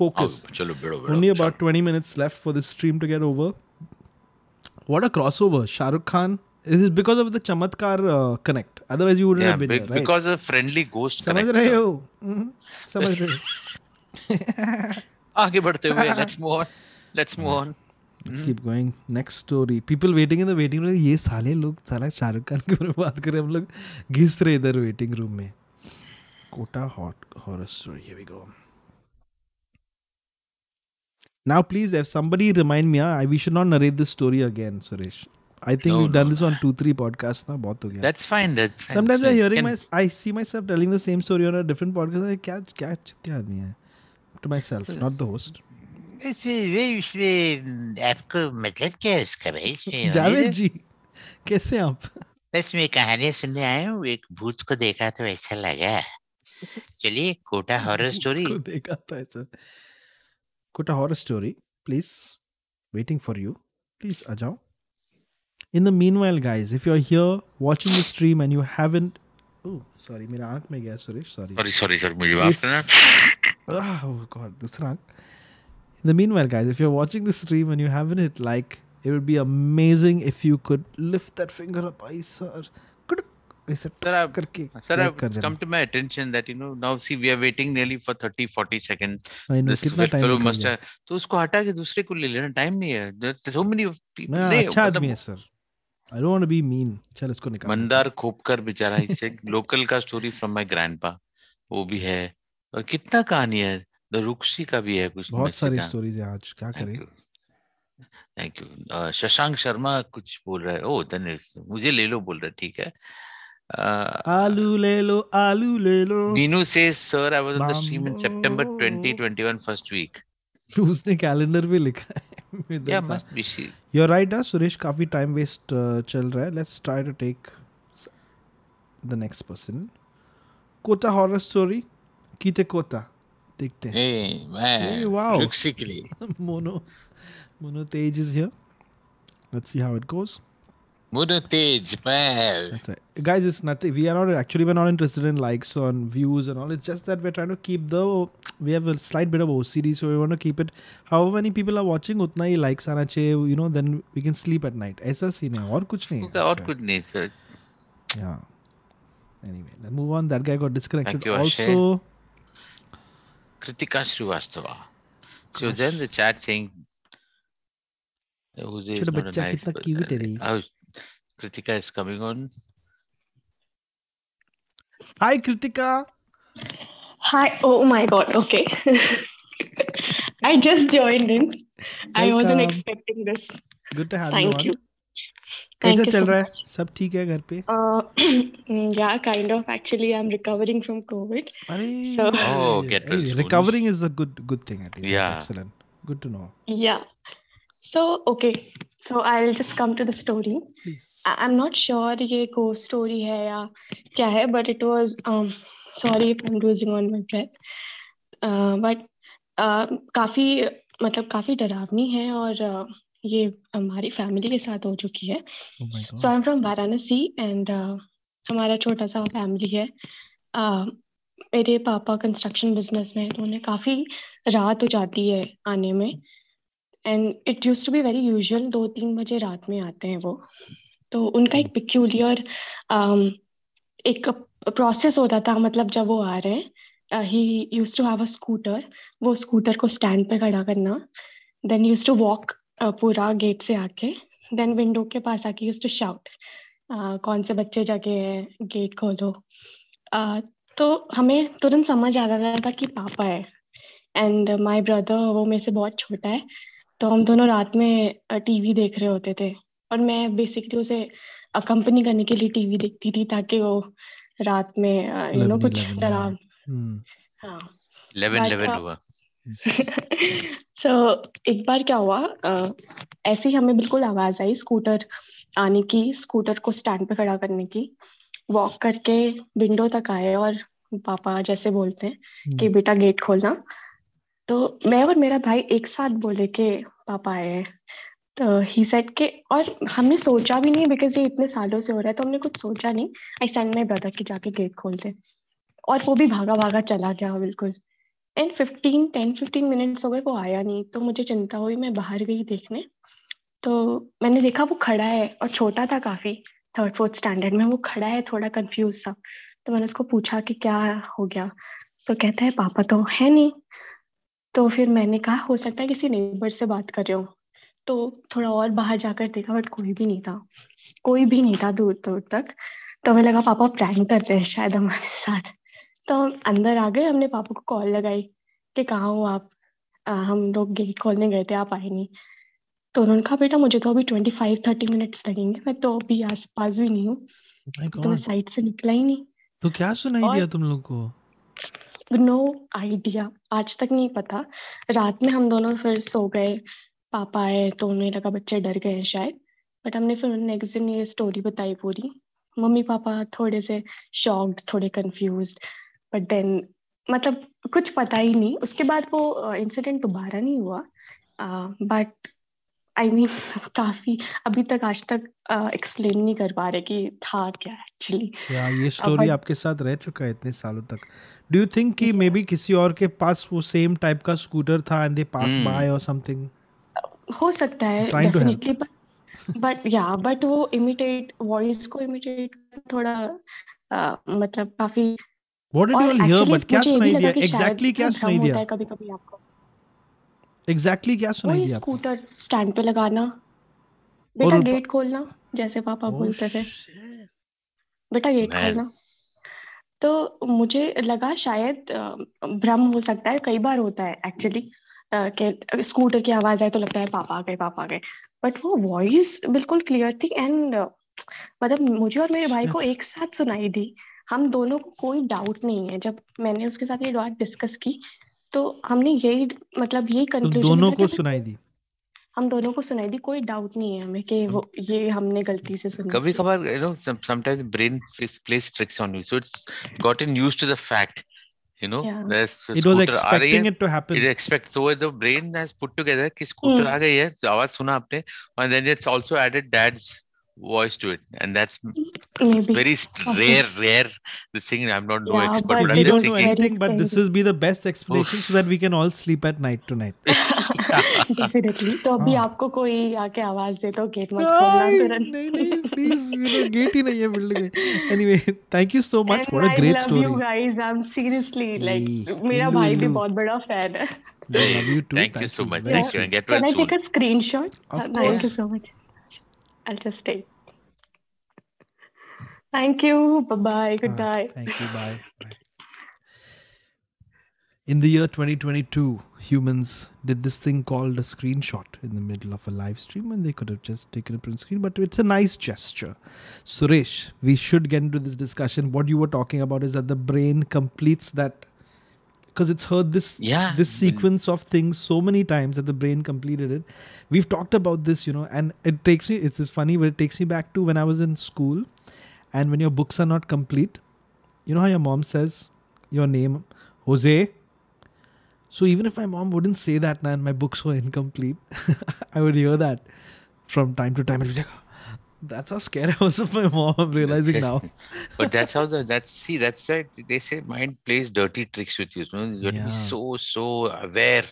focus आओ, चलो बिड़ो बिड़ो only about 20 minutes left for this stream to get over what a crossover Shah Rukh Khan this is because of the Chamatkar uh, connect otherwise you wouldn't yeah, have been be- here right because of friendly ghost समझ connect, रहे sir. हो हम्म, समझ रहे हो आगे बढ़ते हुए let's move on let's move on Let's keep going. Next story. People waiting in the waiting room. ये साले लोग साला शाहरुख खान के बारे में बात करें हम लोग घिस रहे इधर वेटिंग रूम में Kota hot horror story here we go now please if somebody remind me I, we should not narrate this story again Suresh I think No, we've done no, this on two three podcasts now बहुत हो गया that's fine that's fine, sometimes fine. hearing Can- my I see myself telling the same story on a different podcast क्या क्या चित्ते आदमी है to myself not the host इसमें आपको मतलब क्या है भाई इसमें जावेद जी कैसे आप बस मैं कहानियाँ सुनने आया हूँ एक भूत को देखा तो ऐसा लगा चलिए कोटा हॉरर स्टोरी को देखा था ऐसा Kota horror story please waiting for you please आ जाओ in the meanwhile guys if you're here watching the stream and you haven't oh sorry मेरा आँख में गया सुरेश sorry. Sorry sir मुझे माफ़ करना। [laughs] Ah, oh दूसरा आँख। In the meanwhile guys if you're watching the stream and you haven't hit like it would be amazing if you could lift that finger up I sir Sir, I've- Sir, like I've come to my attention that you know now see we are waiting nearly for 30 40 seconds. I know This कितना time fellow must have तो उसको हटा के दूसरे को ले लेना time नहीं है There- so many people मैं अच्छा मतलब आदमी है sir I don't want to be mean चल इसको निकाल मंदार खोपकर बेचारा इससे लोकल का स्टोरी फ्रॉम माय ग्रैंडपा वो भी है और कितना कहानी है द रुक्सी का भी है कुछ बहुत सारी स्टोरीज है आज क्या करें? थैंक यू शशांक शर्मा कुछ बोल रहा है। ओ धन्य मुझे ले लो बोल रहा है ठीक है। Uh, आलू ले लो आलू ले लो। says, Sir, I was on the stream in September Bambo. 2021 first week. [laughs] उसने कैलेंडर भी लिखा है Yeah, the- must be she. You're right, Suresh काफ़ी टाइम वेस्ट चल रहा है। Let's try to take the next person Kota horror story कीते Kota देखते हैं Hey, man. Hey, wow. Luxically. [laughs] mono mono tej is here let's see how it goes Mudo Tej, man. That's it. Guys, it's nothing. We are not actually we're not interested in likes on views and all. It's just that we're trying to keep the we have a slight bit of OCD, so we want to keep it. However many people are watching, उतना ही likes आना चाहिए. You know, then we can sleep at night. ऐसा scene है और कुछ नहीं है. और कुछ नहीं sir. Yeah. Anyway, let's move on. That guy got disconnected. Thank you, Akshay. also, Kritika Srivastava. So then the chat saying, who's is not a nice person. How oh, Kritika is coming on. Hi, Kritika. Hi. Oh, oh my God. Okay. [laughs] I just joined in. Welcome. I wasn't expecting this. Good to have Thank you. Thank you. कैसा चल रहा है? सब ठीक है घर पे? या kind of actually I am recovering from Covid अरे ओह get recovering is a good good thing at least excellent good to know yeah so okay so I will just come to the story I am not sure ये को story है या क्या है but it was sorry if I am losing on my breath but काफ़ी मतलब काफ़ी डरावनी है और uh, ये हमारी फैमिली के साथ हो चुकी है। So I am from Varanasi and हमारा छोटा सा फैमिली है। Uh, मेरे पापा कंस्ट्रक्शन बिज़नेस में हैं, तो उन्हें काफ़ी रात हो जाती है आने में। And it used to be very usual दो तीन बजे रात में आते हैं वो। तो उनका एक पिक्यूलियर एक प्रोसेस होता था मतलब जब वो आ रहे हैं he used to have a scooter वो स्कूटर को स्टैंड पे खड़ा करना। देन यूज़ टू वॉक पूरा गेट से आके देन विंडो के पास आके यूज़ टू शाउट कौन से बच्चे जगे हैं गेट खोलो। uh, तो हमें तुरंत समझ आ जाता था कि पापा है एंड माय ब्रदर वो मेरे से बहुत छोटा है तो हम दोनों रात में टीवी देख रहे होते थे और मैं बेसिकली उसे अकम्पनी करने के लिए टीवी देखती थी ताकि वो रात में यू नो कुछ डरा hmm. हाँ। 11 But, 11 हुआ। [laughs] [laughs] सो एक बार क्या हुआ ऐसे ही हमें बिल्कुल आवाज़ आई स्कूटर आने की स्कूटर को स्टैंड पे खड़ा करने की। वॉक करके विंडो तक आए और पापा जैसे बोलते हैं कि Hmm. बेटा गेट खोलना। तो मैं और मेरा भाई एक साथ बोले कि पापा आए हैं। तो ही सेड के और हमने सोचा भी नहीं बिकॉज़ ये इतने सालों से हो रहा है तो हमने कुछ सोचा नहीं। आई सेंड माई ब्रदर कि जाके गेट खोल दे और वो भी भागा भागा चला गया बिल्कुल। And fifteen ten fifteen minutes हो गए, वो आया नहीं। तो मुझे चिंता हुई, मैं बाहर गई देखने। तो मैंने देखा वो खड़ा है, और छोटा था काफ़ी थर्ड फोर्थ स्टैंडर्ड में। वो खड़ा है, थोड़ा कंफ्यूज सा। तो मैंने उसको पूछा कि क्या हो गया? तो कहता है, पापा तो है नहीं। तो फिर मैंने कहा, हो सकता है किसी नेबर से बात कर रहे हो। तो थोड़ा और बाहर जाकर देखा बट कोई भी नहीं था। कोई भी नहीं था दूर दूर तक। तो हमें लगा, पापा प्रैंक कर रहे हैं शायद हमारे साथ। तो हम अंदर आ गए हमने पापा को कॉल लगाई कि कहाँ हो आप? आ, हम लोग गेट खोलने गए थे आप आए नहीं। तो उन्होंने कहा बेटा मुझे तो अभी ट्वेंटी फाइव थर्टी मिनट्स लगेंगे मैं तो अभी आस पास भी नहीं हूँ। Oh तो मैं साइड से निकला ही नहीं। तो क्या सुनाई और- दिया तुम लोग को? नो आइडिया आज तक नहीं पता। रात में हम दोनों फिर सो गए। पापा आए तो उन्हें लगा बच्चे डर गए शायद। बट हमने फिर नेक्स्ट दिन ये स्टोरी बताई पूरी। मम्मी पापा थोड़े से शॉक्ड थोड़े कंफ्यूज बट देन मतलब कुछ पता ही नहीं। उसके बाद वो इंसिडेंट दोबारा नहीं हुआ। बट आई मीन काफ़ी अभी तक आज तक एक्सप्लेन नहीं कर पा रहे कि था क्या एक्चुअली या ये स्टोरी but- आपके साथ रह चुका है इतने सालों तक। डू यू थिंक कि मे बी किसी और के पास वो सेम टाइप का स्कूटर था एंड दे पास. बाय और समथिंग हो सकता है. Definitely but but yeah but वो इमिटेट वॉइस को इमिटेट थोड़ा मतलब काफ़ी व्हाट डिड और यू ऑल हियर बट क्या सुनाई दिया? एग्जैक्टली क्या सुनाई दिया? है कभी कभी आपको। एग्जैक्टली क्या सुनाई वही दिया स्कूटर स्टैंड पे लगाना। बेटा गेट खोलना जैसे पापा Oh, बोलते थे। बेटा गेट खोलना। तो मुझे लगा शायद भ्रम हो सकता है कई बार होता है एक्चुअली कि स्कूटर की आवाज़ आए तो लगता है पापा आ गए पापा आ गए। बट वो वॉइस बिल्कुल क्लियर थी एंड मतलब मुझे और मेरे भाई को एक साथ सुनाई दी। हम दोनों को कोई डाउट नहीं है जब मैंने उसके साथ ये बात डिस्कस की तो हमने यही मतलब यही कंक्लूजन तो दोनों को सुनाई दी हम दोनों को सुनाई दी कोई डाउट नहीं है हमें कि वो ये हमने गलती से सुनी कभी कभार some, sometimes brain plays, plays tricks on you so it's gotten used to the fact you know Yeah. there's a रही एक्सपेक्टिंग है it to happen it expect so the brain has put together कि scooter Hmm. आ गई है तो आवाज़ सुना आपने and then it's also added dad's voice to it and that's Maybe. very st- Okay. rare rare this thing i'm not no Yeah, expert but but we i'm it don't just know was thinking very anything but this expensive. will be the best explanation so that we can all sleep at night tonight [laughs] definitely [laughs] तो अभी हाँ। आपको कोई आके आवाज दे तो gate मत खोलना नहीं तुरंत नहीं नहीं प्लीज मेरा गेट ही नहीं है बिल्डिंग में anyway thank you so much And what a I great love story you guys. I'm seriously like Hey, मेरा इल्लू, भाई भी इल्लू। बहुत बड़ा fan है. we love you too thank you so much very thank you sweet. and get well Can I soon take a screenshot? Of Uh, Thank you course. so much. I'll just take. Thank you. Bye bye. Ah, Good हाँ, night. thank you bye bye in the year 2022, humans did this thing called a screenshot in the middle of a live stream, and they could have just taken a print screen, but it's a nice gesture. Suresh, we should get into this discussion. What you were talking about is that the brain completes that because it's heard this Yeah, this sequence of things so many times that the brain completed it. We've talked about this, you know, and it takes me. It's just funny, but it takes me back to when I was in school, and when your books are not complete, you know how your mom says your name, Jose. So even if my mom wouldn't say that, and my books were incomplete, [laughs] I would hear that from time to time. and be like, That's how scared I was of my mom. I'm realizing now. [laughs] but that's how the that's see that's right. They say mind plays dirty tricks with you. You, know? you have to Yeah. be so so aware.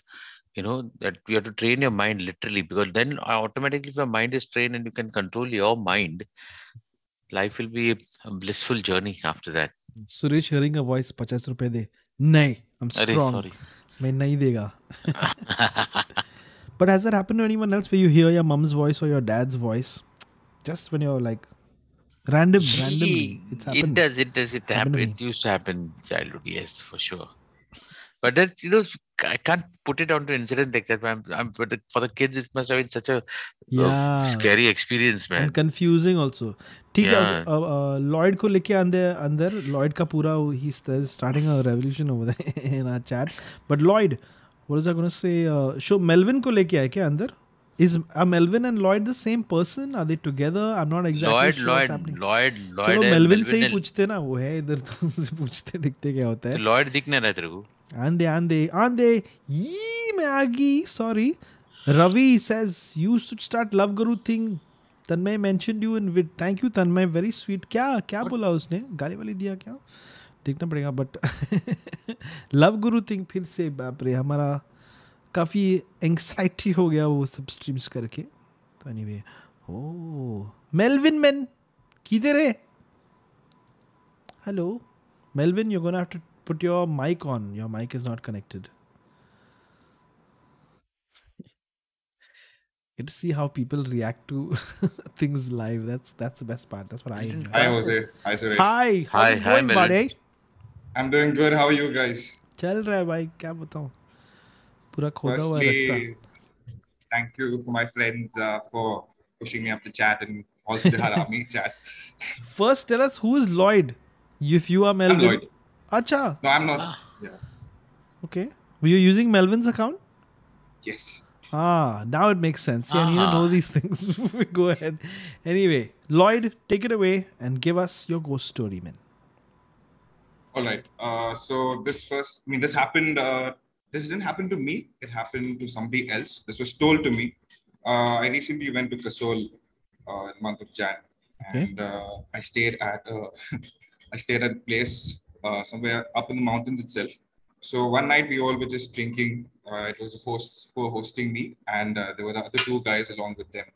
You know that you have to train your mind literally because then automatically if your mind is trained and you can control your mind, life will be a blissful journey after that. Suresh hearing a voice, 50 रुपए दे. नहीं, I'm Arey, strong. sorry. मैं नहीं देगा. [laughs] But has that happened to anyone else where you hear your mom's voice or your dad's voice? Just when you're like random, randomly. It's It happened. does, it does, it Happened happened. to It used to happen in childhood, yes, for sure. But that's you know, I can't put it onto incident like that. But, I'm, I'm, but for the kids, it must have been such a uh, Yeah. scary experience, man. And confusing also. ठीक है Yeah. अब Lloyd को लेके अंदर अंदर Lloyd का पूरा ही starting a revolution over there [laughs] in our chat but lloyd what is i going to say uh, show melvin को लेके आए क्या अंदर is are melvin and lloyd the same person are they together i'm not exactly Lloyd, sure what's Lloyd, happening Lloyd, Lloyd, चलो Melvin से ही पूछते ना वो है इधर तो उनसे पूछते दिखते क्या होता है Lloyd दिख नहीं रहा तेरे को आंदे आंदे आंदे यी मैं आ गई sorry Ravi says you should start love guru thing Tanmay mentioned you in vid thank you Tanmay very sweet क्या क्या बोला उसने गाली वाली दिया क्या देखना पड़ेगा बट लव गुरु थिंग फिर से बाप रे हमारा काफ़ी एंग्जाइटी हो गया वो सब स्ट्रीम्स करके तो एनीवे ओ मेलविन मैन किधर है hello Melvin you gonna have to put your mic on your mic is not connected get to see how people react to things live that's that's the best part that's what i enjoy Hi, Jose. Hi, Suresh. hi Hi, hi, going Melvin. buddy I'm doing good. How are you guys? चल रहा है भाई क्या बताऊँ पूरा खोदा हुआ है रास्ता Firstly, thank you for my friends uh, for pushing me up the chat and also the Harami [laughs] chat. first tell us who is lloyd if you are I'm melvin Lloyd. acha No, I'm not. Ah. Yeah. okay were you using melvin's account Yes. Ah, now it makes sense. Yeah, I need to know Ah. these things. [laughs] Go ahead. Anyway, Lloyd, take it away and give us your ghost story, man. All right. Uh, so this first, I mean, this happened. Uh, this didn't happen to me. It happened to somebody else. This was told to me. Uh, I recently went to Kasol uh, in the month of Jan, Okay. and uh, I stayed at uh, [laughs] I stayed at a place uh, somewhere up in the mountains itself. So one night we all were just drinking. Uh, it was a host who were hosting me, and uh, there were the other two guys along with them.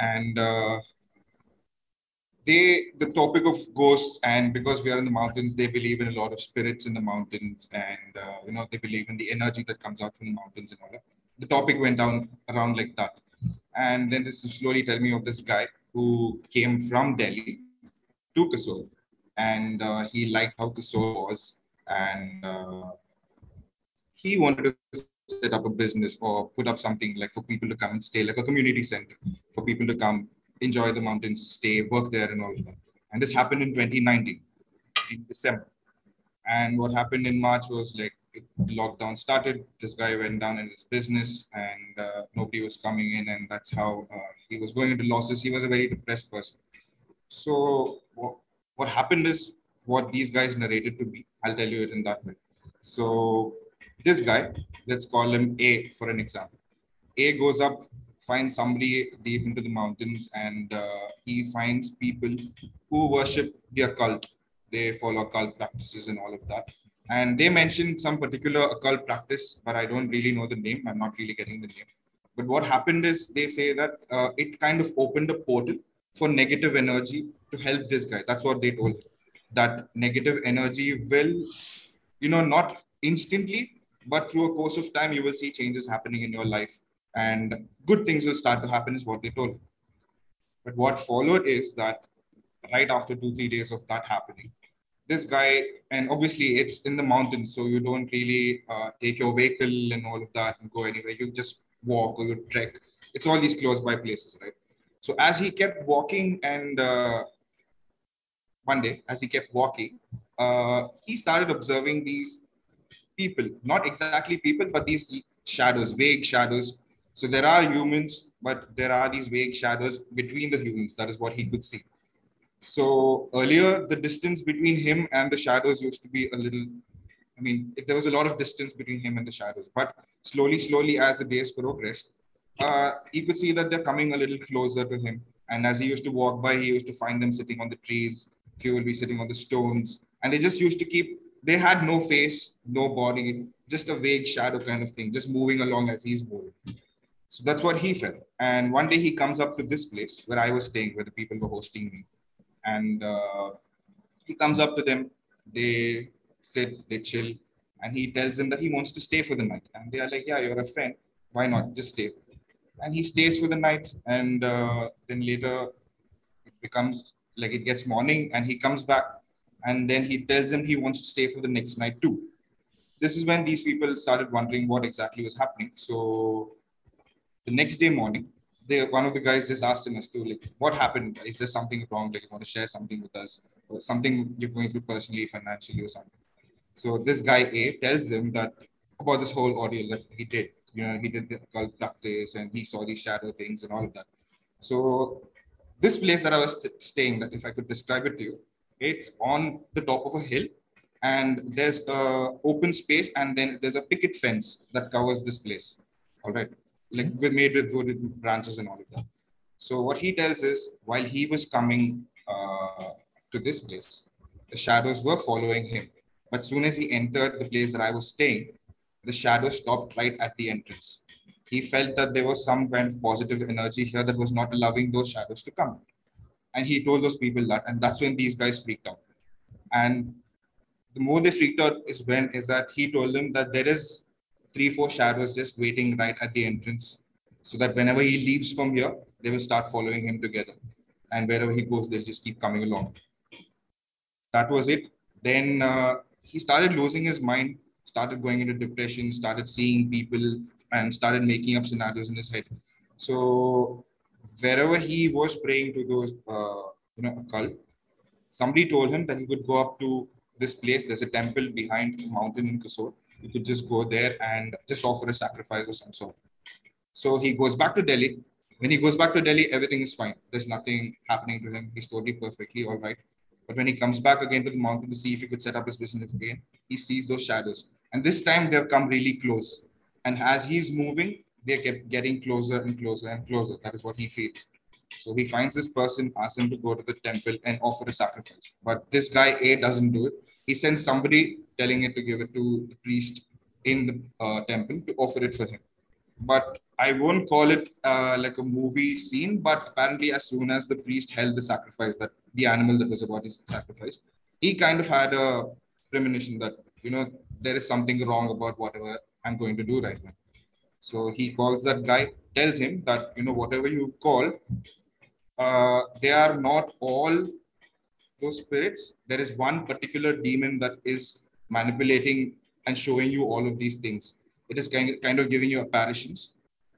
And uh, they, the topic of ghosts, and because we are in the mountains, they believe in a lot of spirits in the mountains, and uh, you know they believe in the energy that comes out from the mountains and all that. The topic went down around like that, and then this slowly tell me of this guy who came from Delhi to Kasol, and uh, he liked how Kasol was, and uh, he wanted to set up a business or put up something like for people to come and stay, like a community center for people to come, enjoy the mountains, stay, work there, and all that. And this happened in 2019, in December. And what happened in March was like lockdown started. This guy went down in his business, and uh, nobody was coming in, and that's how uh, he was going into losses. He was a very depressed person. So what, what happened is what these guys narrated to me. I'll tell you it in that way. So this guy, let's call him A for an example. A goes up, finds somebody deep into the mountains, and uh, he finds people who worship the occult. They follow occult practices and all of that. And they mentioned some particular occult practice, but I don't really know the name. I'm not really getting the name. But what happened is they say that uh, it kind of opened a portal for negative energy to help this guy. That's what they told him. That negative energy will, you know, not instantly, but through a course of time, you will see changes happening in your life and good things will start to happen, is what they told him. But what followed is that right after two, three days of that happening, this guy, and obviously it's in the mountains, so you don't really uh, take your vehicle and all of that and go anywhere. You just walk or you trek. It's all these close by places, right? So as he kept walking, and uh, one day, as he kept walking, uh, he started observing these people, not exactly people, but these shadows, vague shadows. So there are humans, but there are these vague shadows between the humans. That is what he could see. So earlier, the distance between him and the shadows used to be a little. I mean, there was a lot of distance between him and the shadows. But slowly, slowly, as the days progressed, uh, he could see that they're coming a little closer to him. And as he used to walk by, he used to find them sitting on the trees. Few will be sitting on the stones, and they just used to keep. They had no face, no body, just a vague shadow kind of thing, just moving along as he's moving. So that's what he felt. And one day he comes up to this place where I was staying, where the people were hosting me. And uh, he comes up to them. They sit they chill. And he tells them that he wants to stay for the night. And they are like yeah you're a friend. Why not? Just stay. And he stays for the night. And uh, then later it becomes like it gets morning and he comes back. And then he tells them he wants to stay for the next night too. This is when these people started wondering what exactly was happening. So the next day morning they, one of the guys just asked him as to like what happened? Is there something wrong? Like you want to share something with us? Or something you're going through personally financially or something. So this guy a tells him that about this whole ordeal that he did. You know he did the cult practice and he saw these shadow things and all of that. So this place that i was st- staying that if i could describe it to you it's on the top of a hill and there's a open space and then there's a picket fence that covers this place. All right like we're made with wooded branches and all of that. So what he tells is while he was coming uh, to this place, the shadows were following him. But as soon as he entered the place that I was staying, the shadow stopped right at the entrance. He felt that there was some kind of positive energy here that was not allowing those shadows to come. And he told those people that, and that's when these guys freaked out. And the more they freaked out is when is that he told them that there is three, four shadows just waiting right at the entrance. So that whenever he leaves from here, they will start following him together. And wherever he goes, they'll just keep coming along. That was it. Then uh, he started losing his mind, started going into depression, started seeing people, and started making up scenarios in his head. So wherever he was praying to those, uh, you know, a cult, somebody told him that he could go up to this place. There's a temple behind a mountain in Kasol you could just go there and just offer a sacrifice or some sort. So he goes back to Delhi. When he goes back to Delhi, everything is fine. There's nothing happening to him. He's totally perfectly all right. But when he comes back again to the mountain to see if he could set up his business again, he sees those shadows. And this time they've come really close. And as he's moving, they kept getting closer and closer and closer. That is what he feels. So he finds this person, asks him to go to the temple and offer a sacrifice. But this guy A doesn't do it. He sends somebody telling it to give it to the priest in the uh, temple to offer it for him. But I won't call it uh, like a movie scene, but apparently, as soon as the priest held the sacrifice, that the animal that was about to be sacrificed, he kind of had a premonition that, you know, there is something wrong about whatever I'm going to do right now. So he calls that guy, tells him that, you know, whatever you call, uh, they are not all those spirits. There is one particular demon that is manipulating and showing you all of these things. It is kind of, kind of giving you apparitions.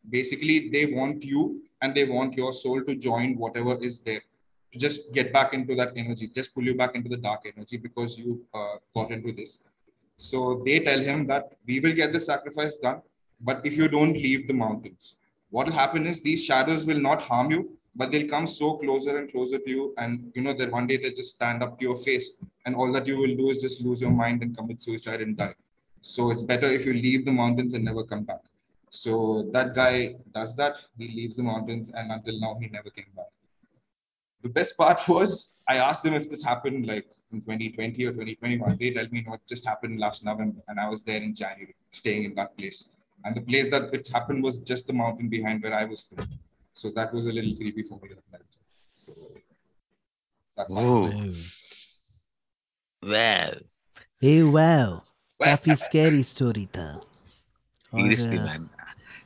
Basically, they want you and they want your soul to join whatever is there to just get back into that energy, just pull you back into the dark energy because you uh, got into this. So they tell him that we will get the sacrifice done, but if you don't leave the mountains, what will happen is these shadows will not harm you, but they'll come so closer and closer to you and you know that one day they just stand up to your face and all that you will do is just lose your mind and commit suicide and die. So it's better if you leave the mountains and never come back. So that guy does that he leaves the mountains and until now he never came back. The best part [laughs] was i asked them if this happened like in 2020 or 2021 they tell me no it just happened last november and i was there in january staying in that place. And the place that it happened was just the mountain behind where i was staying so that was a little creepy for me that night. So that's my Oh, story. well, Hey, wow. Well, काफी scary story था और seriously, uh, man.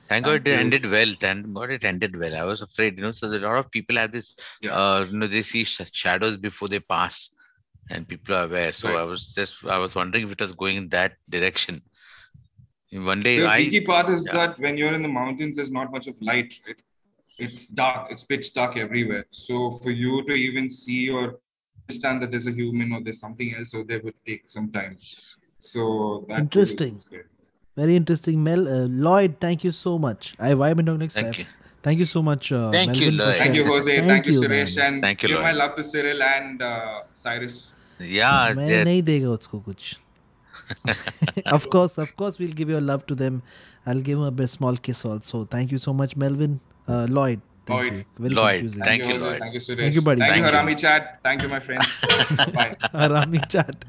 Thank God Thank it you. ended well. Thank God it ended well. I was afraid, you know. So a lot of people have this, Yeah. uh, you know, they see sh- shadows before they pass. and people are aware. So Right. I was just I was wondering if it was going in that direction. One day The I tricky part is yeah. that when you're in the mountains, there's not much of light, right? It's dark, it's pitch dark everywhere. So for you to even see or understand that there's a human or there's something else, so there would take some time. So that Interesting. is great. Very interesting. Mel uh, Lloyd, thank you so much. I why been next Thank time. you. Thank you so much. Uh, Thank you, Melvin, for Lloyd. Thank you, sharing. Jose. Thank, you, Suresh. man. And Thank you, give my Lloyd. love to Cyril and uh, Cyrus. Yeah, मैं they're- नहीं देगा उसको कुछ. of course, of course, we'll give your love to them. I'll give him a bit small kiss also. Thank you so much, Melvin. Uh, Lloyd. Thank Lloyd. you. Very Lloyd, confusing. Thank you, Lloyd. Thank you, Suresh. Thank you, buddy. Thank, Thank you, you. Harami Chat. Thank you, my friends. [laughs] Bye. Arami chat.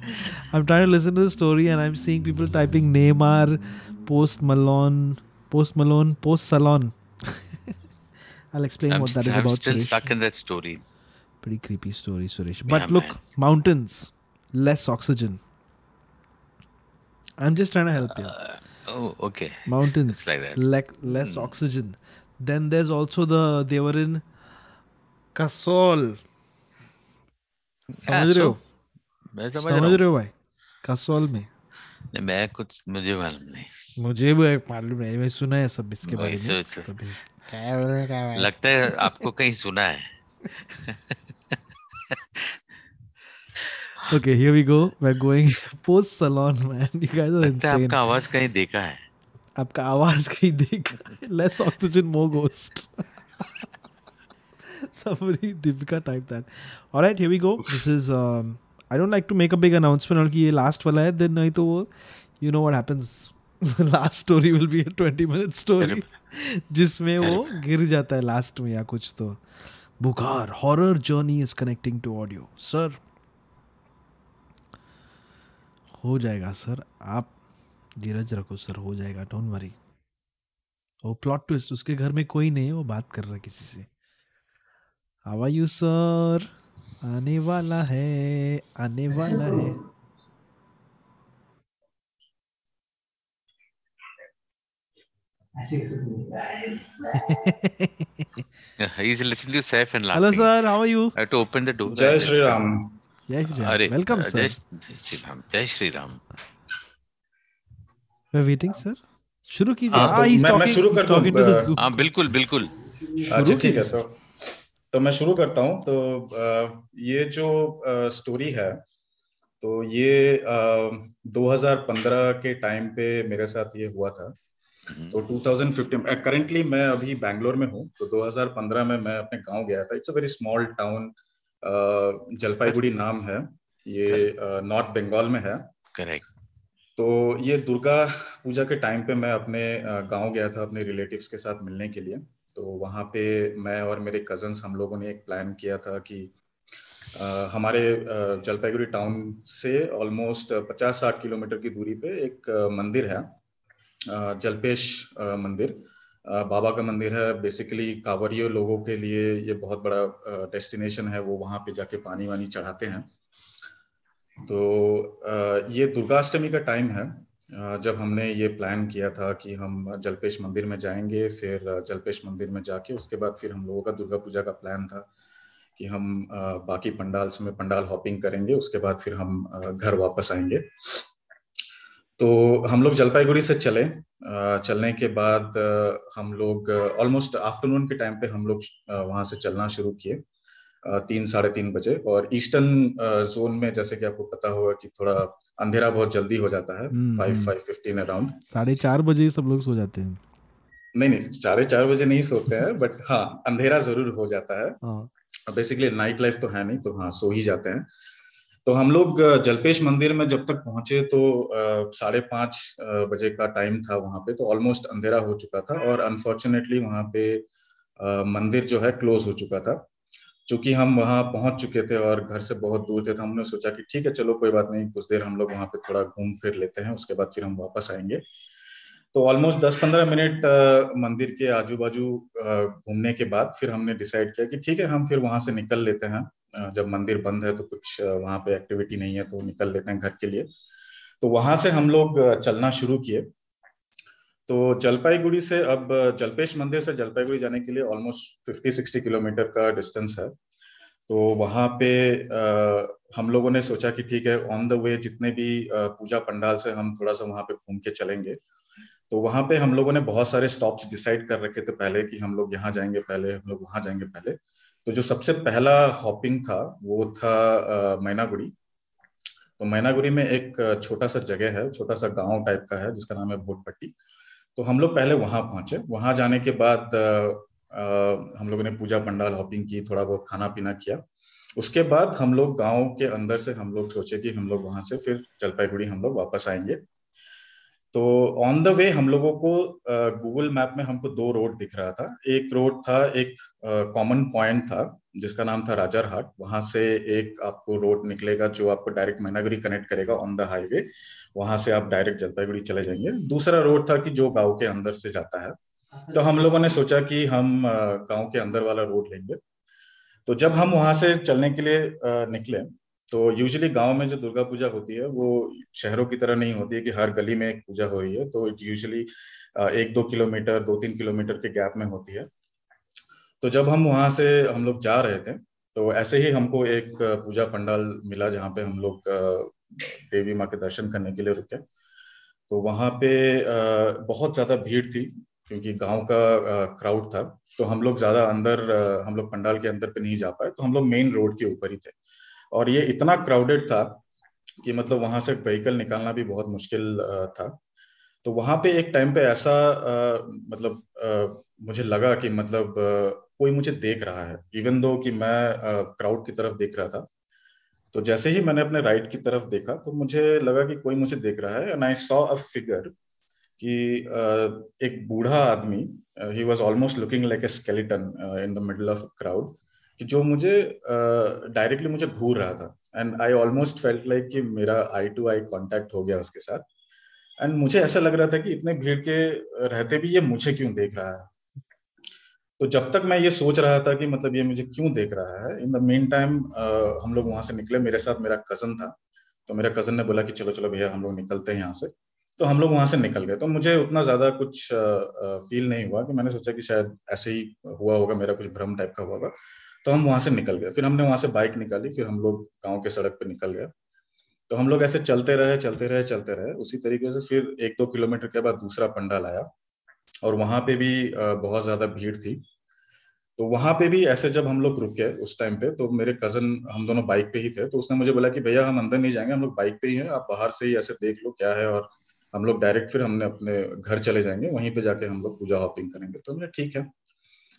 I'm trying to listen to the story and I'm seeing people typing Neymar, Post Malone, Post Malone, Post Salon. [laughs] I'll explain I'm, what that is I'm about. still Suresh. stuck in that story. Pretty creepy story, Suresh. But Yeah, look, man. mountains, less oxygen. I'm just trying to help you. Uh, oh, okay. Mountains, It's like that. lec- less Hmm. oxygen. Then there's also the they were in Kasol. समझ रहे हो मैं समझ रहा हूँ भाई कसौल में नहीं, मैं कुछ मुझे मालूम नहीं मुझे भी मालूम नहीं मैं सुना है सब इसके बारे में तभी? लगता है आपको कहीं सुना है [laughs] Okay, here we go. We're going [laughs] post salon, man. You guys are insane. आपका आवाज़ कहीं देखा है आपका आवाज़ कहीं देख less oxygen more ghost safari Deepika type that और right heavy go this is I don't like to make a big announcement और कि ये लास्ट वाला है देन नहीं तो वो you know what happens last story will be twenty minute story जिसमें वो गिर जाता है लास्ट में या कुछ तो. बुखार horror journey is connecting to audio sir हो जाएगा सर आप धीरज रखो सर हो जाएगा डोंट वरी वो प्लॉट ट्विस्ट उसके घर में कोई नहीं है वो बात कर रहा है किसी से हवा यू सर आने वाला है आने वाला है he's literally safe and laughing. Hello, sir. How are you? I had to open the door. Jai Shri Ram. Jai Shri Ram. Welcome, sir. Jai Shri Ram. Jai Shri Ram. We are waiting sir शुरू कीजिए। हाँ, तो मैं- मैं शुरू कर दूँ. हाँ। बिल्कुल बिल्कुल। अच्छा ठीक है कीजिए। तो तो मैं शुरू करता हूँ। तो ये जो स्टोरी है तो ये 2015 के टाइम पे मेरे साथ ये हुआ था। तो 2015 करंटली मैं अभी बैंगलोर में हूँ। तो 2015 में मैं अपने गाँव गया था। It's a very small town Jalpaiguri नाम है। ये नॉर्थ बंगाल में है। करेक्ट तो ये दुर्गा पूजा के टाइम पे मैं अपने गाँव गया था अपने रिलेटिव्स के साथ मिलने के लिए। तो वहाँ पे मैं और मेरे कजन्स हम लोगों ने एक प्लान किया था कि हमारे जलपाईगुड़ी टाउन से ऑलमोस्ट 50-60 किलोमीटर की दूरी पे एक मंदिर है। जलपेश मंदिर। बाबा का मंदिर है। बेसिकली कांवरियों लोगों के लिए ये बहुत बड़ा डेस्टिनेशन है। वो वहाँ पे जाके पानी वानी चढ़ाते हैं। तो ये दुर्गाष्टमी का टाइम है। जब हमने ये प्लान किया था कि हम जलपेश मंदिर में जाएँगे, फिर जलपेश मंदिर में जाके उसके बाद फिर हम लोगों का दुर्गा पूजा का प्लान था कि हम बाकी पंडाल्स में पंडाल हॉपिंग करेंगे, उसके बाद फिर हम घर वापस आएँगे। तो हम लोग जलपाईगुड़ी से चले। चलने के बाद हम लोग ऑलमोस्ट आफ्टरनून के टाइम पे हम लोग वहाँ से चलना शुरू किए। तीन साढ़े तीन बजे और ईस्टर्न जोन में जैसे कि आपको पता होगा कि थोड़ा अंधेरा बहुत जल्दी हो जाता है फाइव। फाइव फिफ्टीन अराउंड साढ़े चार बजे ही सब लोग सो जाते हैं। नहीं नहीं साढ़े चार बजे नहीं सोते हैं बट हाँ अंधेरा ज़रूर हो जाता है। बेसिकली नाइट लाइफ तो है नहीं तो हाँ सो ही जाते हैं। तो हम लोग जलपेश मंदिर में जब तक पहुँचे तो साढ़े पाँच बजे का टाइम था वहाँ पे तो ऑलमोस्ट अंधेरा हो चुका था और अनफॉर्चुनेटली वहाँ पे मंदिर जो है क्लोज हो चुका था। चूँकि हम वहाँ पहुँच चुके थे और घर से बहुत दूर थे तो हमने सोचा कि ठीक है, चलो कोई बात नहीं, कुछ देर हम लोग वहाँ पे थोड़ा घूम फिर लेते हैं, उसके बाद फिर हम वापस आएँगे। तो ऑलमोस्ट 10-15 मिनट मंदिर के आजू बाजू घूमने के बाद फिर हमने डिसाइड किया कि ठीक है, हम फिर वहाँ से निकल लेते हैं। जब मंदिर बंद है तो कुछ वहाँ पे एक्टिविटी नहीं है तो निकल लेते हैं घर के लिए। तो वहाँ से हम लोग चलना शुरू किए। तो जलपाईगुड़ी से अब जलपेश मंदिर से जलपाईगुड़ी जाने के लिए ऑलमोस्ट 50-60 किलोमीटर का डिस्टेंस है। तो वहाँ पे आ, हम लोगों ने सोचा कि ठीक है ऑन द वे जितने भी पूजा पंडाल से हम थोड़ा सा वहाँ पे घूम के चलेंगे। तो वहाँ पे हम लोगों ने बहुत सारे स्टॉप्स डिसाइड कर रखे थे पहले कि हम लोग यहाँ जाएँगे पहले हम लोग वहाँ जाएँगे पहले। तो जो सबसे पहला हॉपिंग था वो था मैनागुड़ी। तो मैनागुड़ी में एक छोटा सा जगह है छोटा सा गाँव टाइप का है जिसका नाम है भोटपट्टी। तो हम लोग पहले वहाँ पहुँचे। वहाँ जाने के बाद आ, हम लोगों ने पूजा पंडाल हॉपिंग की थोड़ा बहुत खाना पीना किया। उसके बाद हम लोग गाँव के अंदर से हम लोग सोचे कि हम लोग वहाँ से फिर जलपाईगुड़ी हम लोग वापस आएँगे। तो ऑन द वे हम लोगों को गूगल मैप में हमको दो रोड दिख रहा था। एक रोड था, एक कॉमन पॉइंट था, जिसका नाम था राजार हाट वहाँ से एक आपको रोड निकलेगा जो आपको डायरेक्ट मैनागुरी कनेक्ट करेगा ऑन द हाईवे वहाँ से आप डायरेक्ट जलपाईगुड़ी चले जाएँगे। दूसरा रोड था कि जो गाँव के अंदर से जाता है। तो हम लोगों ने सोचा कि हम गाँव के अंदर वाला रोड लेंगे। तो जब हम वहाँ से चलने के लिए निकले तो यूजुअली गाँव में जो दुर्गा पूजा होती है, वो शहरों की तरह नहीं होती है कि हर गली में एक पूजा हो रही है। तो इट यूजुअली एक दो किलोमीटर, दो तीन किलोमीटर के गैप में होती है। तो जब हम वहाँ से हम लोग जा रहे थे तो ऐसे ही हमको एक पूजा पंडाल मिला जहाँ पे हम लोग देवी माँ के दर्शन करने के लिए रुके। तो वहाँ पे बहुत ज़्यादा भीड़ थी, क्योंकि गाँव का क्राउड था। तो हम लोग ज़्यादा अंदर हम लोग पंडाल के अंदर पे नहीं जा पाए। तो हम लोग मेन रोड के ऊपर ही थे। और ये इतना क्राउडेड था कि मतलब वहाँ से व्हीकल निकालना भी बहुत मुश्किल था। तो वहाँ पे एक टाइम पे ऐसा आ, मतलब आ, मुझे लगा कि मतलब आ, कोई मुझे देख रहा है। इवन दो कि मैं क्राउड की तरफ़ देख रहा था। तो जैसे ही मैंने अपने राइट की तरफ़ देखा तो मुझे लगा कि कोई मुझे देख रहा है। And I saw a figure कि एक बूढ़ा आदमी he was almost looking like a skeleton in the middle of crowd कि जो मुझे डायरेक्टली uh, मुझे घूर रहा था। And I almost felt like कि मेरा आई टू आई कांटेक्ट हो गया उसके साथ। एंड मुझे ऐसा लग रहा था कि इतने भीड़ के रहते भी ये मुझे क्यों देख रहा है? तो जब तक मैं ये सोच रहा था कि मतलब ये मुझे क्यों देख रहा है इन द मेन टाइम हम लोग वहाँ से निकले। मेरे साथ मेरा कज़न था। तो मेरा कज़न ने बोला कि चलो चलो भैया हम लोग निकलते हैं यहाँ से। तो हम लोग वहाँ से निकल गए। तो मुझे उतना ज़्यादा कुछ फील नहीं हुआ कि मैंने सोचा कि शायद ऐसे ही हुआ होगा मेरा कुछ भ्रम टाइप का हुआ होगा। तो हम वहाँ से निकल गए। फिर हमने वहाँ से बाइक निकाली, फिर हम लोग गाँव के सड़क पे निकल गए। तो हम लोग ऐसे चलते रहे चलते रहे चलते रहे। उसी तरीके से फिर एक दो किलोमीटर के बाद दूसरा पंडाल आया और वहाँ पे भी बहुत ज़्यादा भीड़ थी। तो वहाँ पे भी ऐसे जब हम लोग रुके उस टाइम पे तो मेरे कज़न हम दोनों बाइक पे ही थे तो उसने मुझे बोला कि भैया हम अंदर नहीं जाएँगे, हम लोग बाइक पे ही हैं, आप बाहर से ही ऐसे देख लो क्या है और हम लोग डायरेक्ट फिर हमने अपने घर चले जाएँगे, वहीं पे जाके हम लोग पूजा हॉपिंग करेंगे। तो हमने ठीक है।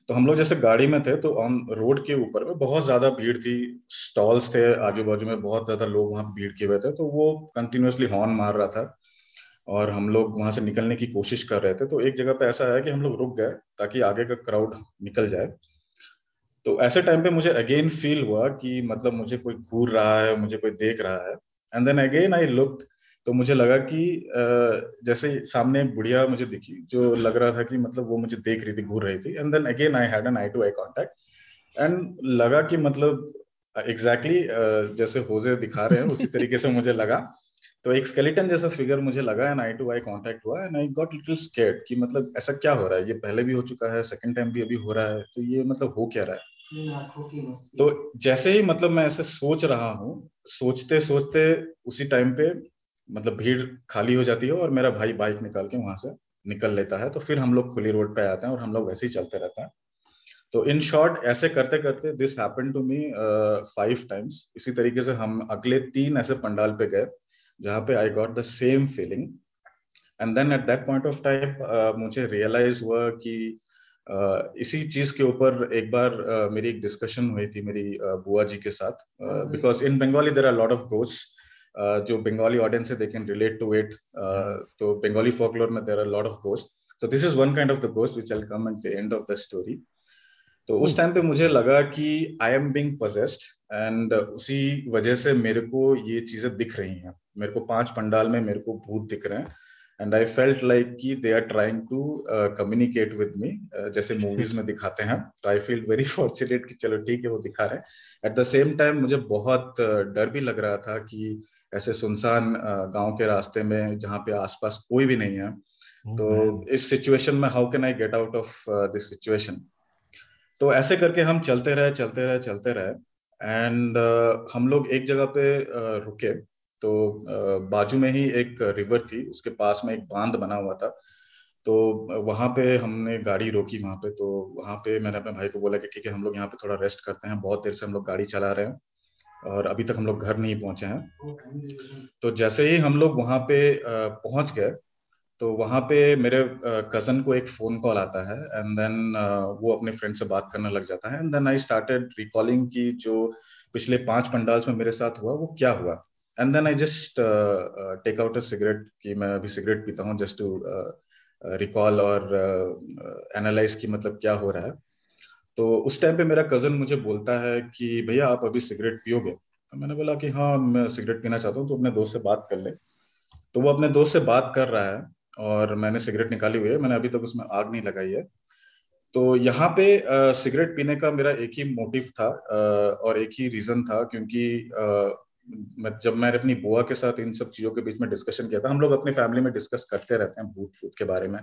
तो हम लोग जैसे गाड़ी में थे तो ऑन रोड के ऊपर में बहुत ज़्यादा भीड़ थी। स्टॉल्स थे आजू बाजू में बहुत ज़्यादा लोग वहाँ भीड़ किए हुए थे तो वो कंटिन्यूसली हॉर्न मार रहा था और हम लोग वहाँ से निकलने की कोशिश कर रहे थे। तो एक जगह पे ऐसा है कि हम लोग रुक गए ताकि आगे का क्राउड निकल जाए। तो ऐसे टाइम पे मुझे अगेन फील हुआ कि मतलब मुझे कोई घूर रहा है, मुझे कोई देख रहा है। And then again I looked तो मुझे लगा कि जैसे सामने बुढ़िया मुझे दिखी जो लग रहा था कि मतलब वो मुझे देख रही थी घूर रही थी। And then again I had an eye to eye contact and लगा कि मतलब एग्जैक्टली exactly, जैसे होजे दिखा रहे हैं उसी तरीके से मुझे लगा। तो एक स्केलेटन जैसा फिगर मुझे लगा and eye to eye contact हुआ and I got little scared कि मतलब ऐसा क्या हो रहा है? ये पहले भी हो चुका है सेकंड टाइम भी अभी हो रहा है तो ये मतलब हो क्या रहा है? तो जैसे ही मतलब मैं ऐसे सोच रहा हूँ सोचते सोचते उसी टाइम पे मतलब भीड़ खाली हो जाती है और मेरा भाई बाइक निकाल के वहाँ से निकल लेता है तो फिर हम लोग खुली रोड पे आते हैं और हम लोग वैसे ही चलते रहते हैं। तो इन शॉर्ट ऐसे करते करते this happen to me five times इसी तरीके से हम अगले तीन ऐसे पंडाल पे गए जहाँ पे I got the same feeling and then at that point of time मुझे रियलाइज़ हुआ कि uh, इसी चीज़ के ऊपर एक बार uh, मेरी एक डिस्कशन हुई थी मेरी uh, बुआ जी के साथ because in Bengali there are lot of ghost जो बंगाली ऑडियंस है they can relate to it तो बंगाली फोकलोर में there are lot of ghost so this is one kind of the ghost which come at the end of the story तो उस time पे मुझे लगा कि I am being possessed and उसी वजह से मेरे को ये चीज़ें दिख रही हैं। मेरे को पाँच पंडाल में मेरे को भूत दिख रहे हैं। एंड आई फेल्ट लाइक कि they are trying to communicate with me जैसे मूवीज़ में दिखाते हैं। तो आई फील वेरी फॉर्चुनेट कि चलो ठीक है वो दिखा रहे हैं। एट द सेम टाइम मुझे बहुत uh, डर भी लग रहा था कि ऐसे सुनसान गाँव के रास्ते में जहाँ पे आसपास कोई भी नहीं है oh, तो इस सिचुएशन में how can I get out of this situation तो ऐसे करके हम चलते रहे चलते रहे चलते रहे एंड uh, हम लोग एक जगह पे uh, रुके तो uh, बाजू में ही एक रिवर थी उसके पास में एक बाँध बना हुआ था तो वहाँ पे हमने गाड़ी रोकी वहाँ पे तो वहाँ पे मैंने अपने भाई को बोला कि ठीक है हम लोग यहाँ पे थोड़ा रेस्ट करते हैं बहुत देर से हम लोग गाड़ी चला रहे हैं और अभी तक हम लोग घर नहीं पहुँचे हैं। तो जैसे ही हम लोग वहाँ पे पहुँच गए तो वहाँ पे मेरे कज़न को एक फ़ोन कॉल आता है एंड देन वो अपने फ्रेंड से बात करने लग जाता है and then I started recalling की जो पिछले पाँच पंडाल्स में मेरे साथ हुआ वो क्या हुआ? And then I just take out a cigarette कि मैं अभी सिगरेट पीता हूँ जस्ट टू रिकॉल और एनालाइज uh, की मतलब क्या हो रहा है। तो उस टाइम पे मेरा कज़न मुझे बोलता है कि, भैया, आप अभी सिगरेट पियोगे? तो मैंने बोला कि हाँ मैं सिगरेट पीना चाहता हूँ तो अपने दोस्त से बात कर ले। तो वो अपने दोस्त से बात कर रहा है और मैंने सिगरेट निकाली हुई है। मैंने अभी तक उसमें आग नहीं लगाई है। तो यहाँ पे सिगरेट पीने का मेरा एक ही मोटिव था और एक ही रीजन था, क्योंकि मैं, जब मैंने अपनी बुआ के साथ इन सब चीज़ों के बीच में डिस्कशन किया था, हम लोग अपनी फैमिली में डिस्कस करते रहते हैं भूत फूत के बारे में।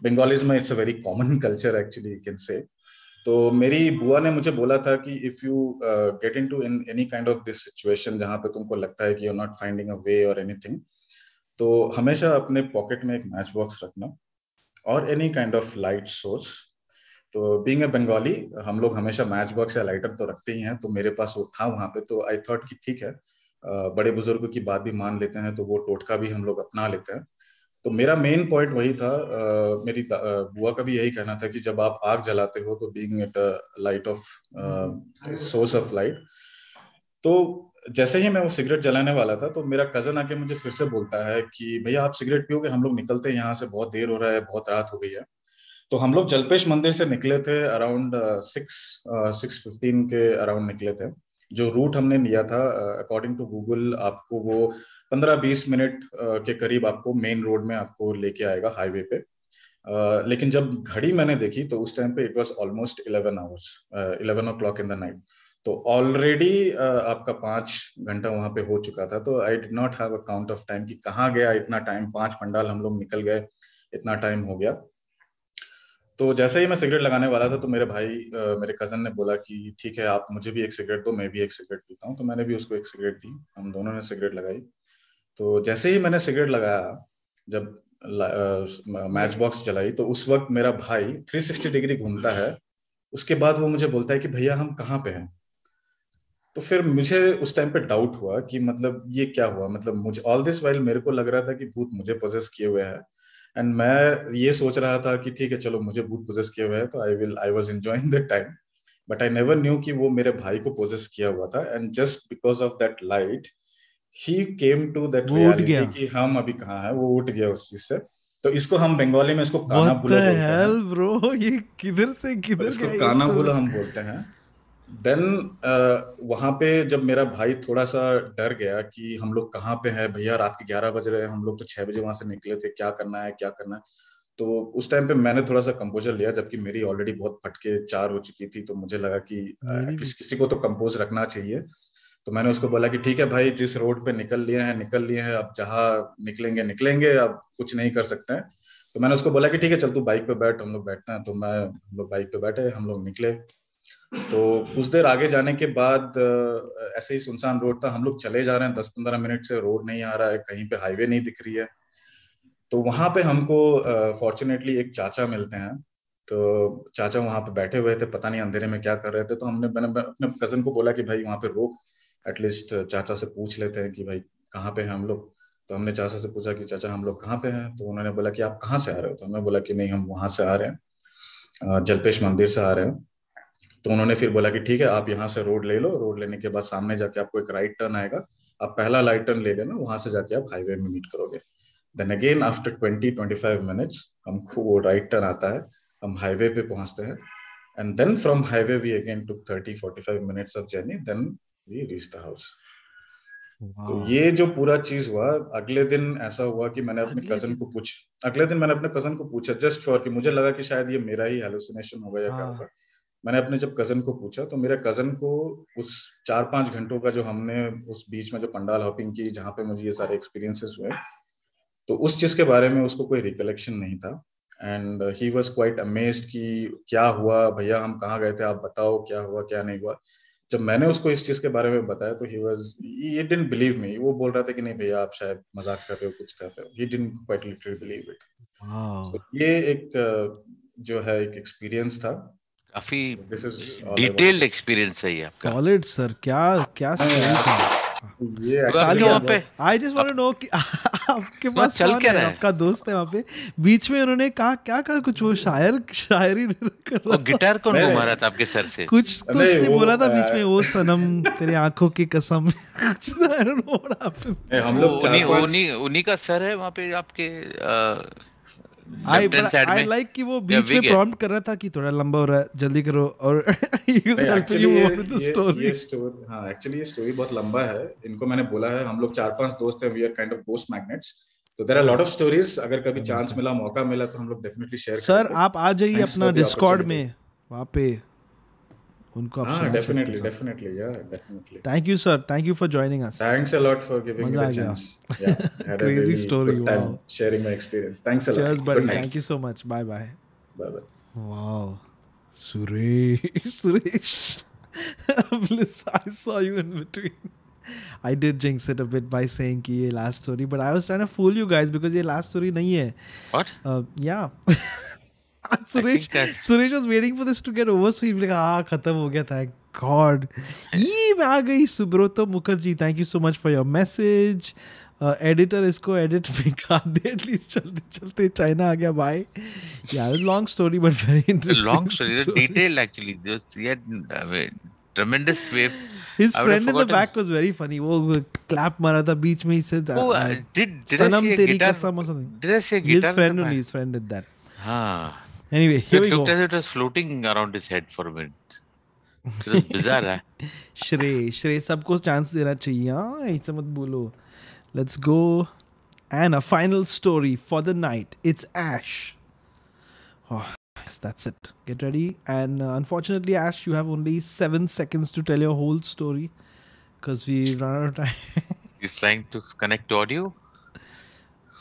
बंगालीज में it's a very common culture actually can say तो मेरी बुआ ने मुझे बोला था कि if you get into in any kind of this situation जहाँ पे तुमको लगता है कि you not finding a way और एनीथिंग तो हमेशा अपने पॉकेट में एक मैच बॉक्स रखना और any kind of light source तो बींग ए बंगाली हम लोग हमेशा मैच बॉक्स या लाइटर तो रखते ही हैं तो मेरे पास वो था वहाँ पे तो आई थॉट कि ठीक है बड़े बुज़ुर्गों की बात भी मान लेते हैं तो वो टोटका भी हम लोग अपना लेते हैं। तो मेरा मेन पॉइंट वही था मेरी बुआ का भी यही कहना था कि जब आप आग जलाते हो तो being it light of source of light तो जैसे ही मैं वो सिगरेट जलाने वाला था तो मेरा कज़न आके मुझे फिर से बोलता है कि भैया आप सिगरेट पियोगे? हम लोग निकलते हैं यहाँ से बहुत देर हो रहा है बहुत रात हो गई है। तो हम लोग जलपेश मंदिर से निकले थे अराउंड सिक्स सिक्स फिफ्टीन के अराउंड निकले थे। जो रूट हमने लिया था अकॉर्डिंग टू गूगल आपको वो पंद्रह बीस मिनट के करीब आपको मेन रोड में आपको लेके आएगा हाईवे पे। लेकिन जब घड़ी मैंने देखी तो उस टाइम पे it was almost eleven hours eleven o'clock in the night तो ऑलरेडी uh, आपका पाँच घंटा वहाँ पे हो चुका था। तो I did not have a count of time कि कहाँ गया इतना टाइम पाँच पंडाल हम लोग निकल गए इतना टाइम हो गया। तो जैसे ही मैं सिगरेट लगाने वाला था तो मेरे भाई uh, मेरे कज़न ने बोला कि ठीक है आप मुझे भी एक सिगरेट दो मैं भी एक सिगरेट पीता हूँ। तो मैंने भी उसको एक सिगरेट दी हम दोनों ने सिगरेट लगाई। तो जैसे ही मैंने सिगरेट लगाया, जब मैच बॉक्स चलाई तो उस वक्त मेरा भाई 360 डिग्री घूमता है। उसके बाद वो मुझे बोलता है कि, भैया, हम कहाँ पे हैं? तो फिर मुझे उस टाइम पे डाउट हुआ कि मतलब ये क्या हुआ? मतलब मुझे ऑल दिस वाइल मेरे को लग रहा था कि भूत मुझे पोजेस किए हुए है। एंड मैं ये सोच रहा था कि ठीक है, चलो मुझे भूत पोजेस किए हुए है तो I will I was enjoying that time but I never knew कि वो मेरे भाई को पोजेस किया हुआ था। And just because of that light he came to that reality कि हम अभी कहाँ है वो उठ गया उस चीज़ से। तो इसको हम बंगाली में इसको काना बुला बोलते हैं। ब्रो ये किधर से किधर इसको काना बुला हम बोलते हैं। देन uh, वहाँ पे जब मेरा भाई थोड़ा सा डर गया कि हम लोग कहाँ पे हैं भैया रात के ग्यारह बज रहे हैं हम लोग तो छह बजे वहाँ से निकले थे क्या करना है क्या करना है? तो उस टाइम पे मैंने थोड़ा सा कंपोजर लिया जबकि मेरी ऑलरेडी बहुत फटके चार हो चुकी थी तो मुझे लगा कि एटलीस्ट किसी को तो कंपोज रखना चाहिए। तो मैंने उसको बोला कि ठीक है भाई, जिस रोड पे निकल लिए हैं, निकल लिए हैं, अब जहाँ निकलेंगे निकलेंगे, अब कुछ नहीं कर सकते हैं। तो मैंने उसको बोला कि ठीक है, चल तू बाइक पे बैठ, हम लोग बैठते हैं। तो मैं, हम लोग बाइक पे बैठे, हम लोग निकले। तो कुछ देर आगे जाने के बाद ऐसे ही सुनसान रोड था। हम लोग चले जा रहे हैं दस पंद्रह मिनट से रोड नहीं आ रहा है, कहीं पे हाईवे नहीं दिख रही है। तो वहाँ पे हमको फॉर्चुनेटली एक चाचा मिलते हैं। तो चाचा वहाँ पे बैठे हुए थे, पता नहीं अंधेरे में क्या कर रहे थे। तो हमने, मैंने अपने कज़न को बोला कि भाई वहाँ पे रोक। एटलीस्ट चाचा से पूछ लेते हैं कि भाई, कहाँ पे हैं हम लोग? तो हमने चाचा से पूछा कि, चाचा, हम लोग कहाँ पे हैं? तो उन्होंने बोला कि, आप कहाँ से आ रहे हो? तो हमने बोला कि, नहीं, हम वहाँ से आ रहे हैं जलपेश मंदिर से आ रहे हैं। तो उन्होंने फिर बोला कि, ठीक है, आप यहाँ से रोड ले लो। रोड लेने के बाद सामने जाके आपको एक राइट टर्न आएगा। आप पहला राइट टर्न ले लेना, वहाँ से जाके आप हाईवे में मीट करोगे। Then again after twenty twenty five minutes हमको वो राइट टर्न आता है। हम हाईवे पे पहुँचते हैं। And then from highway we again to thirty forty five minutes of journey then we reach the house तो ये जो पूरा चीज़ हुआ अगले दिन ऐसा हुआ कि मैंने अपने कज़न को पूछ अगले दिन मैंने अपने कज़न को पूछा जस्ट फॉर कि मुझे लगा कि शायद ये मेरा ही हेलुसिनेशन होगा या क्या होगा मैंने अपने जब कज़न को पूछा तो मेरे कज़न को उस चार पाँच घंटों का जो हमने उस बीच में जो पंडाल हॉपिंग की जहाँ पे मुझे ये सारे एक्सपीरियंसेस हुए तो उस चीज़ के बारे में उसको कोई रिकलेक्शन नहीं था। And he was quite amazed कि क्या हुआ भैया हम कहाँ गए थे आप बताओ क्या हुआ क्या नहीं हुआ। जब मैंने उसको इस चीज़ के बारे में बताया तो he was he didn't believe me वो बोल रहा था कि नहीं भैया आप शायद मज़ाक कर रहे हो कुछ कर रहे हो। He didn't quite literally believe it ये एक जो है एक एक्सपीरियंस था। काफ़ी दिस इज़ डिटेल्ड एक्सपीरियंस है ये आपका। सॉलिड सर क्या क्या स्टोरी था ये actually वहाँ पे। I just want to know कि [laughs] आपके पास चल क्या है? है? आपका दोस्त है वहाँ पे। बीच में उन्होंने कहा क्या कहा कुछ? वो शायर शायरी कर वो रहा गिटार कौन नहीं, घुमा रहा था आपके सर से? कुछ तो उसने बोला था बीच में वो सनम तेरी आँखों की कसम। [laughs] कुछ I don't know what happened हम लोग उन्हीं उन्हीं उन्हीं का सर है वहाँ पे आपके I left hand side I like कि वो बीच में प्रॉम्प्ट कर रहा था कि थोड़ा लंबा हो रहा है जल्दी करो और [laughs] he was नहीं helping एक्चुअली ये out ये स्टोरी हाँ एक्चुअली ये स्टोरी बहुत लंबा है। इनको मैंने बोला है हम लोग चार पाँच दोस्त हैं we are kind of ghost magnets तो there are lot of stories अगर कभी चांस मिला मौका मिला तो हम लोग डेफिनेटली शेयर सर आप आ जाइए अपना डिस्कॉर्ड में वहाँ पे। उनको आप सुना सकते हो thank you sir thank you for joining us thanks a lot for giving me the chance crazy story wow sharing my experience thanks a lot cheers but thank you so much bye bye bye bye wow Suresh Suresh please I saw you in between I did jinx it a bit by saying कि ये last story but I was trying to fool you guys because ये last story नहीं है what या Suresh Suresh was waiting for this to get over so he like हाँ खत्म हो गया थैंक गॉड ये मैं आ गई Subrato Mukherjee thank you so much for your message editor इसको एडिट में कर दे एटलीस्ट चलते चलते चाइना आ गया भाई यार long story but very interesting long story detail actually just he had tremendous sweep his I friend in the back was very funny wo clap mara tha beech mein he said oh, uh, did did sanam teri kasam or something did I say guitar his friend only his friend did that हाँ anyway here it we looked go as it was floating around his head for a minute. Bizarre. huh? श्रेय श्रेय सबको chance देना चाहिए हाँ ऐसे मत बोलो go and a final story for the night it's ash oh that's it get ready and uh, unfortunately ash you have only seven seconds to tell your whole story because we run out of time He's trying to connect to audio.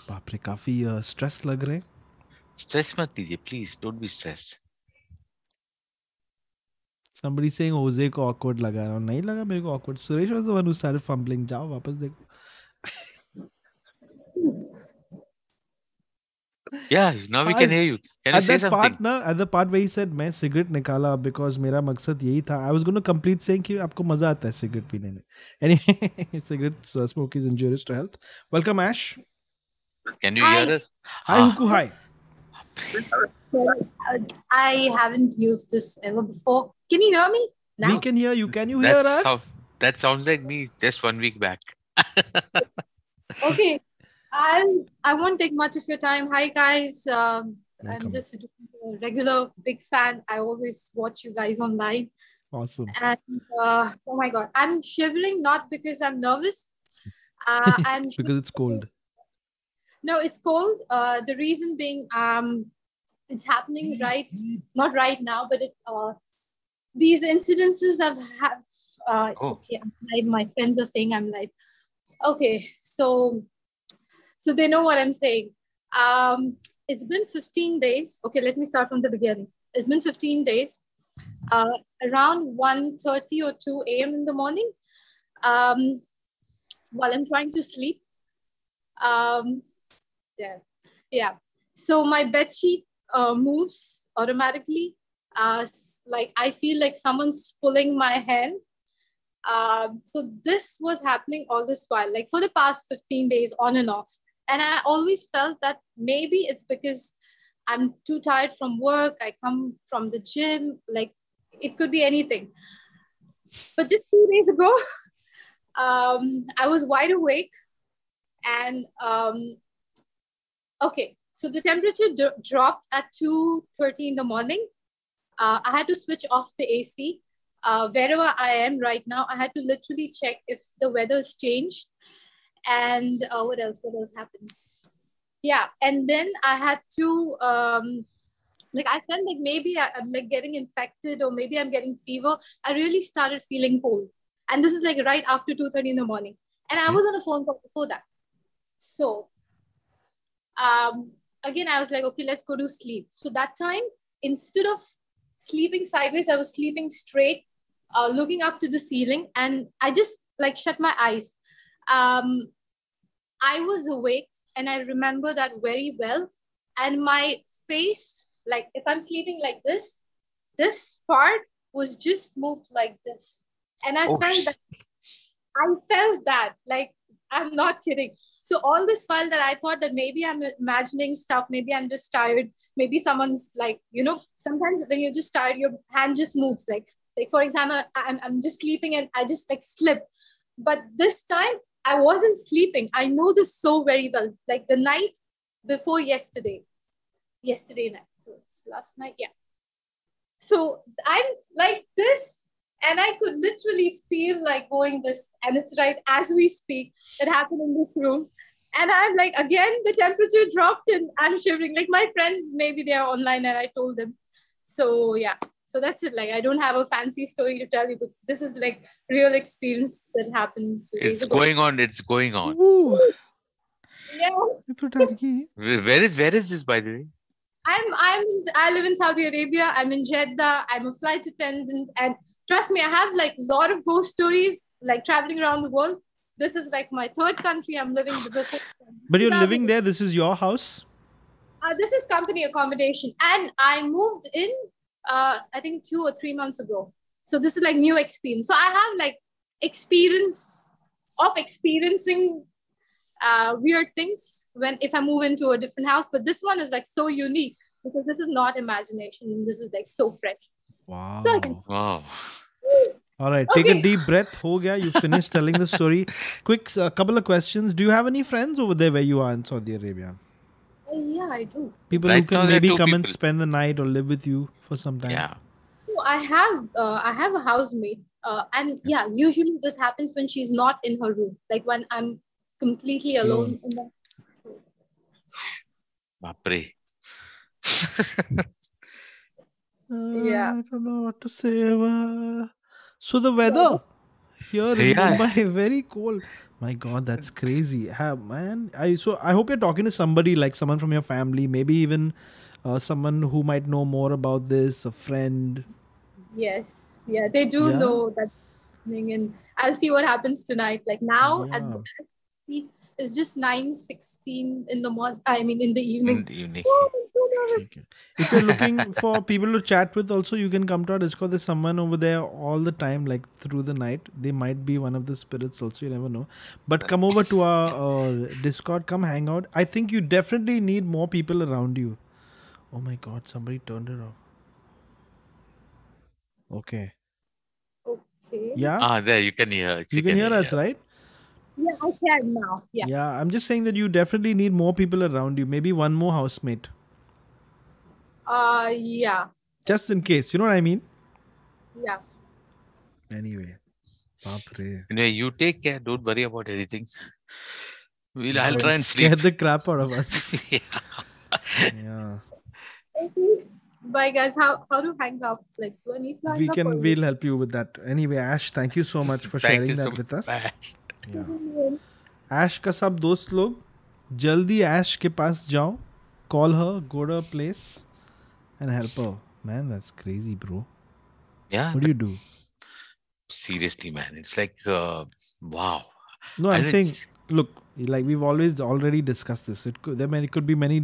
बाप रे काफ़ी stress लग रहे हैं Stress मत लीजिए, please. Don't be stressed. somebody saying Jose को awkward लगा और नहीं लगा मेरे को awkward Suresh was the one who started fumbling जाओ वापस देखो Yeah, now we I- can hear you. Can you say that something? part ना at the part where he said मैं सिगरेट निकाला because मेरा मकसद यही था I was going to complete saying कि आपको मज़ा आता है सिगरेट पीने में anyway cigarette uh, smoke is injurious to health welcome Ash Can you Hi. hear us? hi Ah. Huku hi Uh, I haven't used this ever before. Can you hear me now? we can hear you can you hear That's us how, that sounds like me just one week back. [laughs] Okay. I'll, I won't take much of your time. Hi, guys. Um, I'm just a regular big fan. I always watch you guys online. awesome And uh, oh my God, I'm shivering not because I'm nervous. Uh, [laughs] I'm because it's cold No, it's cold. Uh, the reason being, um, it's happening right, not right now, but it, uh, these incidences have, have uh, Oh. okay, I'm live. my friends are saying I'm live. Okay, so, so they know what I'm saying. Um, it's been 15 days. Okay, let me start from the beginning. It's been 15 days. Uh, around 1.30 or 2 a.m. in the morning, um, while I'm trying to sleep, um, yeah, yeah. So my bed sheet uh, moves automatically. Uh, like I feel like someone's pulling my hand. Um, so this was happening all this while, like for the past 15 days, on and off. And I always felt that maybe it's because I'm too tired from work. I come from the gym. Like it could be anything. But just two days ago, [laughs] um, I was wide awake and um, okay so the temperature d- dropped at 2.30 in the morning. Uh, i had to switch off the ac uh, wherever i am right now i had to literally check if the weather's changed. And uh, what else what else happened? Yeah and then i had to um, like i felt like maybe I, i'm like getting infected or maybe i'm getting fever. I really started feeling cold. And this is like right after 2.30 in the morning. And i was on a phone call before that. So um, again, I was like, okay, let's go to sleep. So that time, instead of sleeping sideways, I was sleeping straight uh, looking up to the ceiling, and I just like shut my eyes. Um, I was awake, and I remember that very well. And my face, like if I'm sleeping like this, this part was just moved like this, and I Oh, felt that. I felt that, like I'm not kidding. So all this while that I thought that maybe I'm imagining stuff, maybe I'm just tired, maybe someone's like, you know, sometimes when you're just tired, your hand just moves. Like, like for example, I'm, I'm just sleeping and I just like slip. But this time I wasn't sleeping. I know this so very well. Like the night before yesterday, yesterday night. So it's last night, yeah. So I'm like this, and I could literally feel like going this, and it's right as we speak, it happened in this room. And I'm like, again, the temperature dropped and I'm shivering. Like my friends, maybe they are online and I told them. So yeah, so that's it. Like I don't have a fancy story to tell you, but this is like real experience that happened. It's going on. It's going on. Yeah. where is where is this by the way? I'm I'm in, I live in Saudi Arabia. I'm in Jeddah. I'm a flight attendant, and trust me, I have like a lot of ghost stories, like traveling around the world. This is like my third country I'm living before. but you're living there this is your house Uh, this is company accommodation, and I moved in. Uh, I think two or three months ago. So this is like new experience. So I have like experience of experiencing uh, weird things when if I move into a different house. But this one is like so unique because this is not imagination. This is like so fresh. wow So can Wow. all right take a deep breath ho gaya you finished telling the story [laughs] quick a couple of questions do you have any friends over there where you are in saudi arabia Uh, yeah, I do. people Right who can now there are maybe two come and spend the night or live with you for some time Yeah. Oh, I have uh, I have a housemate, uh, and yeah, usually this happens when she's not in her room, like when I'm completely alone. In the, Bapre. [laughs] Yeah. I don't know what to say. uh, So the weather here in Yeah. Mumbai [laughs] very cold. My God, that's crazy. Ha, man, I so I hope you're talking to somebody like someone from your family, maybe even uh, someone who might know more about this, a friend. yes, yeah, they do Yeah. know that, thing, and I'll see what happens tonight. Like now, at Yeah. the, it's just nine sixteen in the morning. I mean, in the evening. In the evening. Oh, I'm so nervous. If you're looking [laughs] for people to chat with, also you can come to our Discord. There's someone over there all the time, like through the night. They might be one of the spirits. Also, you never know. But come over to our uh, Discord. Come hang out. I think you definitely need more people around you. Oh my God! Somebody turned it off. Okay. Okay. Yeah. Ah, there you can hear. you can hear us, right? Yeah, I can now. Yeah. Yeah. I'm just saying that you definitely need more people around you. Maybe one more housemate, Uh, yeah, just in case. You know what I mean? yeah. Anyway. Baapre. Anyway, you take care. Don't worry about anything. We'll, I'll try and scared sleep. the crap out of us. [laughs] yeah. yeah. Okay. Bye, guys. How how to hang up? Like, do I need to hang we up? can we'll help you with that anyway ash thank you so much for Thank sharing you so that with us much. ऐश का सब दोस्त लोग जल्दी ऐश के पास जाओ call her go to a place and help her man that's crazy bro ya what do you do seriously man it's like wow no I am saying look like we have always already discuss this it could there man could be many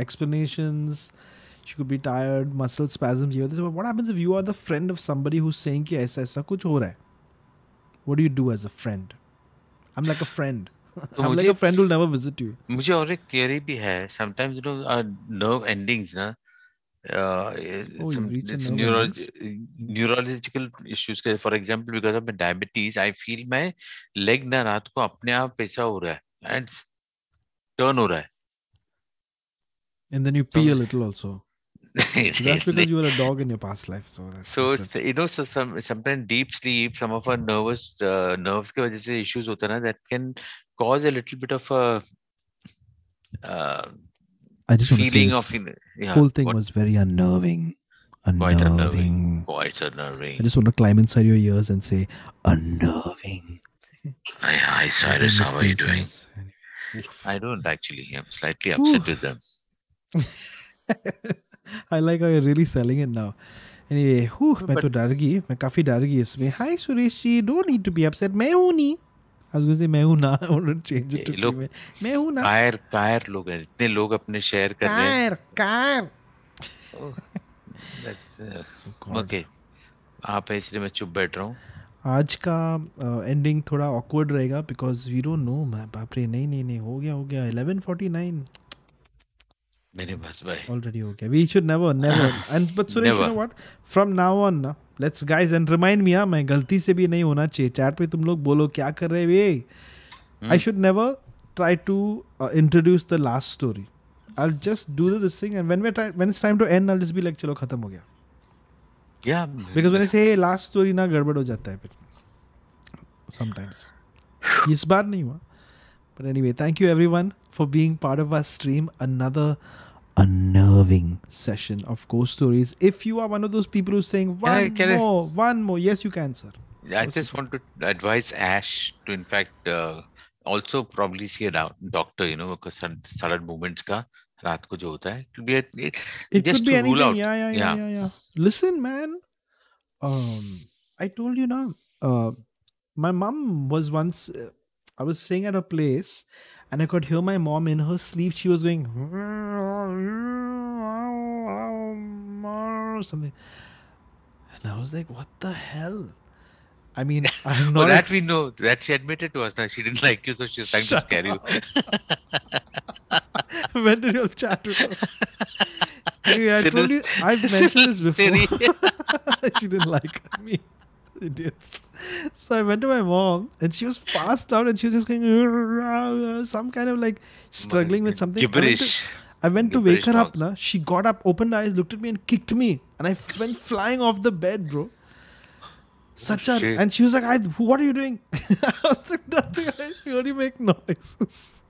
explanations she could be tired muscle spasm ये this what happens if you are the friend of somebody who's saying कि ऐसा ऐसा कुछ हो रहा है? what do you do as a friend i'm like a friend तो i'm like मुझे a friend who'll never visit you मुझे और एक थियरी भी है sometimes you know nerve endings ना uh, Oh, you some reach a it's nerve neuro- endings? neurological issues के for example because of diabetes I feel मैं leg ना रात को अपने आप ऐसा हो रहा है एंड टर्न हो रहा है and then you pee a little also [laughs] that's Yes, because like- you were a dog in your past life so that's so different. it's you know so some sometimes deep sleep some of our nervous uh, nerves के वजह से issues होता है ना that can cause a little bit of a uh, I just want to say feeling this of in- yeah, whole thing what- was very unnerving quite unnerving unnerving quite unnerving I just want to climb inside your ears and say unnerving [laughs] Hi, hi I Cyrus, miss how are you these doing? guys. Anyway, oof. I don't actually. I'm slightly upset Whew. with them. [laughs] I like how you're really selling it now. Anyway, whew, मैं but- तो डर गई मैं काफ़ी डर गई इसमें। Hi Suresh ji don't need to be upset मैं हूँ नहीं। Say मैं हूँ ना [laughs] it to ये लोग female. मैं हूँ ना। कायर कायर लोग हैं इतने लोग अपने शेयर कर रहे हैं। कार कार ओके आप हैं इसलिए मैं चुप बैठ रहा हूँ। आज का एंडिंग थोड़ा awkward रहेगा बिकॉज़ वी डोंट नो मैं बाप रे नहीं नहीं नहीं हो गया हो गया। 11:49 मेरे बस भाई। ऑलरेडी हो गया। We should never never end but Suresh you know what from now on ना let's guys and remind me हाँ मैं गलती से भी नहीं होना चाहिए। चैट पे तुम लोग बोलो क्या कर रहे हो ये? I should never try to introduce the last story I will just do this thing and when we try when it's time to end I will just be like चलो खत्म हो गया. या because when I say last story ना गड़बड़ हो जाता है फिर सम टाइम्स इस बार नहीं हुआ। But anyway thank you everyone for being part of our stream. Another unnerving session of ghost stories if you are one of those people who's saying Can I- one can I- more one more yes you can sir I just want to advise Ash to, in fact, uh, also probably see a doc- doctor, you know, because sudden, sudden movements का रात को जो होता है, it will be a, it, it just could be to anything rule out. yeah, yeah yeah yeah yeah listen man um i told you now uh my mom was once uh, i was staying at a place and i could hear my mom in her sleep she was going something and i was like what the hell i mean [laughs] i'm Well, not that we know. That she admitted to us. Now she didn't like you, so she's trying to Shut scare you. [laughs] when did you chat with her anyway i told you i've mentioned this [laughs] before she didn't like me idiots so i went to my mom and she was passed out and she was just going some kind of like struggling with something I to- Gibberish. I went to wake her up now. She got up, opened her eyes, looked at me, and kicked me. And I went flying off the bed, bro. Such a shit. and she was like, I, "What are you doing?" [laughs] I was like, "Nothing. I only make noises."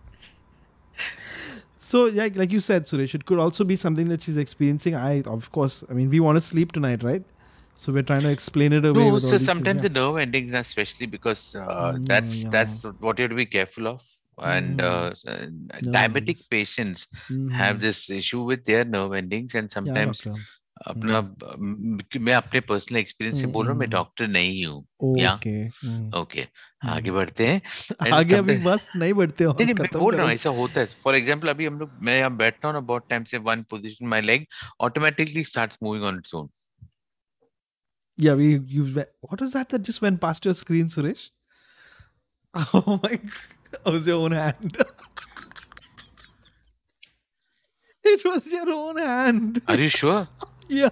so yeah, like you said, Suresh, it could also be something that she's experiencing. I, of course, I mean, we want to sleep tonight, right? So we're trying to explain it away. No, so sometimes things, the nerve endings, especially because uh, Mm, that's yeah. that's what you have to be careful of. And Mm. uh, uh, diabetic patients have Mhm. this issue with their nerve endings, and yeah. sometimes doctor. अपना म- मैं अपने personal experience से बोल रहा हूँ मैं हम्म। Doctor नहीं हूँ या Okay. mm. ओके आगे बढ़ते हैं And [laughs] आगे अभी sometimes- बस नहीं बढ़ते और नहीं नहीं मैं खत्म बोल रहा हूँ करो। ऐसा होता है फॉर एग्जाम्पल अभी हम लोग मैं यहाँ बैठता हूँ ना बहुत टाइम से one position my leg automatically starts moving on its own Yeah, we you what was that that just went past your screen, Suresh? [laughs] Oh my that [laughs] It was your own hand. [laughs] it was your own hand. Are you sure? [laughs] yeah.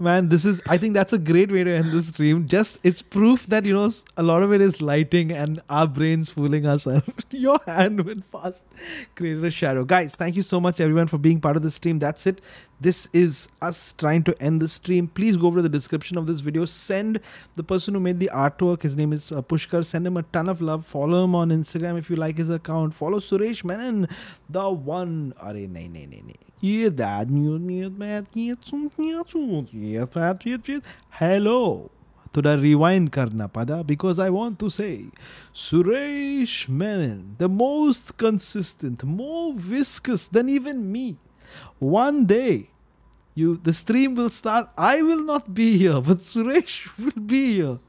Man, this is I think that's a great way to end the stream. Just it's proof that you know a lot of it is lighting and our brains fooling ourselves. [laughs] Your hand went past, created a shadow. Guys, thank you so much everyone for being part of the stream. That's it. This is us trying to end the stream. Please go over to the description of this video. Send the person who made the artwork. His name is uh, Pushkar. Send him a ton of love. Follow him on Instagram if you like his account. Follow Suresh Menon, the one. Are nahi nahi nahi nahi. Yeah, that new new bad Hello. थोड़ा rewind करना पड़ा because I want to say Suresh Menon, the most consistent, more viscous than even me. One day, you the stream will start. I will not be here, but Suresh [laughs] will be here.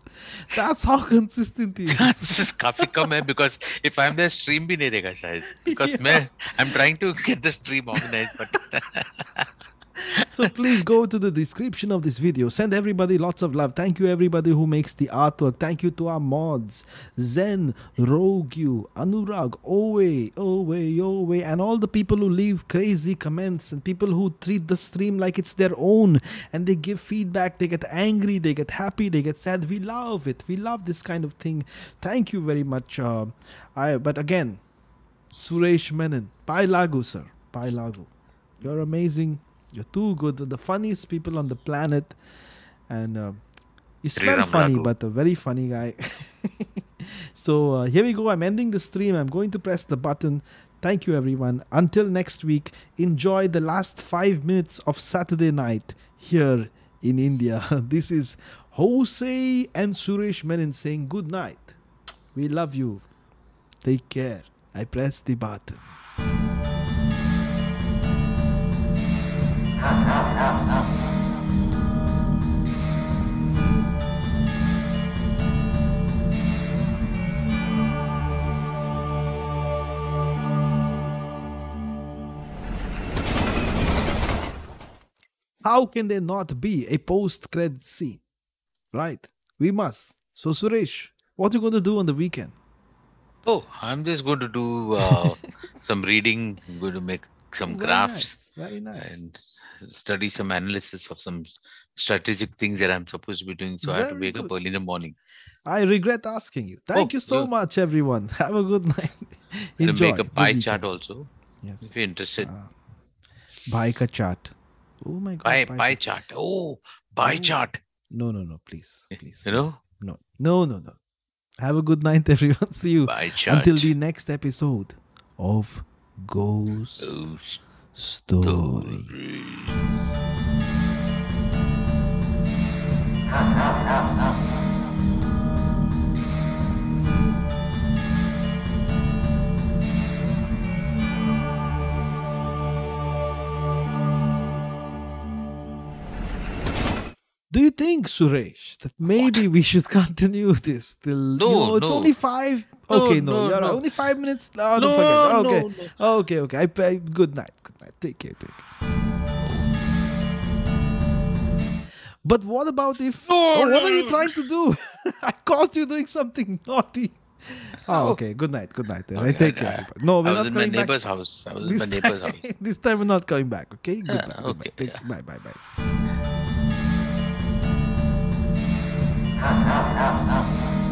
That's how consistent he is. [laughs] काफी कम है because if I'm there stream भी नहीं रहेगा शायद because मैं [laughs] I'm trying to get the stream organized but [laughs] [laughs] so please go to the description of this video. Send everybody lots of love. Thank you everybody who makes the artwork. Thank you to our mods, Zen, Rogyu, Anurag, Owe, Owe, Owe, and all the people who leave crazy comments and people who treat the stream like it's their own and they give feedback. They get angry, they get happy, they get sad. We love it. We love this kind of thing. Thank you very much. Uh, I but again, Suresh Menon, Pai Lagu, sir. Pai Lagu. You're amazing. You're too good. The funniest people on the planet. And uh, you smell funny, Raghu. but a very funny guy. [laughs] so uh, here we go. I'm ending the stream. I'm going to press the button. Thank you, everyone. Until next week, enjoy the last five minutes of Saturday night here in India. [laughs] This is Hoezaay and Suresh Menon saying good night. We love you. Take care. I press the button. How can there not be a post credit scene? Right? We must. So, Suresh, what are you going to do on the weekend? Oh, I'm just going to do uh, [laughs] some reading. I'm going to make some Very graphs nice. Very nice. and study some analysis of some strategic things that I'm supposed to be doing. So I have to Very wake up early in the morning. I regret asking you. Oh, Thank Oh, you so you- much, everyone. [laughs] Have a good night. [laughs] Enjoy make a pie weekend. chart also. Yes. If you're interested. Ah. Bhai ka chart. Oh my god. Pie, pie pie chart. chart. Oh, pie Oh. chart. No, no, no, please. Eh, please. You know? No, no, no, no. Have a good night, [laughs] everyone. See you Pie until the next episode of Ghost Ghost Story. Do you think, Suresh, that maybe we should continue this till you No, know, it's no. only five? No, Okay, no, no, you're no. only five minutes. No, No, don't forget. no, Okay, okay, okay. I pay. Good night. Good night. Take care. Take care. But what about if? oh, what are you trying to do? [laughs] I caught you doing something naughty. Oh, oh okay. Good night. Good night. I take I- care. I- No, we're I was not in my coming back. neighbor's house. I was in this my neighbor's time, house. [laughs] this time we're not coming back. Okay. Good ah, night. Good okay, night. Take, Bye. Bye. Bye. Ha ha ha ha.